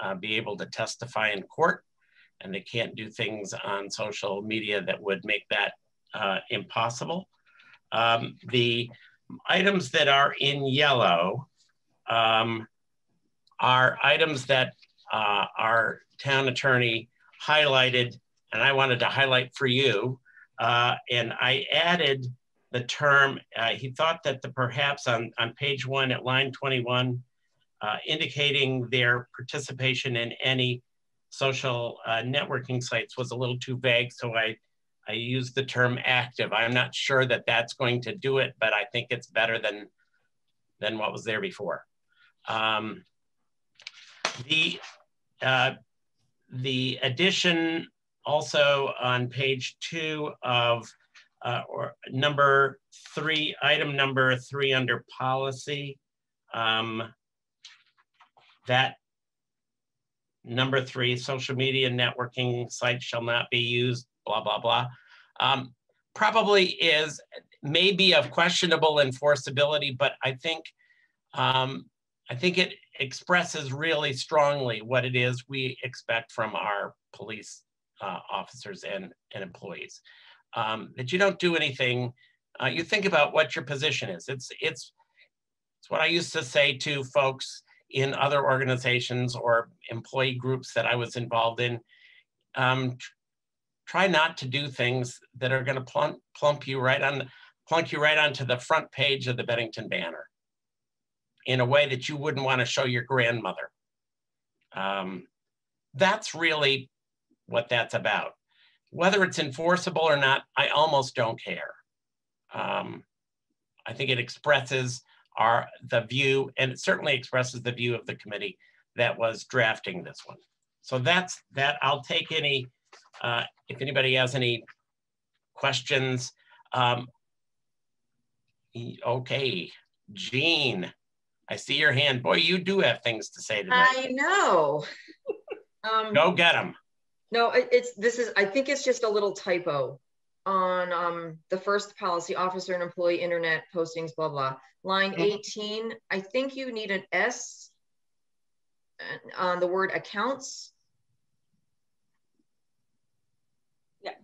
uh, be able to testify in court and they can't do things on social media that would make that uh, impossible. Um, the items that are in yellow um, are items that uh, our town attorney highlighted, and I wanted to highlight for you. Uh, and I added the term, uh, he thought that the perhaps on, on page one at line 21, uh, indicating their participation in any social uh, networking sites was a little too vague. So I, I used the term active. I'm not sure that that's going to do it, but I think it's better than, than what was there before. Um, the, uh, the addition also on page two of uh, or number three, item number three under policy. Um, that number three, social media networking sites shall not be used, blah, blah, blah. Um, probably is maybe of questionable enforceability, but I think um, I think it expresses really strongly what it is we expect from our police uh, officers and, and employees. um, that you don't do anything. Uh, you think about what your position is. It's it's it's what I used to say to folks in other organizations or employee groups that I was involved in. Um, try not to do things that are going to plump, plump you right on plunk you right onto the front page of the Bennington banner in a way that you wouldn't want to show your grandmother. Um, that's really what that's about. Whether it's enforceable or not, I almost don't care. Um, I think it expresses our the view, and it certainly expresses the view of the committee that was drafting this one. So that's that. I'll take any, uh, if anybody has any questions. Um, okay, Jean, I see your hand. Boy, you do have things to say today. I know. Um, Go get them. No, it's this is. I think it's just a little typo on um, the first policy, officer and employee internet postings, blah blah. Line mm -hmm. 18. I think you need an S on the word accounts. Yeah.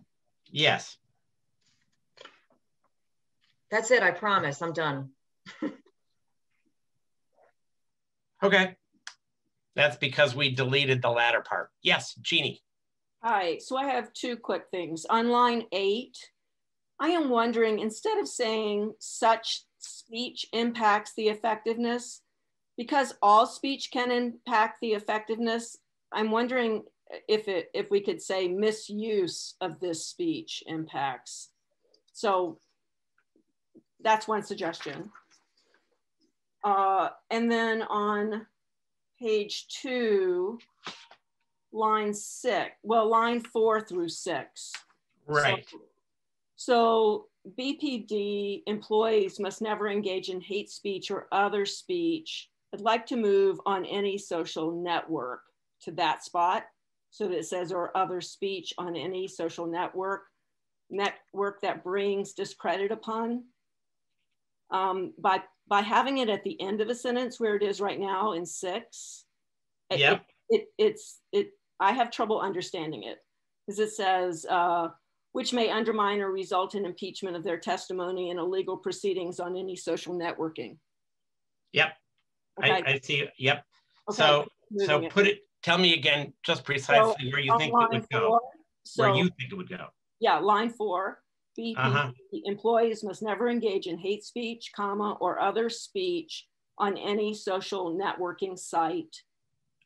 Yes. That's it. I promise. I'm done. okay. That's because we deleted the latter part. Yes, Jeannie. Hi, so I have two quick things. On line eight, I am wondering, instead of saying such speech impacts the effectiveness, because all speech can impact the effectiveness, I'm wondering if it if we could say misuse of this speech impacts. So that's one suggestion. Uh, and then on page two, line six, well, line four through six. Right. So, so BPD employees must never engage in hate speech or other speech. I'd like to move on any social network to that spot so that it says or other speech on any social network, network that brings discredit upon. Um, by by having it at the end of a sentence where it is right now in six, yeah, it, it, it's it. I have trouble understanding it because it says uh, which may undermine or result in impeachment of their testimony in illegal proceedings on any social networking. Yep, okay. I, I, see. Yep. Okay. So so put it. Tell me again, just precisely so where you think it would go. So, where you think it would go. Yeah, line four. BP uh-huh. employees must never engage in hate speech, comma, or other speech on any social networking site.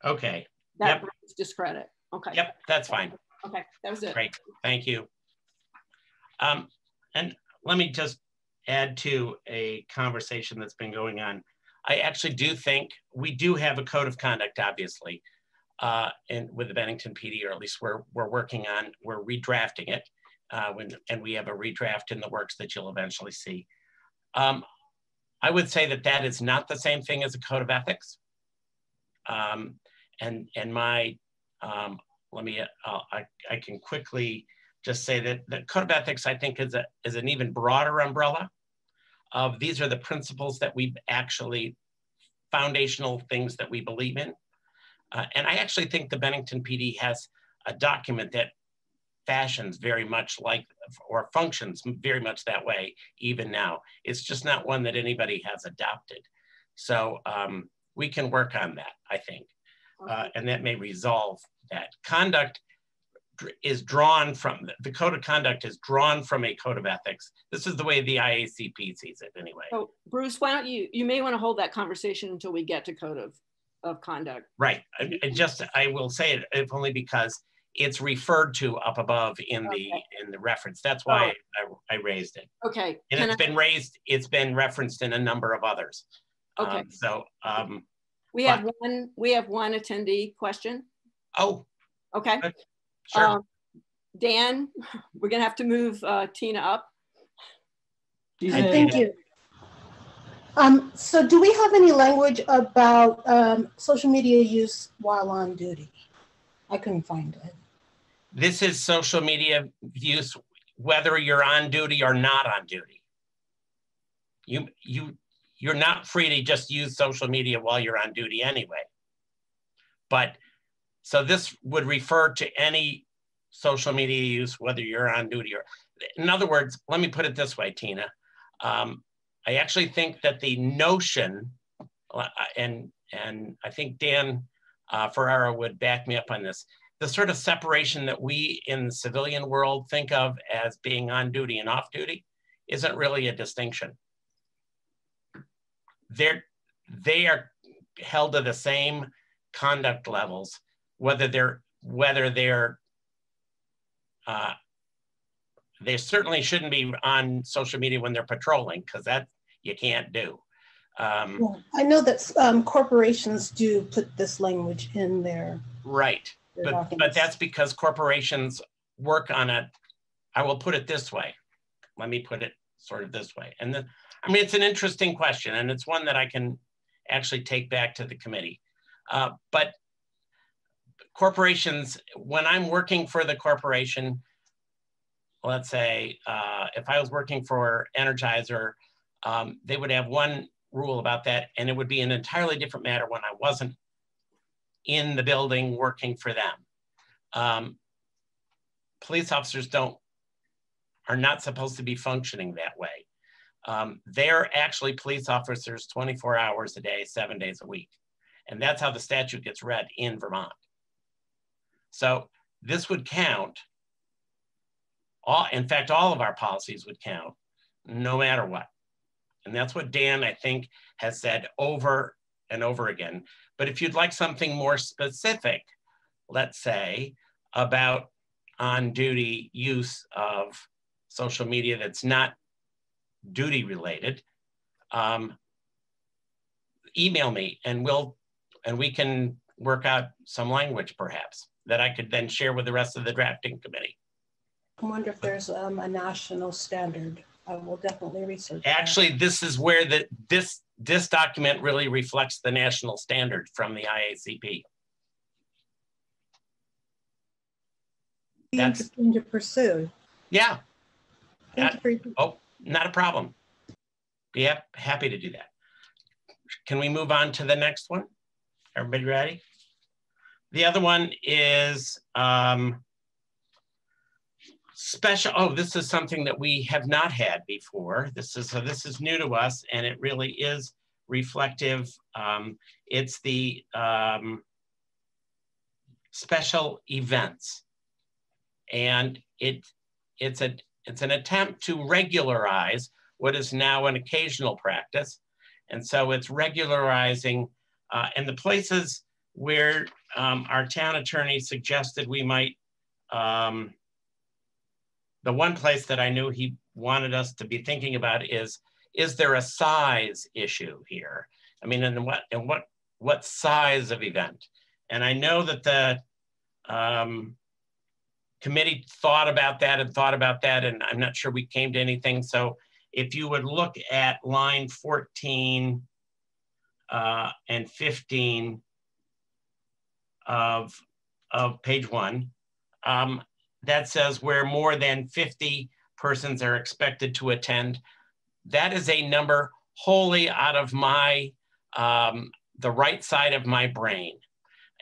Okay. That yep. brings discredit. Okay. Yep, that's fine. Okay, that was it. Great, thank you. Um, and let me just add to a conversation that's been going on. I actually do think we do have a code of conduct, obviously, uh, and with the Bennington PD, or at least we're, we're working on, we're redrafting it uh, when, and we have a redraft in the works that you'll eventually see. Um, I would say that that is not the same thing as a code of ethics. Um, and, and my, um, let me, uh, I, I can quickly just say that the code of ethics, I think is, a, is an even broader umbrella of these are the principles that we actually, foundational things that we believe in. Uh, and I actually think the Bennington PD has a document that fashions very much like or functions very much that way even now. It's just not one that anybody has adopted. So um, we can work on that, I think, uh, and that may resolve that. Conduct is drawn from, the code of conduct is drawn from a code of ethics. This is the way the IACP sees it anyway. So Bruce, why don't you, you may want to hold that conversation until we get to code of, of conduct. Right, I, I just, I will say it if only because it's referred to up above in okay. the in the reference. That's why oh. I, I, raised it. Okay. And Can it's I... been raised. It's been referenced in a number of others. Okay. Um, so um, we but... have one. We have one attendee question. Oh. Okay. Sure. Um, Dan, we're gonna have to move uh, Tina up. Thank you. Um, so do we have any language about um, social media use while on duty? I couldn't find it. This is social media use, whether you're on duty or not on duty. You, you, you're not free to just use social media while you're on duty anyway. But so this would refer to any social media use, whether you're on duty or in other words, let me put it this way, Tina. Um, I actually think that the notion, uh, and and I think Dan uh, Ferrara would back me up on this, the sort of separation that we in the civilian world think of as being on duty and off duty isn't really a distinction. They're, they are held to the same conduct levels, whether they're, whether they're, uh, they certainly shouldn't be on social media when they're patrolling because that you can't do. Um, yeah, I know that um, corporations do put this language in there. Right but, but that's because corporations work on a, I will put it this way. Let me put it sort of this way. And then, I mean, it's an interesting question and it's one that I can actually take back to the committee. Uh, but corporations, when I'm working for the corporation, let's say uh, if I was working for Energizer, um, they would have one rule about that and it would be an entirely different matter when I wasn't in the building working for them. Um, police officers don't are not supposed to be functioning that way. Um, they're actually police officers 24 hours a day, seven days a week. And that's how the statute gets read in Vermont. So this would count. All, in fact, all of our policies would count no matter what. And that's what Dan, I think, has said over and over again. But if you'd like something more specific, let's say, about on duty use of social media that's not duty related, um, email me and we'll and we can work out some language perhaps that I could then share with the rest of the drafting committee. I wonder if there's um, a national standard. I will definitely research. Actually, that. this is where the this this document really reflects the national standard from the IACP. That's interesting to pursue. Yeah. Not, oh, not a problem. Be happy to do that. Can we move on to the next one? Everybody ready? The other one is um, special oh this is something that we have not had before this is so this is new to us and it really is reflective um, it's the um, special events and it it's a it's an attempt to regularize what is now an occasional practice and so it's regularizing uh, and the places where um, our town attorney suggested we might um, the one place that I knew he wanted us to be thinking about is, is there a size issue here? I mean, and what, and what, what size of event? And I know that the um, committee thought about that and thought about that, and I'm not sure we came to anything. So if you would look at line 14 uh, and 15 of, of page one, um, that says where more than 50 persons are expected to attend. That is a number wholly out of my, um, the right side of my brain.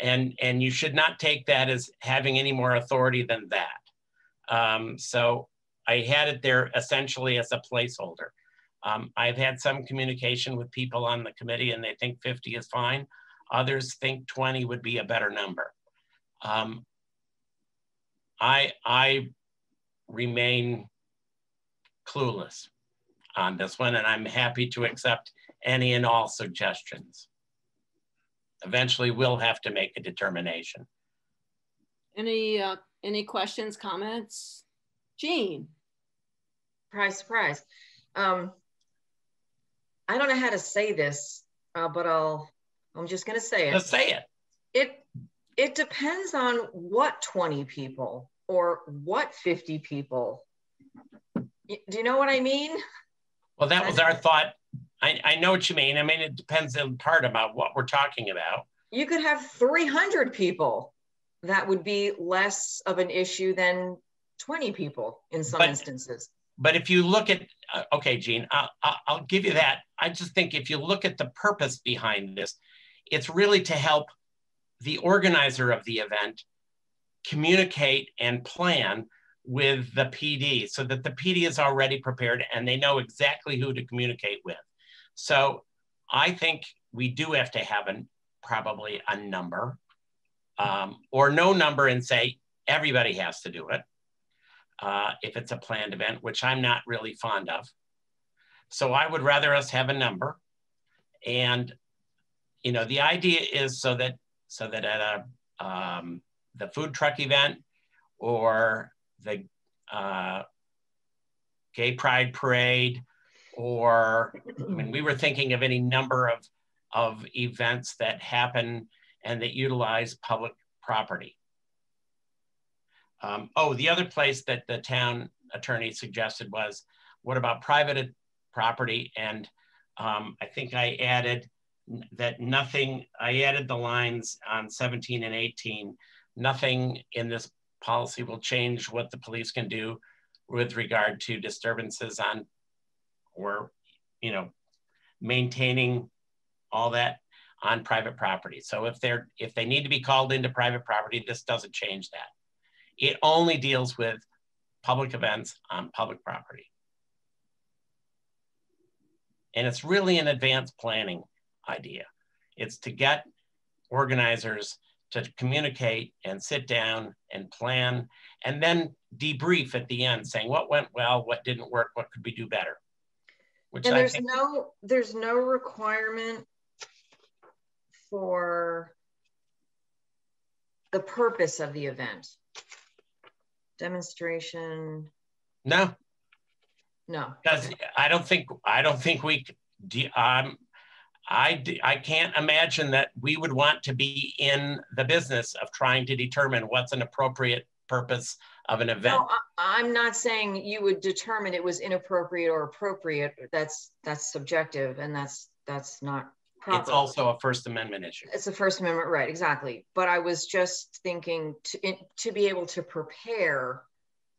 And, and you should not take that as having any more authority than that. Um, so I had it there essentially as a placeholder. Um, I've had some communication with people on the committee and they think 50 is fine. Others think 20 would be a better number. Um, I I remain clueless on this one, and I'm happy to accept any and all suggestions. Eventually, we'll have to make a determination. Any uh, any questions, comments? Jean. Surprise, surprise. Um, I don't know how to say this, uh, but I'll. I'm just going to say it. Let's say it. It it depends on what 20 people or what 50 people. Do you know what I mean? Well, that was our thought. I, I know what you mean. I mean, it depends in part about what we're talking about. You could have 300 people. That would be less of an issue than 20 people in some but, instances. But if you look at, uh, okay, Jean, I'll, I'll give you that. I just think if you look at the purpose behind this, it's really to help the organizer of the event communicate and plan with the PD so that the PD is already prepared and they know exactly who to communicate with. So I think we do have to have an, probably a number um, or no number and say everybody has to do it uh, if it's a planned event, which I'm not really fond of. So I would rather us have a number. And, you know, the idea is so that, so that at a, um, the food truck event or the uh, gay pride parade, or I mean, we were thinking of any number of, of events that happen and that utilize public property. Um, oh, the other place that the town attorney suggested was, what about private property? And um, I think I added that nothing, I added the lines on 17 and 18, nothing in this policy will change what the police can do with regard to disturbances on or, you know, maintaining all that on private property. So if they're if they need to be called into private property, this doesn't change that. It only deals with public events on public property. And it's really an advanced planning idea. It's to get organizers to communicate and sit down and plan and then debrief at the end saying what went well, what didn't work, what could we do better. Which and I there's think- no there's no requirement for the purpose of the event. Demonstration. No. No. Because I don't think I don't think we um I, I can't imagine that we would want to be in the business of trying to determine what's an appropriate purpose of an event. No, I'm not saying you would determine it was inappropriate or appropriate. That's that's subjective, and that's that's not. Proper. It's also a First Amendment issue. It's a First Amendment right, exactly. But I was just thinking to in, to be able to prepare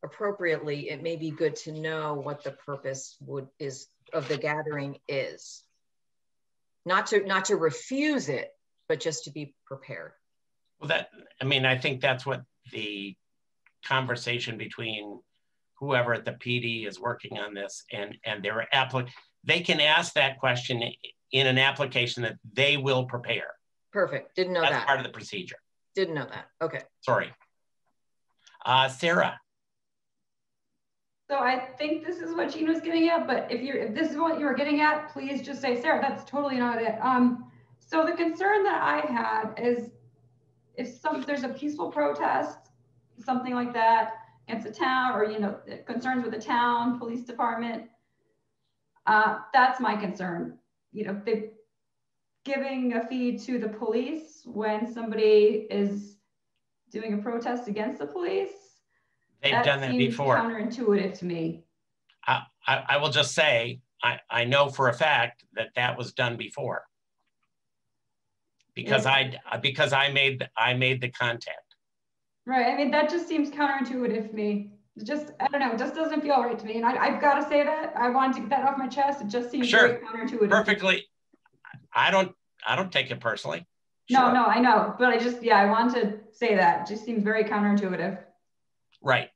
appropriately, it may be good to know what the purpose would is of the gathering is not to not to refuse it, but just to be prepared. Well, that I mean, I think that's what the conversation between whoever at the PD is working on this and and their applic they can ask that question in an application that they will prepare. Perfect. Didn't know that's that. part of the procedure. Didn't know that. Okay. Sorry. Uh, Sarah. So I think this is what Jean was getting at, but if you're if this is what you were getting at, please just say, Sarah, that's totally not it. Um, so the concern that I had is if some there's a peaceful protest, something like that against the town, or you know, concerns with the town, police department, uh, that's my concern. You know, they giving a fee to the police when somebody is doing a protest against the police They've that done that before. Counterintuitive to me. I, I, I will just say, I, I know for a fact that that was done before. Because yeah. I because I made I made the contact. Right. I mean that just seems counterintuitive to me. It just I don't know. It just doesn't feel right to me. And I, I've got to say that I wanted to get that off my chest. It just seems sure. counterintuitive. Perfectly. I don't I don't take it personally. Sure. No, no, I know, but I just yeah, I want to say that. It just seems very counterintuitive. Right.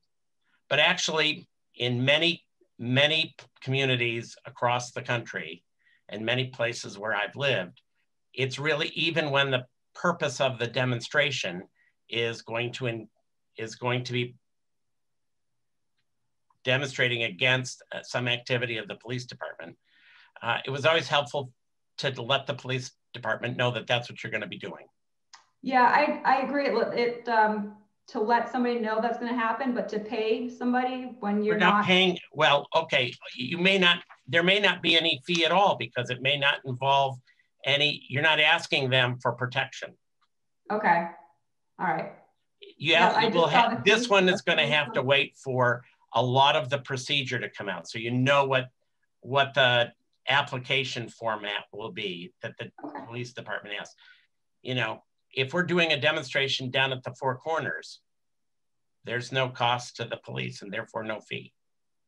But actually, in many, many communities across the country and many places where I've lived, it's really even when the purpose of the demonstration is going to in, is going to be demonstrating against uh, some activity of the police department. Uh, it was always helpful to let the police department know that that's what you're going to be doing. Yeah, I, I agree. It, it um, to let somebody know that's going to happen, but to pay somebody when you're not, not, paying. Well, okay, you may not. There may not be any fee at all because it may not involve any. You're not asking them for protection. Okay, all right. Yeah, you will have. This one is going to have to wait for a lot of the procedure to come out, so you know what what the application format will be that the okay. police department asks. You know, if we're doing a demonstration down at the Four Corners, there's no cost to the police and therefore no fee.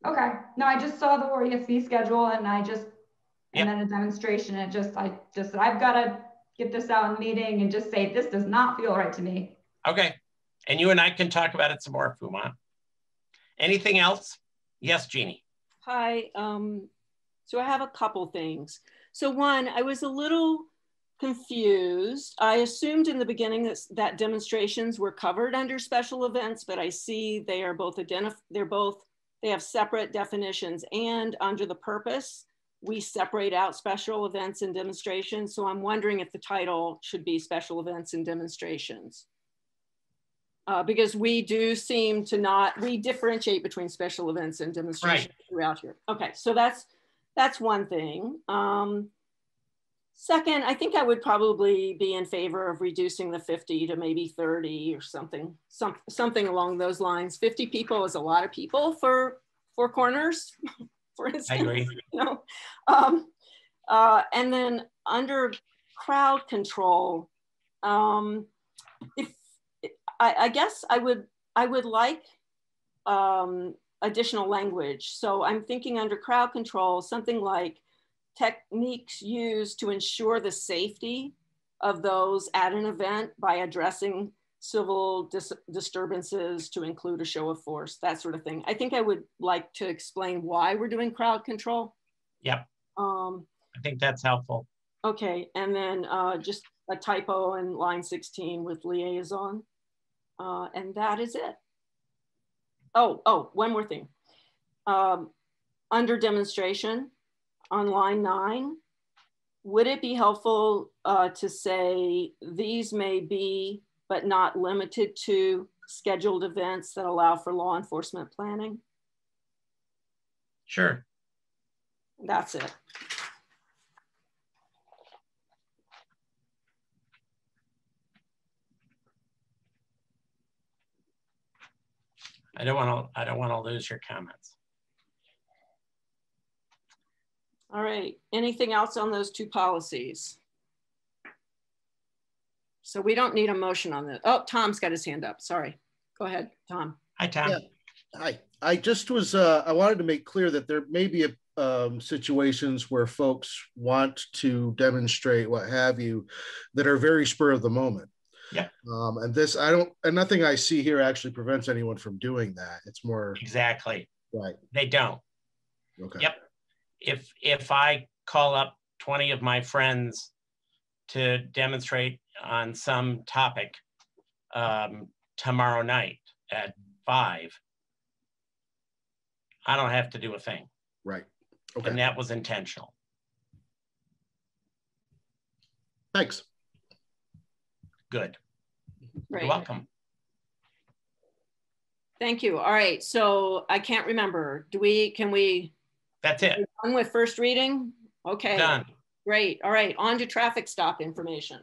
Okay. No, I just saw the fee schedule and I just, and yep. then a demonstration. And just, I just, I've got to get this out in the meeting and just say, this does not feel right to me. Okay. And you and I can talk about it some more if we want. Anything else? Yes, Jeannie. Hi. Um, so I have a couple things. So one, I was a little confused. I assumed in the beginning that, that demonstrations were covered under special events, but I see they are both identif they're both they have separate definitions and under the purpose, we separate out special events and demonstrations. So I'm wondering if the title should be special events and demonstrations. Uh, because we do seem to not, we differentiate between special events and demonstrations right. throughout here. Okay, so that's that's one thing. Um, second, I think I would probably be in favor of reducing the 50 to maybe 30 or something, some, something along those lines. 50 people is a lot of people for Four Corners, for instance. I agree. You know? um, uh, and then under crowd control, um, if I, I, guess I would I would like um, additional language. So I'm thinking under crowd control, something like techniques used to ensure the safety of those at an event by addressing civil dis disturbances to include a show of force, that sort of thing. I think I would like to explain why we're doing crowd control. Yep. Um, I think that's helpful. Okay, and then uh, just a typo in line 16 with liaison. Uh, and that is it. Oh, oh, one more thing. Um, under demonstration on line nine, would it be helpful uh, to say these may be, but not limited to scheduled events that allow for law enforcement planning? Sure. That's it. I don't want to, I don't want to lose your comments. All right, anything else on those two policies? So we don't need a motion on this. Oh, Tom's got his hand up. Sorry. Go ahead, Tom. Hi, Tom. Yeah. Hi. I just was, uh, I wanted to make clear that there may be a, um, situations where folks want to demonstrate what have you that are very spur of the moment. Yeah. Um, and this, I don't, and nothing I see here actually prevents anyone from doing that. It's more exactly right. They don't. Okay. Yep. If if I call up 20 of my friends to demonstrate on some topic um, tomorrow night at five, I don't have to do a thing. Right. Okay. And that was intentional. Thanks. Good. Right. You're welcome. Thank you. All right. So I can't remember. Do we, can we? That's it. On with first reading? Okay. Done. Great. All right. On to traffic stop information.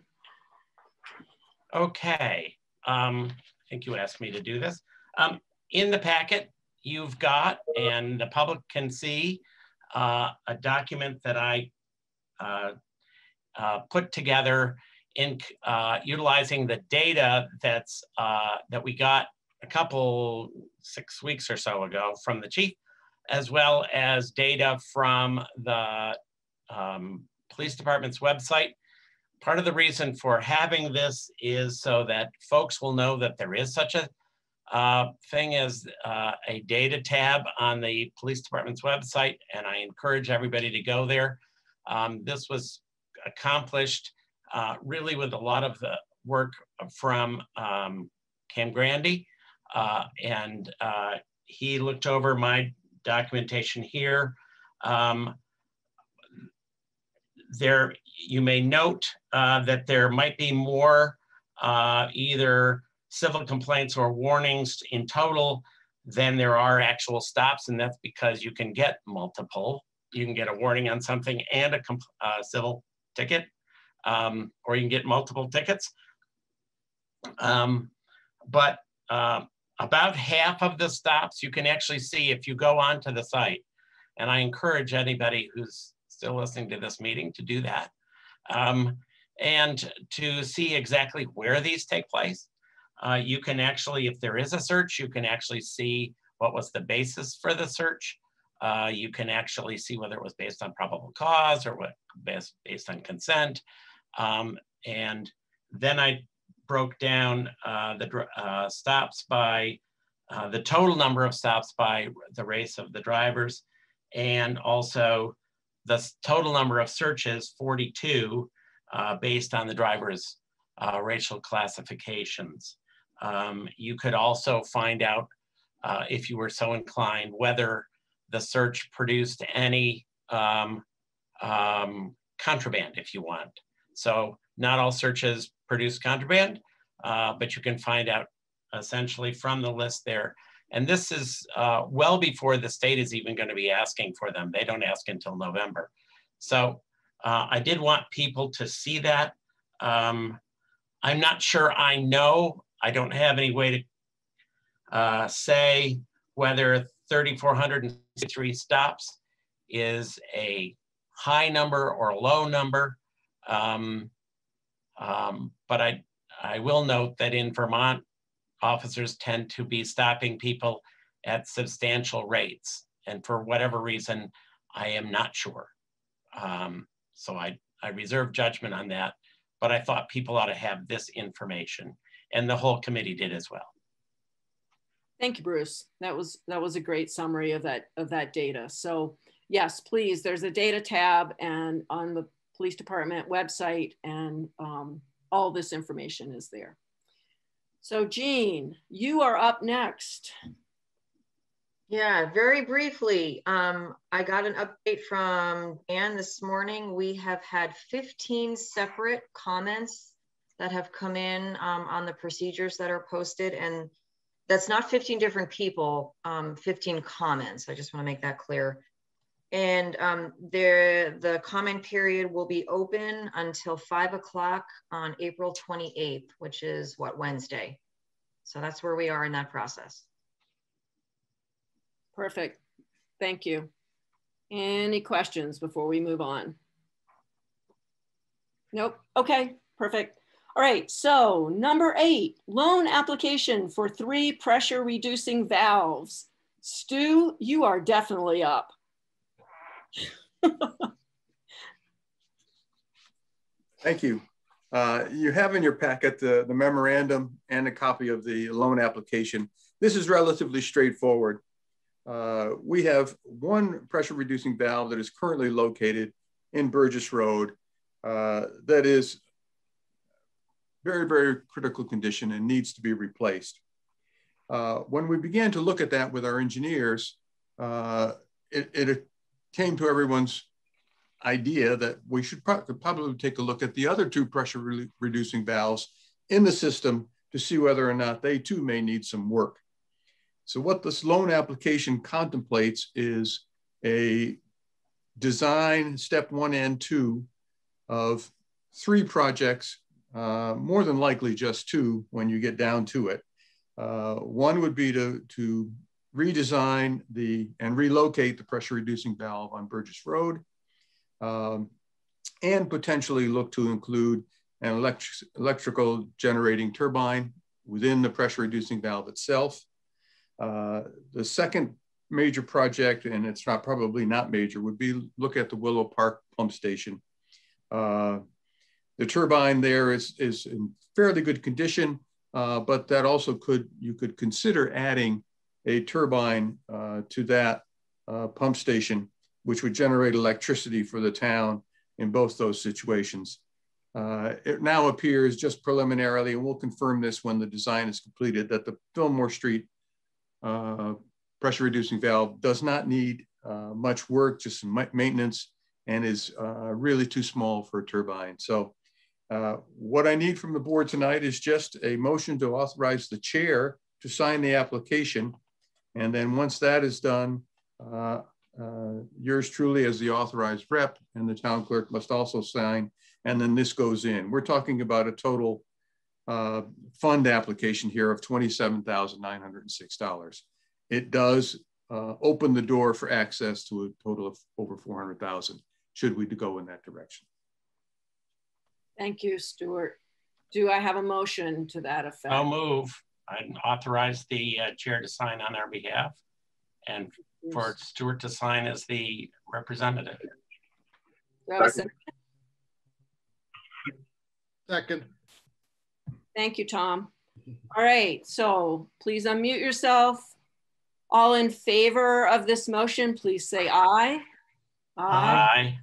Okay. Um, I think you asked me to do this. Um, in the packet, you've got, and the public can see, uh, a document that I uh, uh, put together in uh, utilizing the data that's uh, that we got a couple six weeks or so ago from the chief, as well as data from the um, police department's website. Part of the reason for having this is so that folks will know that there is such a uh, thing as uh, a data tab on the police department's website, and I encourage everybody to go there. Um, this was accomplished uh, really with a lot of the work from um, Cam Grandy. Uh, and uh, he looked over my documentation here. Um, there, you may note uh, that there might be more uh, either civil complaints or warnings in total than there are actual stops, and that's because you can get multiple. You can get a warning on something and a uh, civil ticket um, or you can get multiple tickets. Um, but uh, about half of the stops you can actually see if you go onto the site. And I encourage anybody who's still listening to this meeting to do that. Um, and to see exactly where these take place. Uh, you can actually, if there is a search, you can actually see what was the basis for the search. Uh, you can actually see whether it was based on probable cause or what based, based on consent. Um, and then I broke down uh, the uh, stops by uh, the total number of stops by the race of the drivers, and also the total number of searches, 42, uh, based on the driver's uh, racial classifications. Um, you could also find out, uh, if you were so inclined, whether the search produced any um, um, contraband if you want. So not all searches produce contraband, uh, but you can find out essentially from the list there. And this is uh, well before the state is even going to be asking for them. They don't ask until November. So uh, I did want people to see that. Um, I'm not sure I know. I don't have any way to uh, say whether 3,463 stops is a high number or a low number. Um, um, but I, I will note that in Vermont, officers tend to be stopping people at substantial rates. And for whatever reason, I am not sure. Um, so I, I reserve judgment on that, but I thought people ought to have this information and the whole committee did as well. Thank you, Bruce. That was that was a great summary of that of that data. So yes, please, there's a data tab and on the police department website and um, all this information is there. So Jean, you are up next. Yeah, very briefly, um, I got an update from Anne this morning. We have had 15 separate comments that have come in um, on the procedures that are posted and that's not 15 different people, um, 15 comments. I just wanna make that clear. And um, there, the comment period will be open until five o'clock on April 28th, which is what, Wednesday. So that's where we are in that process. Perfect. Thank you. Any questions before we move on? Nope. Okay, perfect. All right, so number eight, loan application for three pressure reducing valves. Stu, you are definitely up. Thank you. Uh, you have in your packet the, the memorandum and a copy of the loan application. This is relatively straightforward. Uh, we have one pressure reducing valve that is currently located in Burgess Road uh, that is very, very critical condition and needs to be replaced. Uh, when we began to look at that with our engineers, uh, it, it, came to everyone's idea that we should pro probably take a look at the other two pressure re reducing valves in the system to see whether or not they too may need some work. So what this loan application contemplates is a design step one and two of three projects, uh, more than likely just two when you get down to it. Uh, one would be to, to redesign the and relocate the pressure reducing valve on Burgess Road um, and potentially look to include an electric, electrical generating turbine within the pressure reducing valve itself. Uh, the second major project, and it's not probably not major, would be look at the Willow Park pump station. Uh, the turbine there is, is in fairly good condition, uh, but that also could, you could consider adding a turbine uh, to that uh, pump station which would generate electricity for the town in both those situations. Uh, it now appears just preliminarily, and we'll confirm this when the design is completed, that the Fillmore Street uh, pressure reducing valve does not need much work, just some maintenance, and is really too small for a turbine. So uh, what I need from the board tonight is just a motion to authorize the chair to sign the application. And then once that is done, uh, uh, yours truly as the authorized rep and the town clerk must also sign, and then this goes in. We're talking about a total uh, fund application here of $27,906. It does uh, open the door for access to a total of over 400,000 should we go in that direction. Thank you, Stuart. Do I have a motion to that effect? I'll move. I authorize the uh, chair to sign on our behalf and for Stuart to sign as the representative. Second. Second. Thank you, Tom. All right, so please unmute yourself. All in favor of this motion, please say aye. Aye.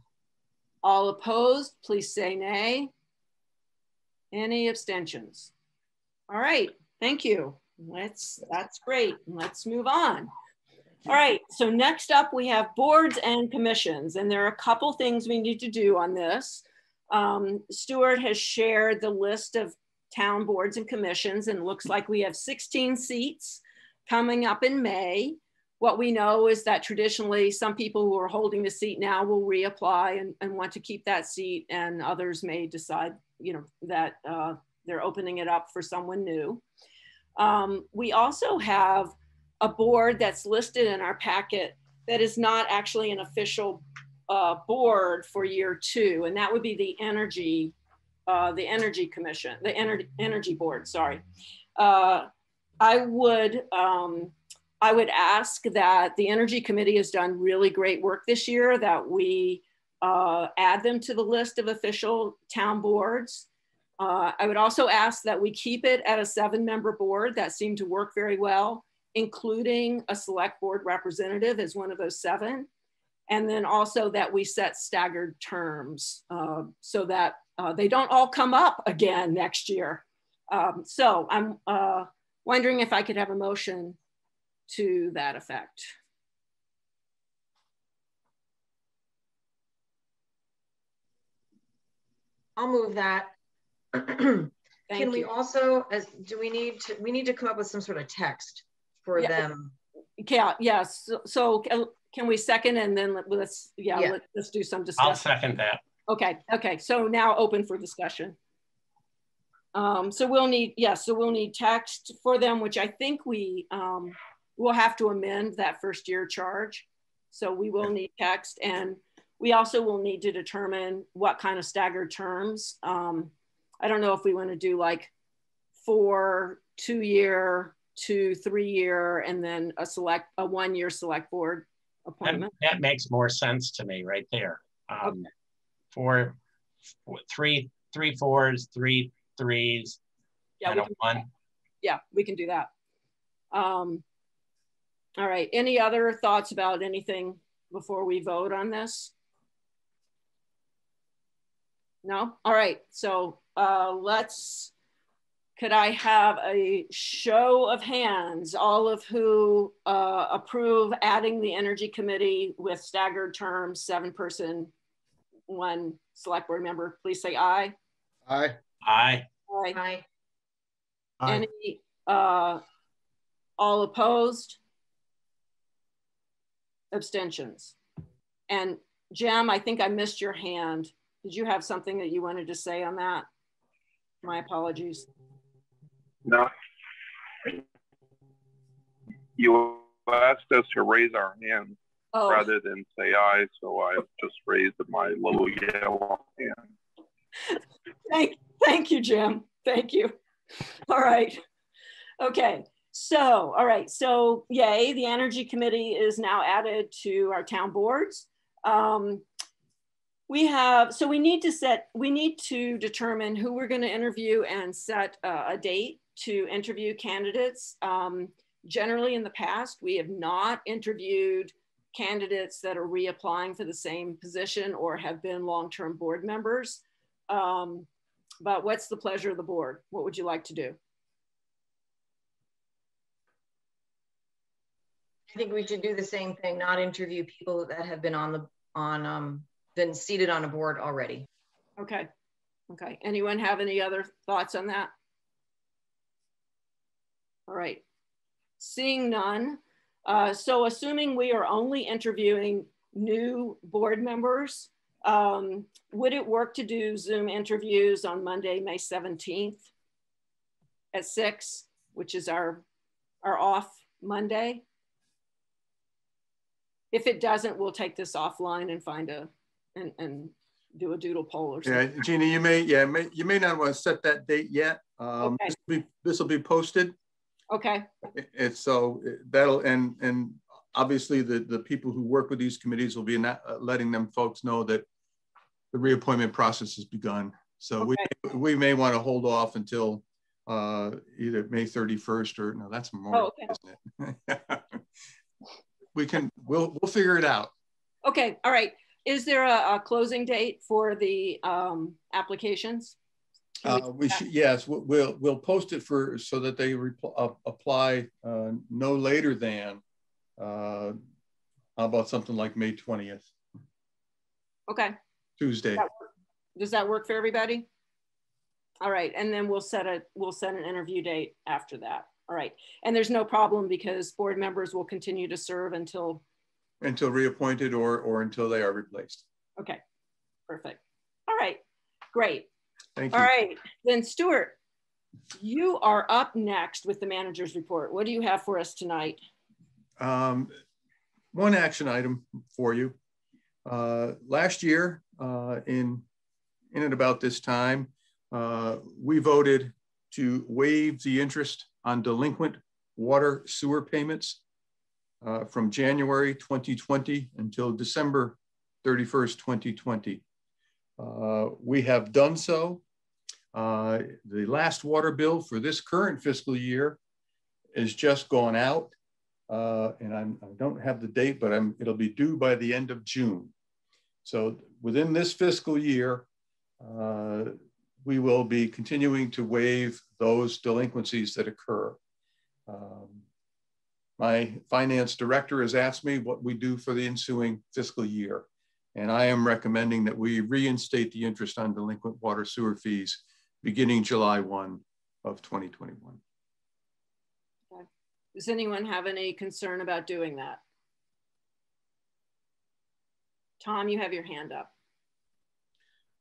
All opposed, please say nay. Any abstentions? All right, thank you. Let's, that's great. Let's move on. All right, so next up we have boards and commissions, and there are a couple things we need to do on this. Um, Stuart has shared the list of town boards and commissions, and it looks like we have 16 seats coming up in May. What we know is that traditionally some people who are holding the seat now will reapply and, and want to keep that seat, and others may decide, you know, that uh, they're opening it up for someone new. Um, we also have a board that's listed in our packet that is not actually an official uh, board for year two, and that would be the energy, uh, the energy commission, the energy energy board. Sorry, uh, I would um, I would ask that the energy committee has done really great work this year. That we uh, add them to the list of official town boards. Uh, I would also ask that we keep it at a seven member board that seemed to work very well, including a select board representative as one of those seven. And then also that we set staggered terms uh, so that uh, they don't all come up again next year. Um, so I'm uh, wondering if I could have a motion to that effect. I'll move that. Can Thank we also, as do we need to, we need to come up with some sort of text for Yeah. them. Yeah, yes. So, so can- can we second and then let- let's, yeah, Yeah. let, us do some discussion. I'll second that. Okay, okay, so now open for discussion. Um, so we'll need, yes, so we'll need text for them, which I think we um, will have to amend that first year charge. So we will need text and we also will need to determine what kind of staggered terms. Um, I don't know if we want to do like four, two year, two, three year, and then a select, a one year select board That, appointment. that makes more sense to me right there. Um, four, four, three, three fours, three threes, Yeah, and we a can- one. yeah, we can do that. Um, all right, any other thoughts about anything before we vote on this? No? All right, so uh, let's, could I have a show of hands, all of who uh, approve adding the energy committee with staggered terms, seven person, one select board member, please say aye. Aye. Aye. Aye. Aye. Any, uh, all opposed? Abstentions? And Jim, I think I missed your hand. Did you have something that you wanted to say on that? My apologies. No. You asked us to raise our hands Oh. rather than say aye, so I just raised my little yellow hand. Thank, thank you, Jim. Thank you. All right. Okay. So, all right. So, yay, the Energy Committee is now added to our town boards. Um, we have, so we need to set, we need to determine who we're going to interview and set uh, a date to interview candidates. Um, generally, in the past, we have not interviewed candidates that are reapplying for the same position or have been long term board members. Um, but what's the pleasure of the board? What would you like to do? I think we should do the same thing, not interview people that have been on the, on, um, been seated on a board already. Okay. Okay. Anyone have any other thoughts on that? All right. Seeing none. Uh, so assuming we are only interviewing new board members, um, would it work to do Zoom interviews on Monday, May 17th at six, which is our, our off Monday? If it doesn't, we'll take this offline and find a, and, and do a doodle poll or something. Yeah. Jeannie, you may, yeah, may, you may not want to set that date yet. Um, Okay. this will be, this will be posted. Okay. It's so that'll, and, and obviously the, the people who work with these committees will be not, uh, letting them folks know that the reappointment process has begun. So we, we may want to hold off until uh, either May 31st or no, that's Memorial, oh, okay. isn't it? we can, we'll, we'll figure it out. Okay, all right. Is there a, a closing date for the um, applications? Uh, we should, yes, we'll, we'll post it for, so that they uh, apply uh, no later than, uh, how about something like May 20th? Okay. Tuesday. Does that, Does that work for everybody? All right, and then we'll set a we'll set an interview date after that. All right, and there's no problem because board members will continue to serve until until reappointed or or until they are replaced. Okay, perfect. All right, great. Thank you. All right, then Stuart, you are up next with the manager's report. What do you have for us tonight? Um, one action item for you. Uh, last year, uh, in in and about this time, uh, we voted to waive the interest on delinquent water sewer payments uh, from January 2020 until December 31st, 2020. Uh, we have done so. Uh, the last water bill for this current fiscal year is just gone out. Uh, and I'm, I do not have the date, but I'm, it'll be due by the end of June. So within this fiscal year, uh, we will be continuing to waive those delinquencies that occur. Um, my finance director has asked me what we do for the ensuing fiscal year. And I am recommending that we reinstate the interest on delinquent water sewer fees beginning July 1 of 2021. Okay. Does anyone have any concern about doing that? Tom, you have your hand up.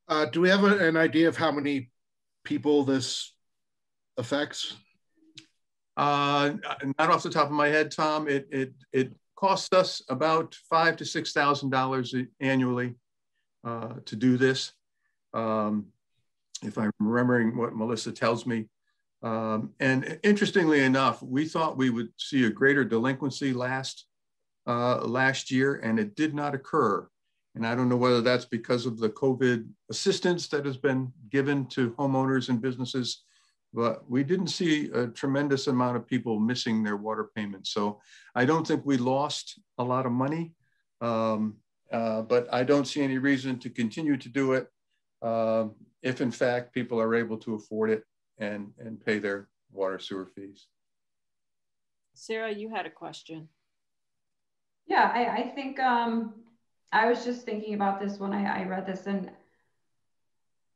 Uh, do we have a, an idea of how many people this affects? Uh, not off the top of my head, Tom. It it it costs us about five to six thousand dollars annually uh, to do this. Um, if I'm remembering what Melissa tells me. Um, and interestingly enough, we thought we would see a greater delinquency last uh, last year, and it did not occur. And I don't know whether that's because of the COVID assistance that has been given to homeowners and businesses, but we didn't see a tremendous amount of people missing their water payments. So I don't think we lost a lot of money, um, uh, but I don't see any reason to continue to do it uh, if in fact people are able to afford it and, and pay their water sewer fees. Sarah, you had a question. Yeah, I, I think um, I was just thinking about this when I, I read this and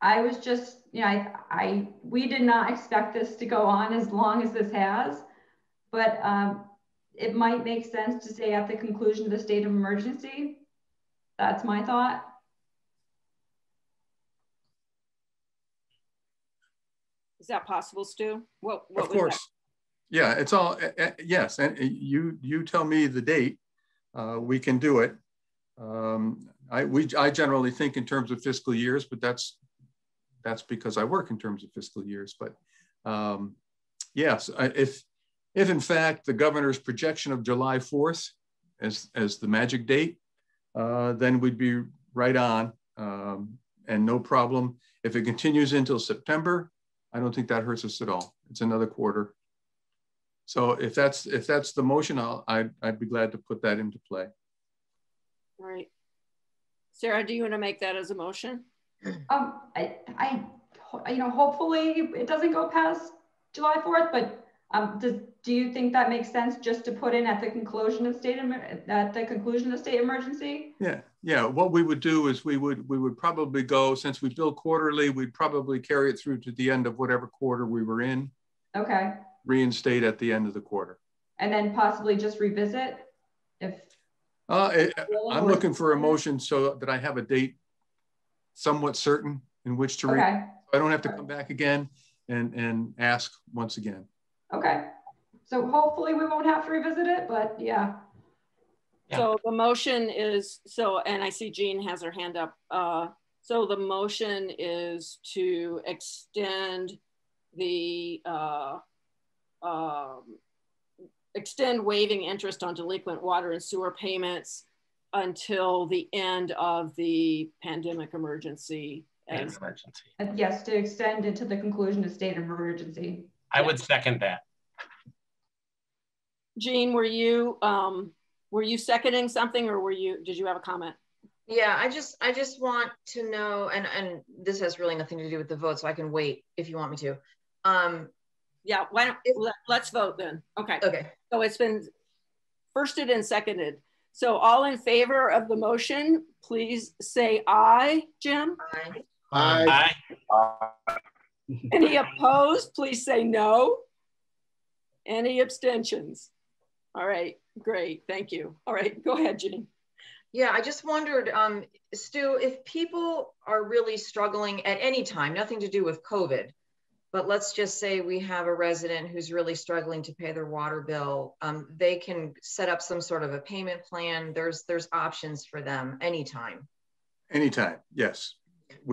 I was just, you know, I, I, we did not expect this to go on as long as this has, but um, it might make sense to say at the conclusion of the state of emergency. That's my thought. Is that possible, Stu? What, what of course. That? Yeah, it's all, uh, yes. And you, you tell me the date, uh, we can do it. Um, I, we, I generally think in terms of fiscal years, but that's, that's because I work in terms of fiscal years. But um, yes, if, if in fact the governor's projection of July 4th as, as the magic date, uh, then we'd be right on um, and no problem. If it continues until September, I don't think that hurts us at all. It's another quarter. So if that's if that's the motion, I'll I'd, I'd be glad to put that into play. All right. Sarah, do you want to make that as a motion? Um, I, I, you know, hopefully it doesn't go past July 4th, but um, does, do you think that makes sense just to put in at the conclusion of state at the conclusion of state emergency? Yeah, yeah. What we would do is we would we would probably go since we bill quarterly, we'd probably carry it through to the end of whatever quarter we were in. Okay. Reinstate at the end of the quarter. And then possibly just revisit if uh, it, I'm looking for a motion so that I have a date somewhat certain in which to okay. read. I don't have to come back again and, and ask once again. Okay. So hopefully we won't have to revisit it, but yeah. So the motion is, so, and I see Jean has her hand up. Uh, so the motion is to extend the uh, um, extend waiving interest on delinquent water and sewer payments until the end of the pandemic emergency. As, emergency. Yes, to extend it to the conclusion of state of emergency. I would second that. Jean, were you um, were you seconding something, or were you? Did you have a comment? Yeah, I just I just want to know, and and this has really nothing to do with the vote, so I can wait if you want me to. Um, yeah, why don't let's vote then? Okay. Okay. So it's been firsted and seconded. So all in favor of the motion, please say aye. Jim. Aye. Aye. Aye. Any opposed? Please say no. Any abstentions? All right, great, thank you. All right, go ahead, Jean. Yeah, I just wondered, um, Stu, if people are really struggling at any time, nothing to do with COVID, but let's just say we have a resident who's really struggling to pay their water bill, um, they can set up some sort of a payment plan. There's there's options for them anytime. Anytime, yes.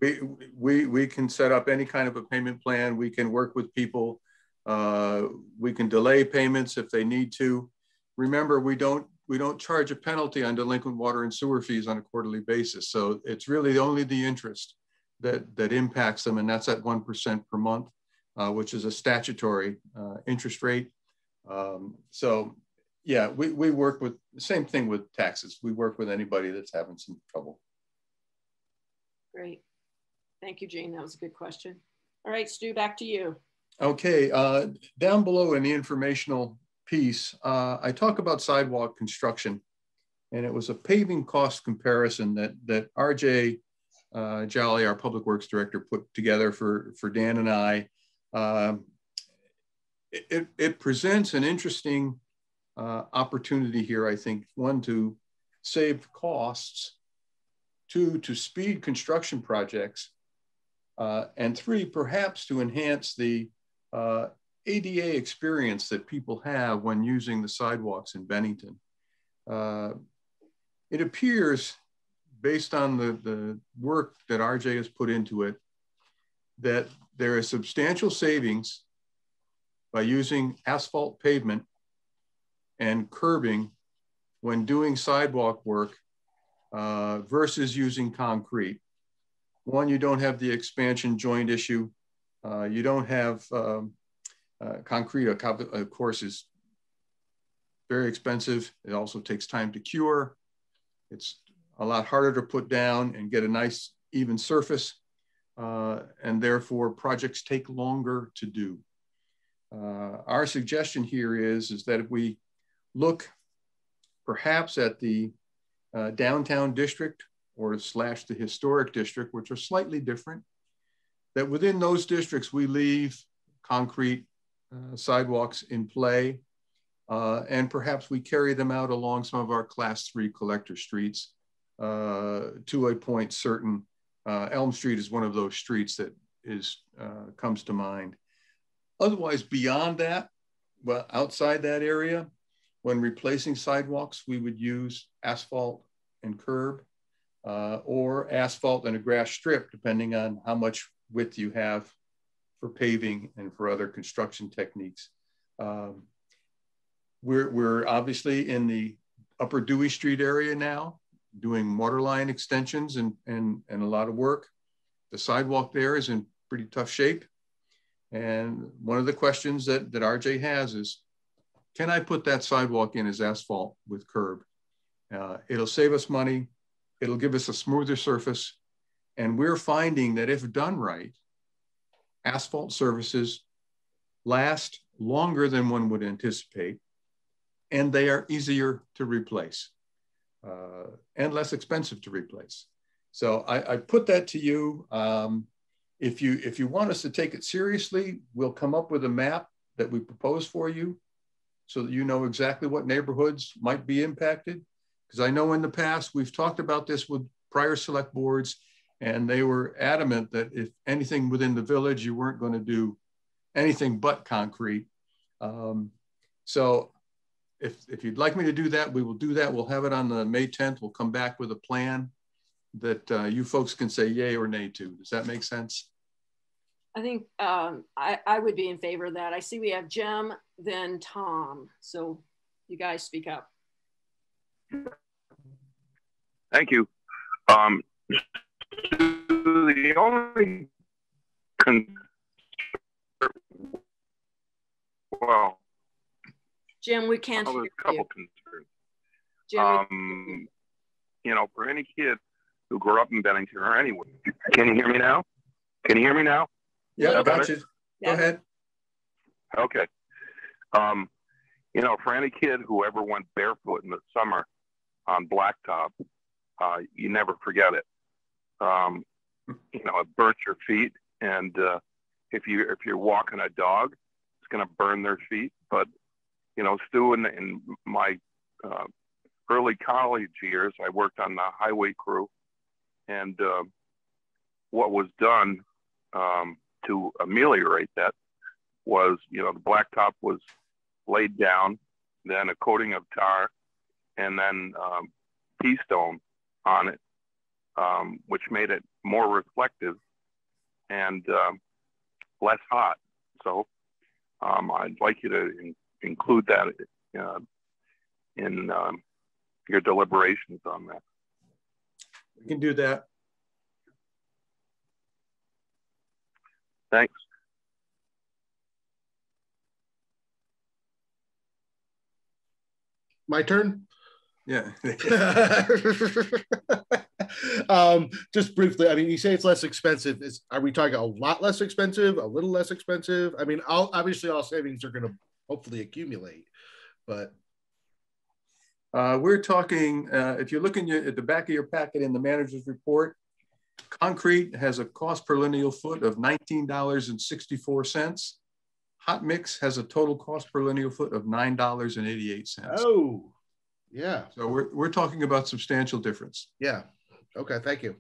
We we we can set up any kind of a payment plan. We can work with people. Uh, we can delay payments if they need to. Remember, we don't we don't charge a penalty on delinquent water and sewer fees on a quarterly basis. So it's really only the interest that, that impacts them, and that's at 1% per month, uh, which is a statutory uh, interest rate. Um, so yeah, we, we work with the same thing with taxes. We work with anybody that's having some trouble. Great. Thank you, Jean. That was a good question. All right, Stu, back to you. Okay, uh, down below in the informational piece, uh, I talk about sidewalk construction, and it was a paving cost comparison that that RJ uh, Jolly, our public works director, put together for for Dan and I. Um, it, it presents an interesting uh, opportunity here, I think. One to save costs, two to speed construction projects, uh, and three perhaps to enhance the uh, ADA experience that people have when using the sidewalks in Bennington. Uh, it appears, based on the, the work that RJ has put into it, that there is substantial savings by using asphalt pavement and curbing when doing sidewalk work uh, versus using concrete. One, you don't have the expansion joint issue. Uh, you don't have um, uh, concrete, of course, is very expensive. It also takes time to cure. It's a lot harder to put down and get a nice even surface. Uh, and therefore projects take longer to do. Uh, our suggestion here is, is that if we look perhaps at the uh, downtown district or slash the historic district, which are slightly different, that within those districts we leave concrete uh, sidewalks in play. Uh, and perhaps we carry them out along some of our class three collector streets uh, to a point certain. Elm Street is one of those streets that is comes to mind. Otherwise, beyond that, well, outside that area, when replacing sidewalks, we would use asphalt and curb uh, or asphalt and a grass strip, depending on how much width you have for paving and for other construction techniques. Um, we're, we're obviously in the upper Dewey Street area now, doing waterline extensions and, and, and a lot of work. The sidewalk there is in pretty tough shape. And one of the questions that, that RJ has is, can I put that sidewalk in as asphalt with curb? Uh, it'll save us money. It'll give us a smoother surface. And we're finding that if done right, asphalt surfaces last longer than one would anticipate, and they are easier to replace uh, and less expensive to replace. So I, I put that to you. Um, if you if you want us to take it seriously, we'll come up with a map that we propose for you, so that you know exactly what neighborhoods might be impacted. Because I know in the past we've talked about this with prior select boards, and they were adamant that if anything within the village, you weren't going to do anything but concrete. Um, so if, if you'd like me to do that, we will do that. We'll have it on the May 10th. We'll come back with a plan that uh, you folks can say yay or nay to. Does that make sense? I think um, I, I would be in favor of that. I see we have Jim, then Tom. So you guys speak up. Thank you. Um, the only concern well, Jim, we can't well, there's a couple you. concerns. Jim, Um, you know, for any kid who grew up in Bennington or anywhere, can you hear me now? Can you hear me now? Yeah, Is I that got you. Go ahead. Okay. Um, you know, for any kid who ever went barefoot in the summer on blacktop, uh, you never forget it. Um, you know, it burns your feet, and uh, if you if you're walking a dog, it's going to burn their feet. But you know, Stu, in, in my uh, early college years, I worked on the highway crew, and uh, what was done um, to ameliorate that was, you know, the blacktop was laid down, then a coating of tar, and then um, pea stone on it, um, which made it more reflective and um, less hot. So um, I'd like you to include that uh, in um, your deliberations on that. We can do that. Thanks. My turn? Yeah. um, just briefly, I mean, you say it's less expensive. Is are we talking a lot less expensive, a little less expensive? I mean, all, obviously, all savings are going to hopefully accumulate, but Uh, we're talking, uh, if you're looking at the back of your packet in the manager's report, concrete has a cost per lineal foot of $19.64. Hot mix has a total cost per lineal foot of $9.88. Oh, yeah. So we're, we're talking about substantial difference. Yeah. Okay. Thank you.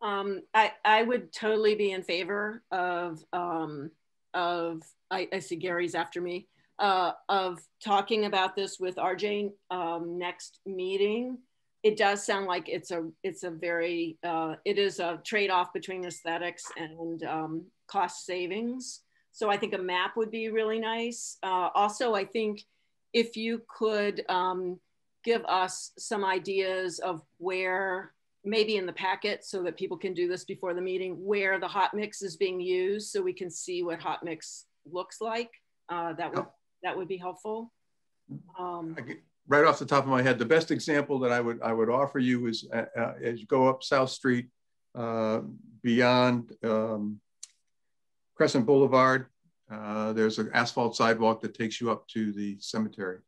Um, I, I would totally be in favor of, um, of, I, I see Gary's after me, uh, of talking about this with RJ um, next meeting. It does sound like it's a, it's a very, uh, it is a trade-off between aesthetics and um, cost savings. So I think a map would be really nice. Uh, also, I think if you could um, give us some ideas of where maybe in the packet so that people can do this before the meeting where the hot mix is being used so we can see what hot mix looks like uh, that would that would be helpful um, Right off the top of my head, the best example that I would I would offer you is uh, uh, as you go up South Street uh, beyond um, Crescent Boulevard, uh, there's an asphalt sidewalk that takes you up to the cemetery.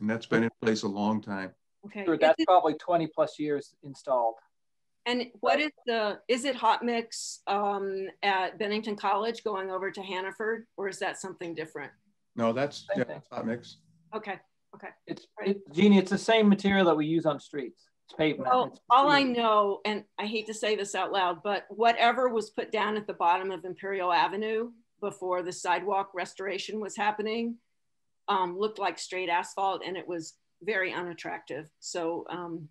And that's been in place a long time. Okay Sure, that's probably 20 plus years installed. and what is the is it hot mix um, at bennington college going over to hannaford or is that something different No, that's, yeah, hot mix. okay okay It's, it, Jeannie, it's the same material that we use on streets. It's pavement. Well, It's- all I know, and I hate to say this out loud, but whatever was put down at the bottom of Imperial Avenue before the sidewalk restoration was happening um, looked like straight asphalt and it was very unattractive. So, um,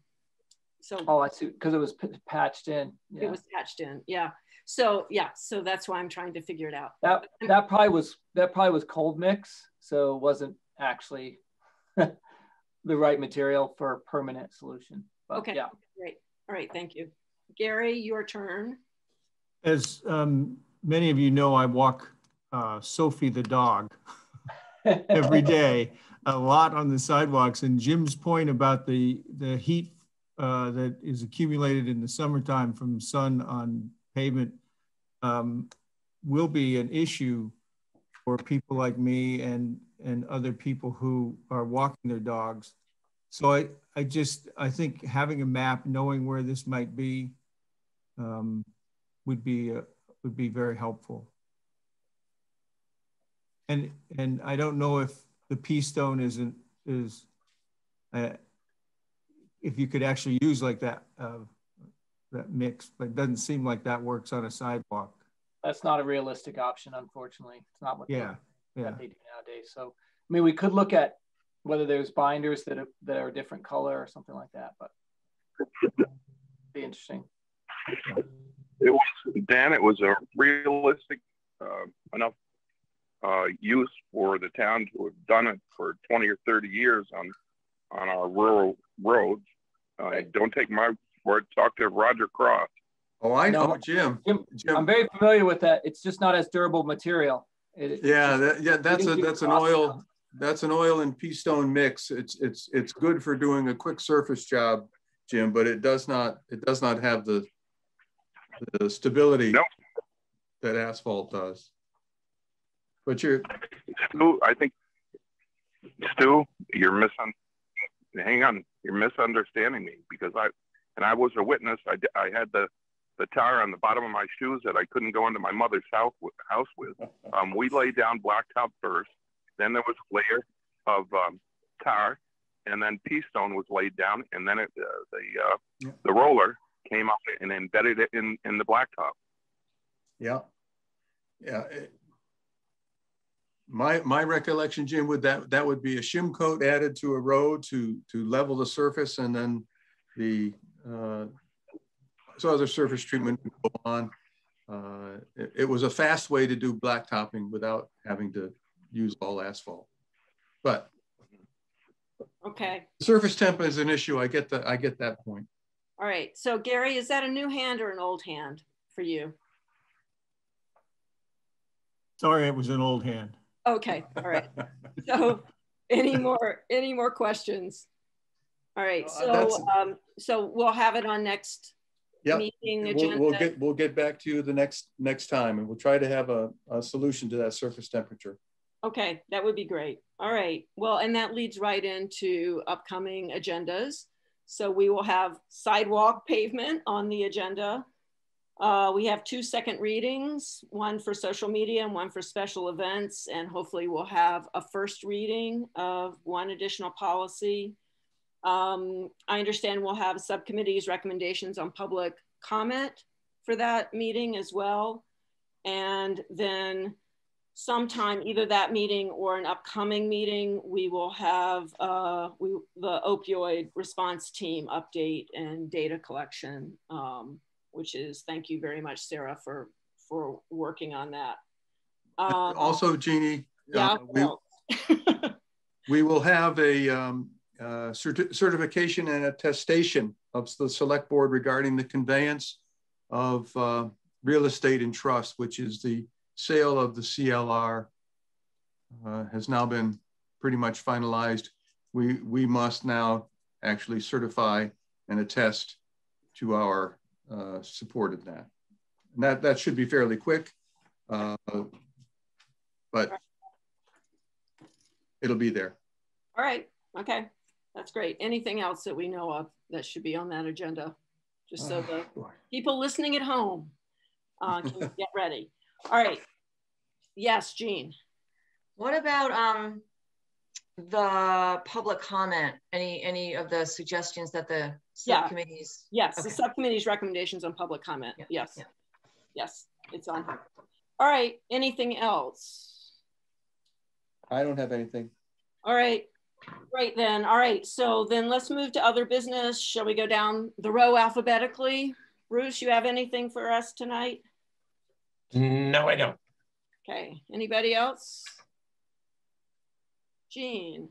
so oh, I see, because it was p- patched in. it was patched in. Yeah. So, yeah. So that's why I'm trying to figure it out. That that probably was that probably was cold mix, so it wasn't actually the right material for a permanent solution. But Okay. Yeah. Great. All right. Thank you. Gary, your turn. As um, many of you know, I walk uh, Sophie the dog every day, a lot on the sidewalks. And Jim's point about the, the heat uh, that is accumulated in the summertime from sun on pavement um, will be an issue for people like me and, and other people who are walking their dogs. So I, I just, I think having a map, knowing where this might be, um, would be, uh, would be very helpful. And, and I don't know if the pea stone isn't, is, uh, if you could actually use like that, uh, that mix, but it doesn't seem like that works on a sidewalk. That's not a realistic option, unfortunately. It's not what they- Yeah, yeah. that they do nowadays. So, I mean, we could look at whether there's binders that are, that are a different color or something like that, but be interesting. It was Dan. It was a realistic uh, enough uh, use for the town to have done it for 20 or 30 years on on our rural roads. Uh, Don't take my word. Talk to Roger Cross. Oh, I No. know, Jim. Jim, I'm very familiar with that. It's just not as durable material. It, yeah, that, yeah, that's a that's an oil that's an oil and pea stone mix. It's it's it's good for doing a quick surface job, Jim, but it does not it does not have the the stability nope. that asphalt does. But you're Stu, I think Stu, you're missing. Hang on, you're misunderstanding me because I and I was a witness. I I had the the tar on the bottom of my shoes that I couldn't go into my mother's house with. House with. Um, we laid down blacktop first. Then there was a layer of um, tar, and then pea stone was laid down, and then it, uh, the uh, yeah. the roller came up and embedded it in in the blacktop. Yeah, yeah. It, my my recollection, Jim, would that that would be a shim coat added to a road to to level the surface, and then the uh, so other surface treatment would go on. Uh, it, it, was a fast way to do blacktopping without having to use all asphalt. But okay, surface temp is an issue. I get that. I get that point. All right. So Gary, is that a new hand or an old hand for you? Sorry, it was an old hand. Okay. All right. so any more any more questions? All right. So um, so we'll have it on next yep. meeting agenda. We'll, we'll, get we'll get back to you the next next time, and we'll try to have a, a solution to that surface temperature. Okay, that would be great. All right. Well, and that leads right into upcoming agendas. So we will have sidewalk pavement on the agenda. Uh, we have two second readings, one for social media and one for special events. And hopefully we'll have a first reading of one additional policy. Um, I understand we'll have subcommittees recommendations on public comment for that meeting as well. And then sometime either that meeting or an upcoming meeting, we will have uh, we, the opioid response team update and data collection, um, which is thank you very much, Sarah, for for working on that. Um, also, Jeannie, uh, yeah, uh, we, we will have a um, uh, certi certification and attestation of the select board regarding the conveyance of uh, real estate and trust, which is the sale of the CLR uh, has now been pretty much finalized. We, we must now actually certify and attest to our uh, support of that. And that, that should be fairly quick, uh, but it'll be there. All right, okay, that's great. Anything else that we know of that should be on that agenda? Just so the people listening at home uh, can get ready. All right. Yes, Jean. What about um, the public comment? Any any of the suggestions that the subcommittees? Yeah. Yes, okay. the subcommittee's recommendations on public comment. Yeah. Yes. Yeah. Yes, it's on here. All right. Anything else? I don't have anything. All right. Great then. All right. So then let's move to other business. Shall we go down the row alphabetically? Bruce, you have anything for us tonight? No, I don't. Okay. Anybody else? Jean.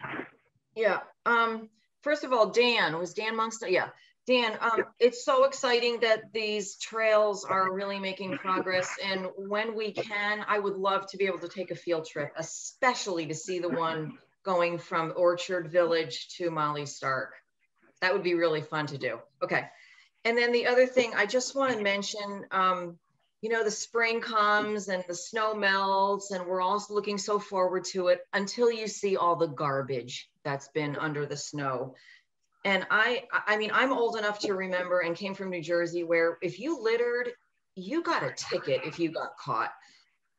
Yeah. Um, first of all, Dan, was Dan Monks? Yeah. Dan, um, it's so exciting that these trails are really making progress. And when we can, I would love to be able to take a field trip, especially to see the one going from Orchard Village to Molly Stark. That would be really fun to do. Okay. And then the other thing I just want to mention, um, you know, the spring comes and the snow melts, and we're all looking so forward to it until you see all the garbage that's been under the snow. And I, I mean, I'm old enough to remember and came from New Jersey where if you littered, you got a ticket if you got caught.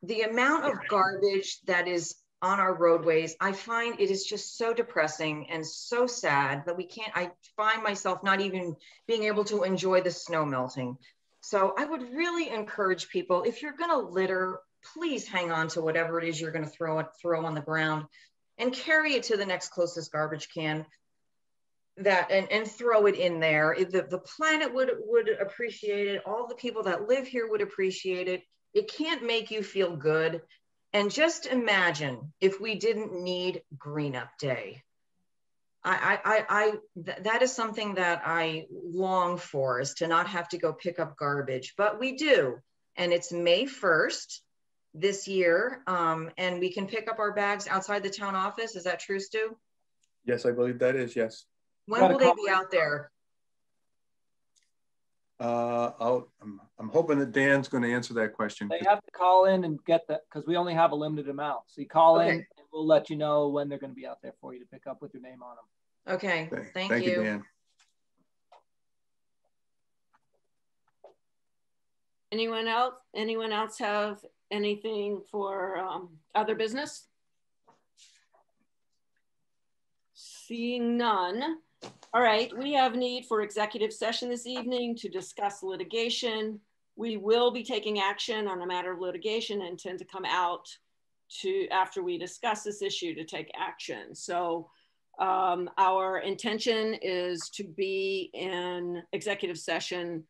The amount of garbage that is on our roadways, I find it is just so depressing and so sad that we can't, I find myself not even being able to enjoy the snow melting. So I would really encourage people, if you're going to litter, please hang on to whatever it is you're going to throw it throw on the ground and carry it to the next closest garbage can that and, and throw it in there. The, the planet would would appreciate it. All the people that live here would appreciate it. It can't make you feel good. And just imagine if we didn't need Green Up Day. I, I, I, th- that is something that I long for is to not have to go pick up garbage, but we do. And it's May 1st. this year. Um, and we can pick up our bags outside the town office. Is that true, Stu? Yes, I believe that is, yes. When will they be out there? Uh, I'll, I'm, I'm hoping that Dan's going to answer that question. They have to call in and get that because we only have a limited amount. So you call okay. in and we'll let you know when they're going to be out there for you to pick up with your name on them. Okay, thank, thank, thank you. you, Dan. Anyone else? Anyone else have anything for um, other business? Seeing none. All right, we have need for executive session this evening to discuss litigation. We will be taking action on a matter of litigation and intend to come out to after we discuss this issue to take action. So um, our intention is to be in executive session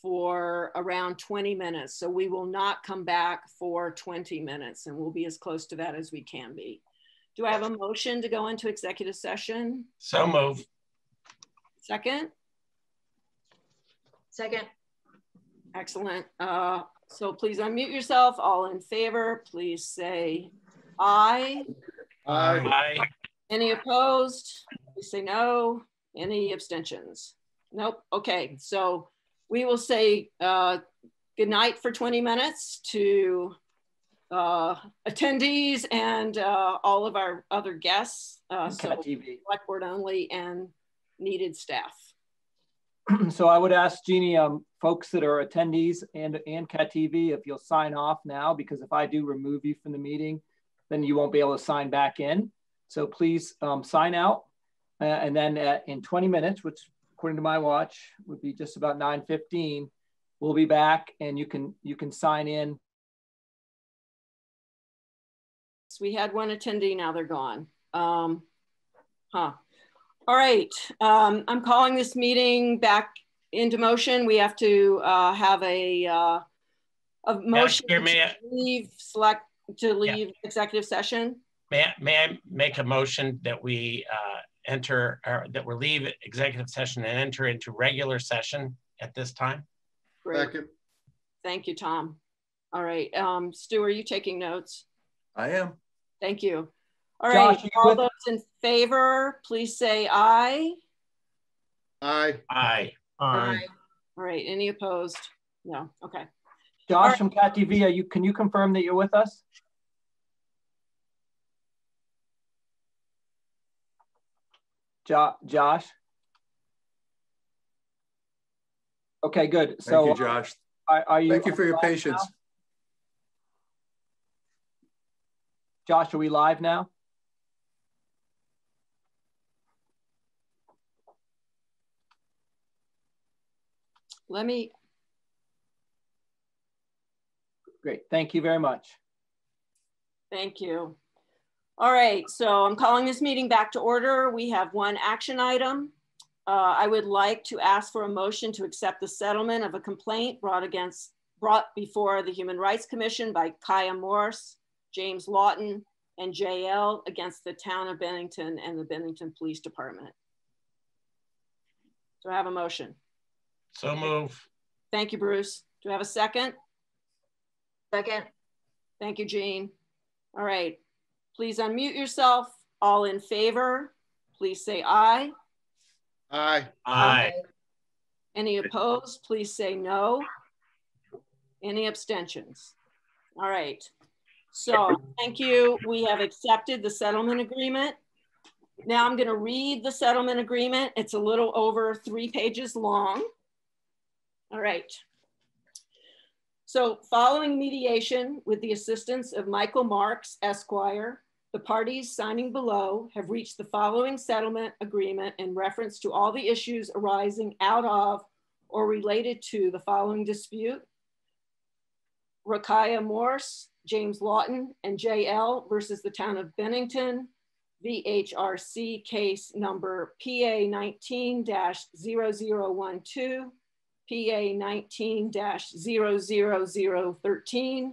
for around 20 minutes. So we will not come back for 20 minutes and we'll be as close to that as we can be. Do I have a motion to go into executive session? So move. Second? Second. Excellent. Uh, so please unmute yourself. All in favor, please say aye. Aye. Aye. Any opposed? Please say no. Any abstentions? Nope. Okay. So we will say uh, good night for 20 minutes to uh, attendees and uh, all of our other guests. Uh, so TV. select board only and needed staff. so I would ask Jeannie, um, folks that are attendees and, and CAT TV, if you'll sign off now, because if I do remove you from the meeting, then you won't be able to sign back in. So please um, sign out. Uh, and then at, in 20 minutes, which according to my watch would be just about 9.15, we'll be back and you can, you can sign in. We had one attendee, now they're gone. Um, huh. All right, um, I'm calling this meeting back into motion. We have to uh, have a, uh, a motion Chair, may I- to leave, select, to leave Yeah. executive session. May, I- may I make a motion that we uh, enter, or that we leave executive session and enter into regular session at this time? Great. Thank you, Tom. All right, um, Stu, are you taking notes? I am. Thank you. All right, Josh, you all with- those in favor, please say aye. Aye. Aye. Aye. All right, any opposed? No, okay. Josh from CAT TV, are you, can you confirm that you're with us? Jo Josh? Okay, good. So Thank you, uh, Josh. Are, are you? Thank you for your patience. now? Josh, are we live now? Let me, Great, thank you very much. thank you. All right, so I'm calling this meeting back to order. We have one action item. Uh, I would like to ask for a motion to accept the settlement of a complaint brought against, brought before the Human Rights Commission by Kiah Morse, James Lawton, and JL against the town of Bennington and the Bennington Police Department. Do I have a motion? So move. Thank you, Bruce. Do we have a second? Second. Thank you, Jean. All right, please unmute yourself. All in favor, please say aye. Aye. Aye. Any opposed, please say no. Any abstentions? All right, so thank you. We have accepted the settlement agreement. Now I'm gonna read the settlement agreement. It's a little over three pages long. All right. So following mediation with the assistance of Michael Marks, Esquire, the parties signing below have reached the following settlement agreement in reference to all the issues arising out of or related to the following dispute. Ruqaiyah Morse, James Lawton, and JL versus the town of Bennington, VHRC case number PA 19 0012 PA 19-00013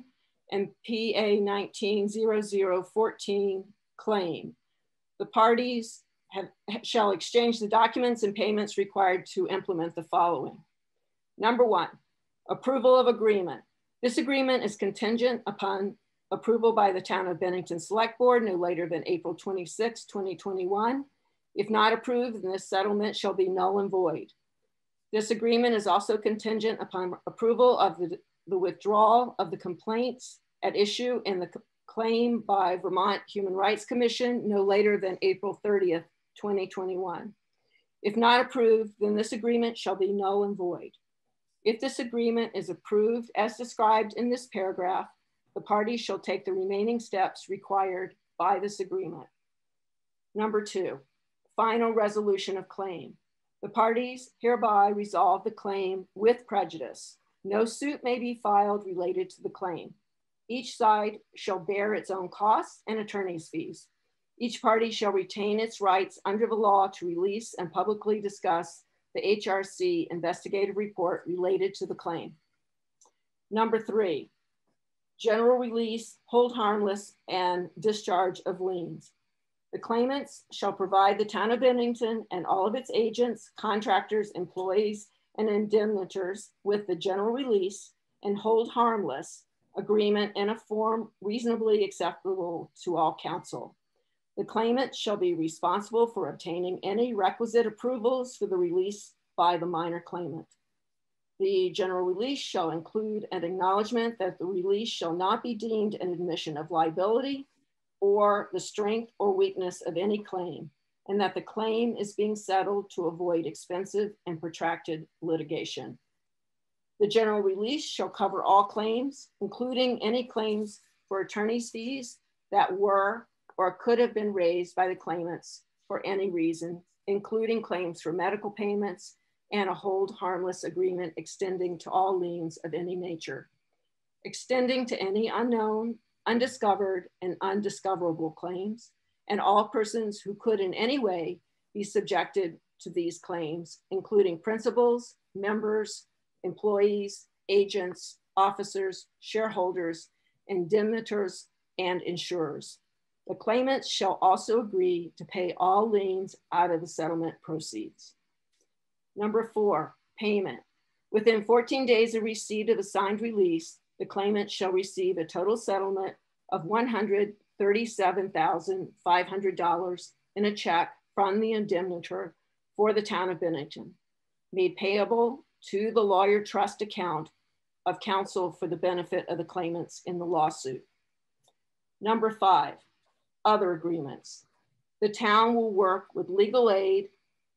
and PA 19-0014 claim. The parties have, shall exchange the documents and payments required to implement the following. Number one, approval of agreement. This agreement is contingent upon approval by the Town of Bennington Select Board no later than April 26, 2021. If not approved, then this settlement shall be null and void. This agreement is also contingent upon approval of the, the withdrawal of the complaints at issue in the claim by Vermont Human Rights Commission no later than April 30th, 2021. If not approved, then this agreement shall be null and void. If this agreement is approved as described in this paragraph, the parties shall take the remaining steps required by this agreement. Number two, final resolution of claim. The parties hereby resolve the claim with prejudice. No suit may be filed related to the claim. Each side shall bear its own costs and attorney's fees. Each party shall retain its rights under the law to release and publicly discuss the HRC investigative report related to the claim. Number three, general release, hold harmless, and discharge of liens. The claimants shall provide the town of Bennington and all of its agents, contractors, employees, and indemnitors with the general release and hold harmless agreement in a form reasonably acceptable to all counsel. The claimant shall be responsible for obtaining any requisite approvals for the release by the minor claimant. The general release shall include an acknowledgement that the release shall not be deemed an admission of liability or the strength or weakness of any claim, and that the claim is being settled to avoid expensive and protracted litigation. The general release shall cover all claims, including any claims for attorney's fees that were or could have been raised by the claimants for any reason, including claims for medical payments and a hold harmless agreement extending to all liens of any nature, extending to any unknown, undiscovered, and undiscoverable claims, and all persons who could in any way be subjected to these claims, including principals, members, employees, agents, officers, shareholders, indemnitors, and insurers. The claimants shall also agree to pay all liens out of the settlement proceeds. Number four, payment. Within 14 days of receipt of the signed release, the claimant shall receive a total settlement of $137,500 in a check from the indemnitor for the town of Bennington, made payable to the lawyer trust account of counsel for the benefit of the claimants in the lawsuit. Number five, other agreements. The town will work with legal aid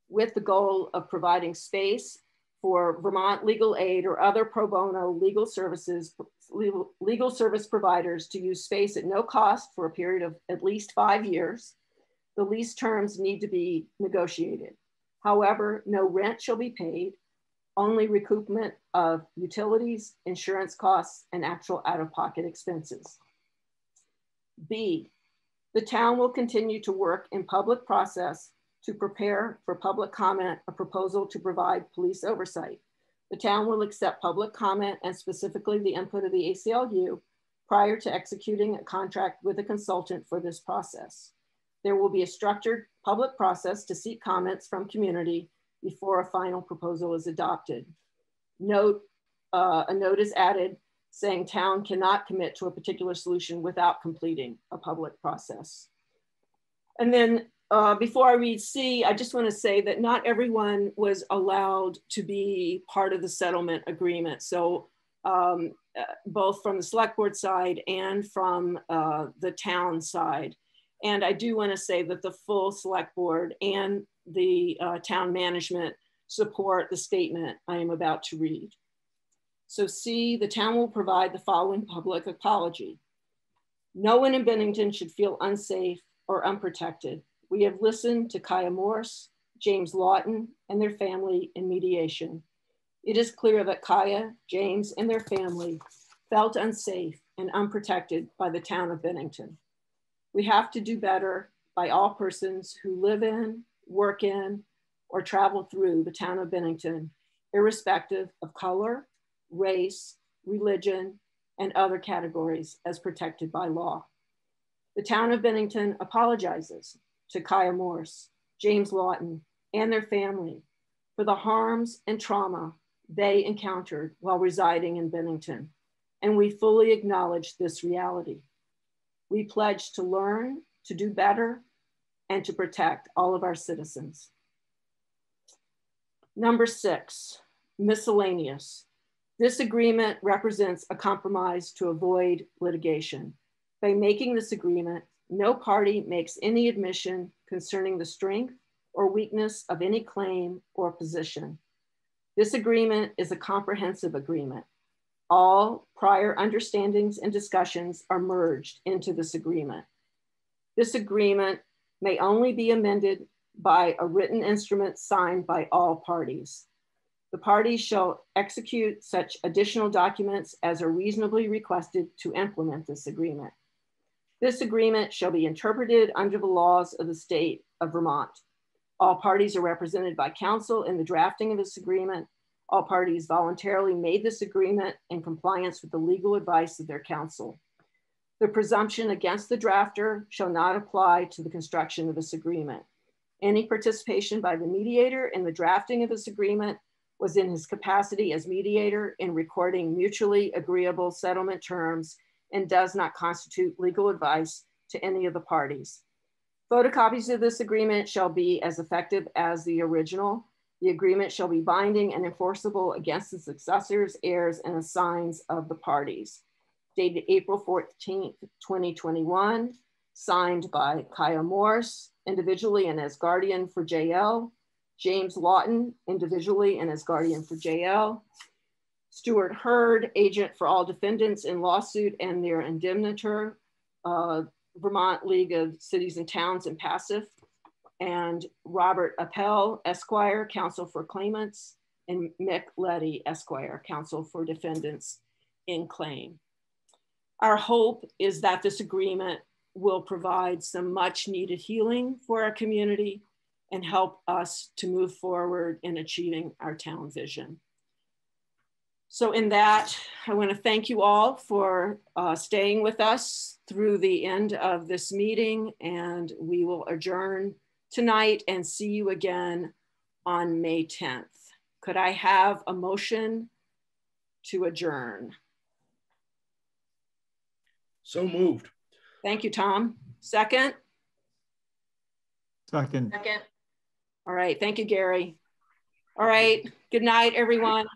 with the goal of providing space for Vermont legal aid or other pro bono legal services, legal, legal service providers to use space at no cost for a period of at least five years. The lease terms need to be negotiated. However, no rent shall be paid, only recoupment of utilities, insurance costs, and actual out-of-pocket expenses. B, the town will continue to work in public process to prepare for public comment a proposal to provide police oversight. The town will accept public comment and specifically the input of the ACLU prior to executing a contract with a consultant for this process. There will be a structured public process to seek comments from community before a final proposal is adopted. Note, uh, a note is added saying town cannot commit to a particular solution without completing a public process. And then uh, before I read C, I just want to say that not everyone was allowed to be part of the settlement agreement. So um, uh, both from the select board side and from uh, the town side. And I do want to say that the full select board and the uh, town management support the statement I am about to read. So C, the town will provide the following public apology. No one in Bennington should feel unsafe or unprotected. We have listened to Kiah Morris, James Lawton, and their family in mediation. It is clear that Kiah, James, and their family felt unsafe and unprotected by the town of Bennington. We have to do better by all persons who live in, work in, or travel through the town of Bennington, irrespective of color, race, religion, and other categories as protected by law. The town of Bennington apologizes to Kiah Morris, James Lawton, and their family for the harms and trauma they encountered while residing in Bennington, and we fully acknowledge this reality. We pledge to learn, to do better, and to protect all of our citizens. Number six, miscellaneous. This agreement represents a compromise to avoid litigation. By making this agreement, no party makes any admission concerning the strength or weakness of any claim or position. This agreement is a comprehensive agreement. All prior understandings and discussions are merged into this agreement. This agreement may only be amended by a written instrument signed by all parties. The parties shall execute such additional documents as are reasonably requested to implement this agreement. This agreement shall be interpreted under the laws of the state of Vermont. All parties are represented by counsel in the drafting of this agreement. All parties voluntarily made this agreement in compliance with the legal advice of their counsel. The presumption against the drafter shall not apply to the construction of this agreement. Any participation by the mediator in the drafting of this agreement was in his capacity as mediator in recording mutually agreeable settlement terms and does not constitute legal advice to any of the parties. Photocopies of this agreement shall be as effective as the original. The agreement shall be binding and enforceable against the successors, heirs, and assigns of the parties. Dated April 14th, 2021, signed by Kiah Morris, individually and as guardian for JL, James Lawton, individually and as guardian for JL, Stuart Hurd, agent for all defendants in lawsuit and their indemnitor, uh, Vermont League of Cities and Towns and PACIF, and Robert Appel, Esquire, counsel for claimants, and Mick Leddy, Esquire, counsel for defendants in claim. Our hope is that this agreement will provide some much needed healing for our community and help us to move forward in achieving our town vision. So in that, I wanna thank you all for uh, staying with us through the end of this meeting and we will adjourn tonight and see you again on May 10th. Could I have a motion to adjourn? So moved. Thank you, Tom. Second? Second. Second. All right, thank you, Gary. All right, good night, everyone.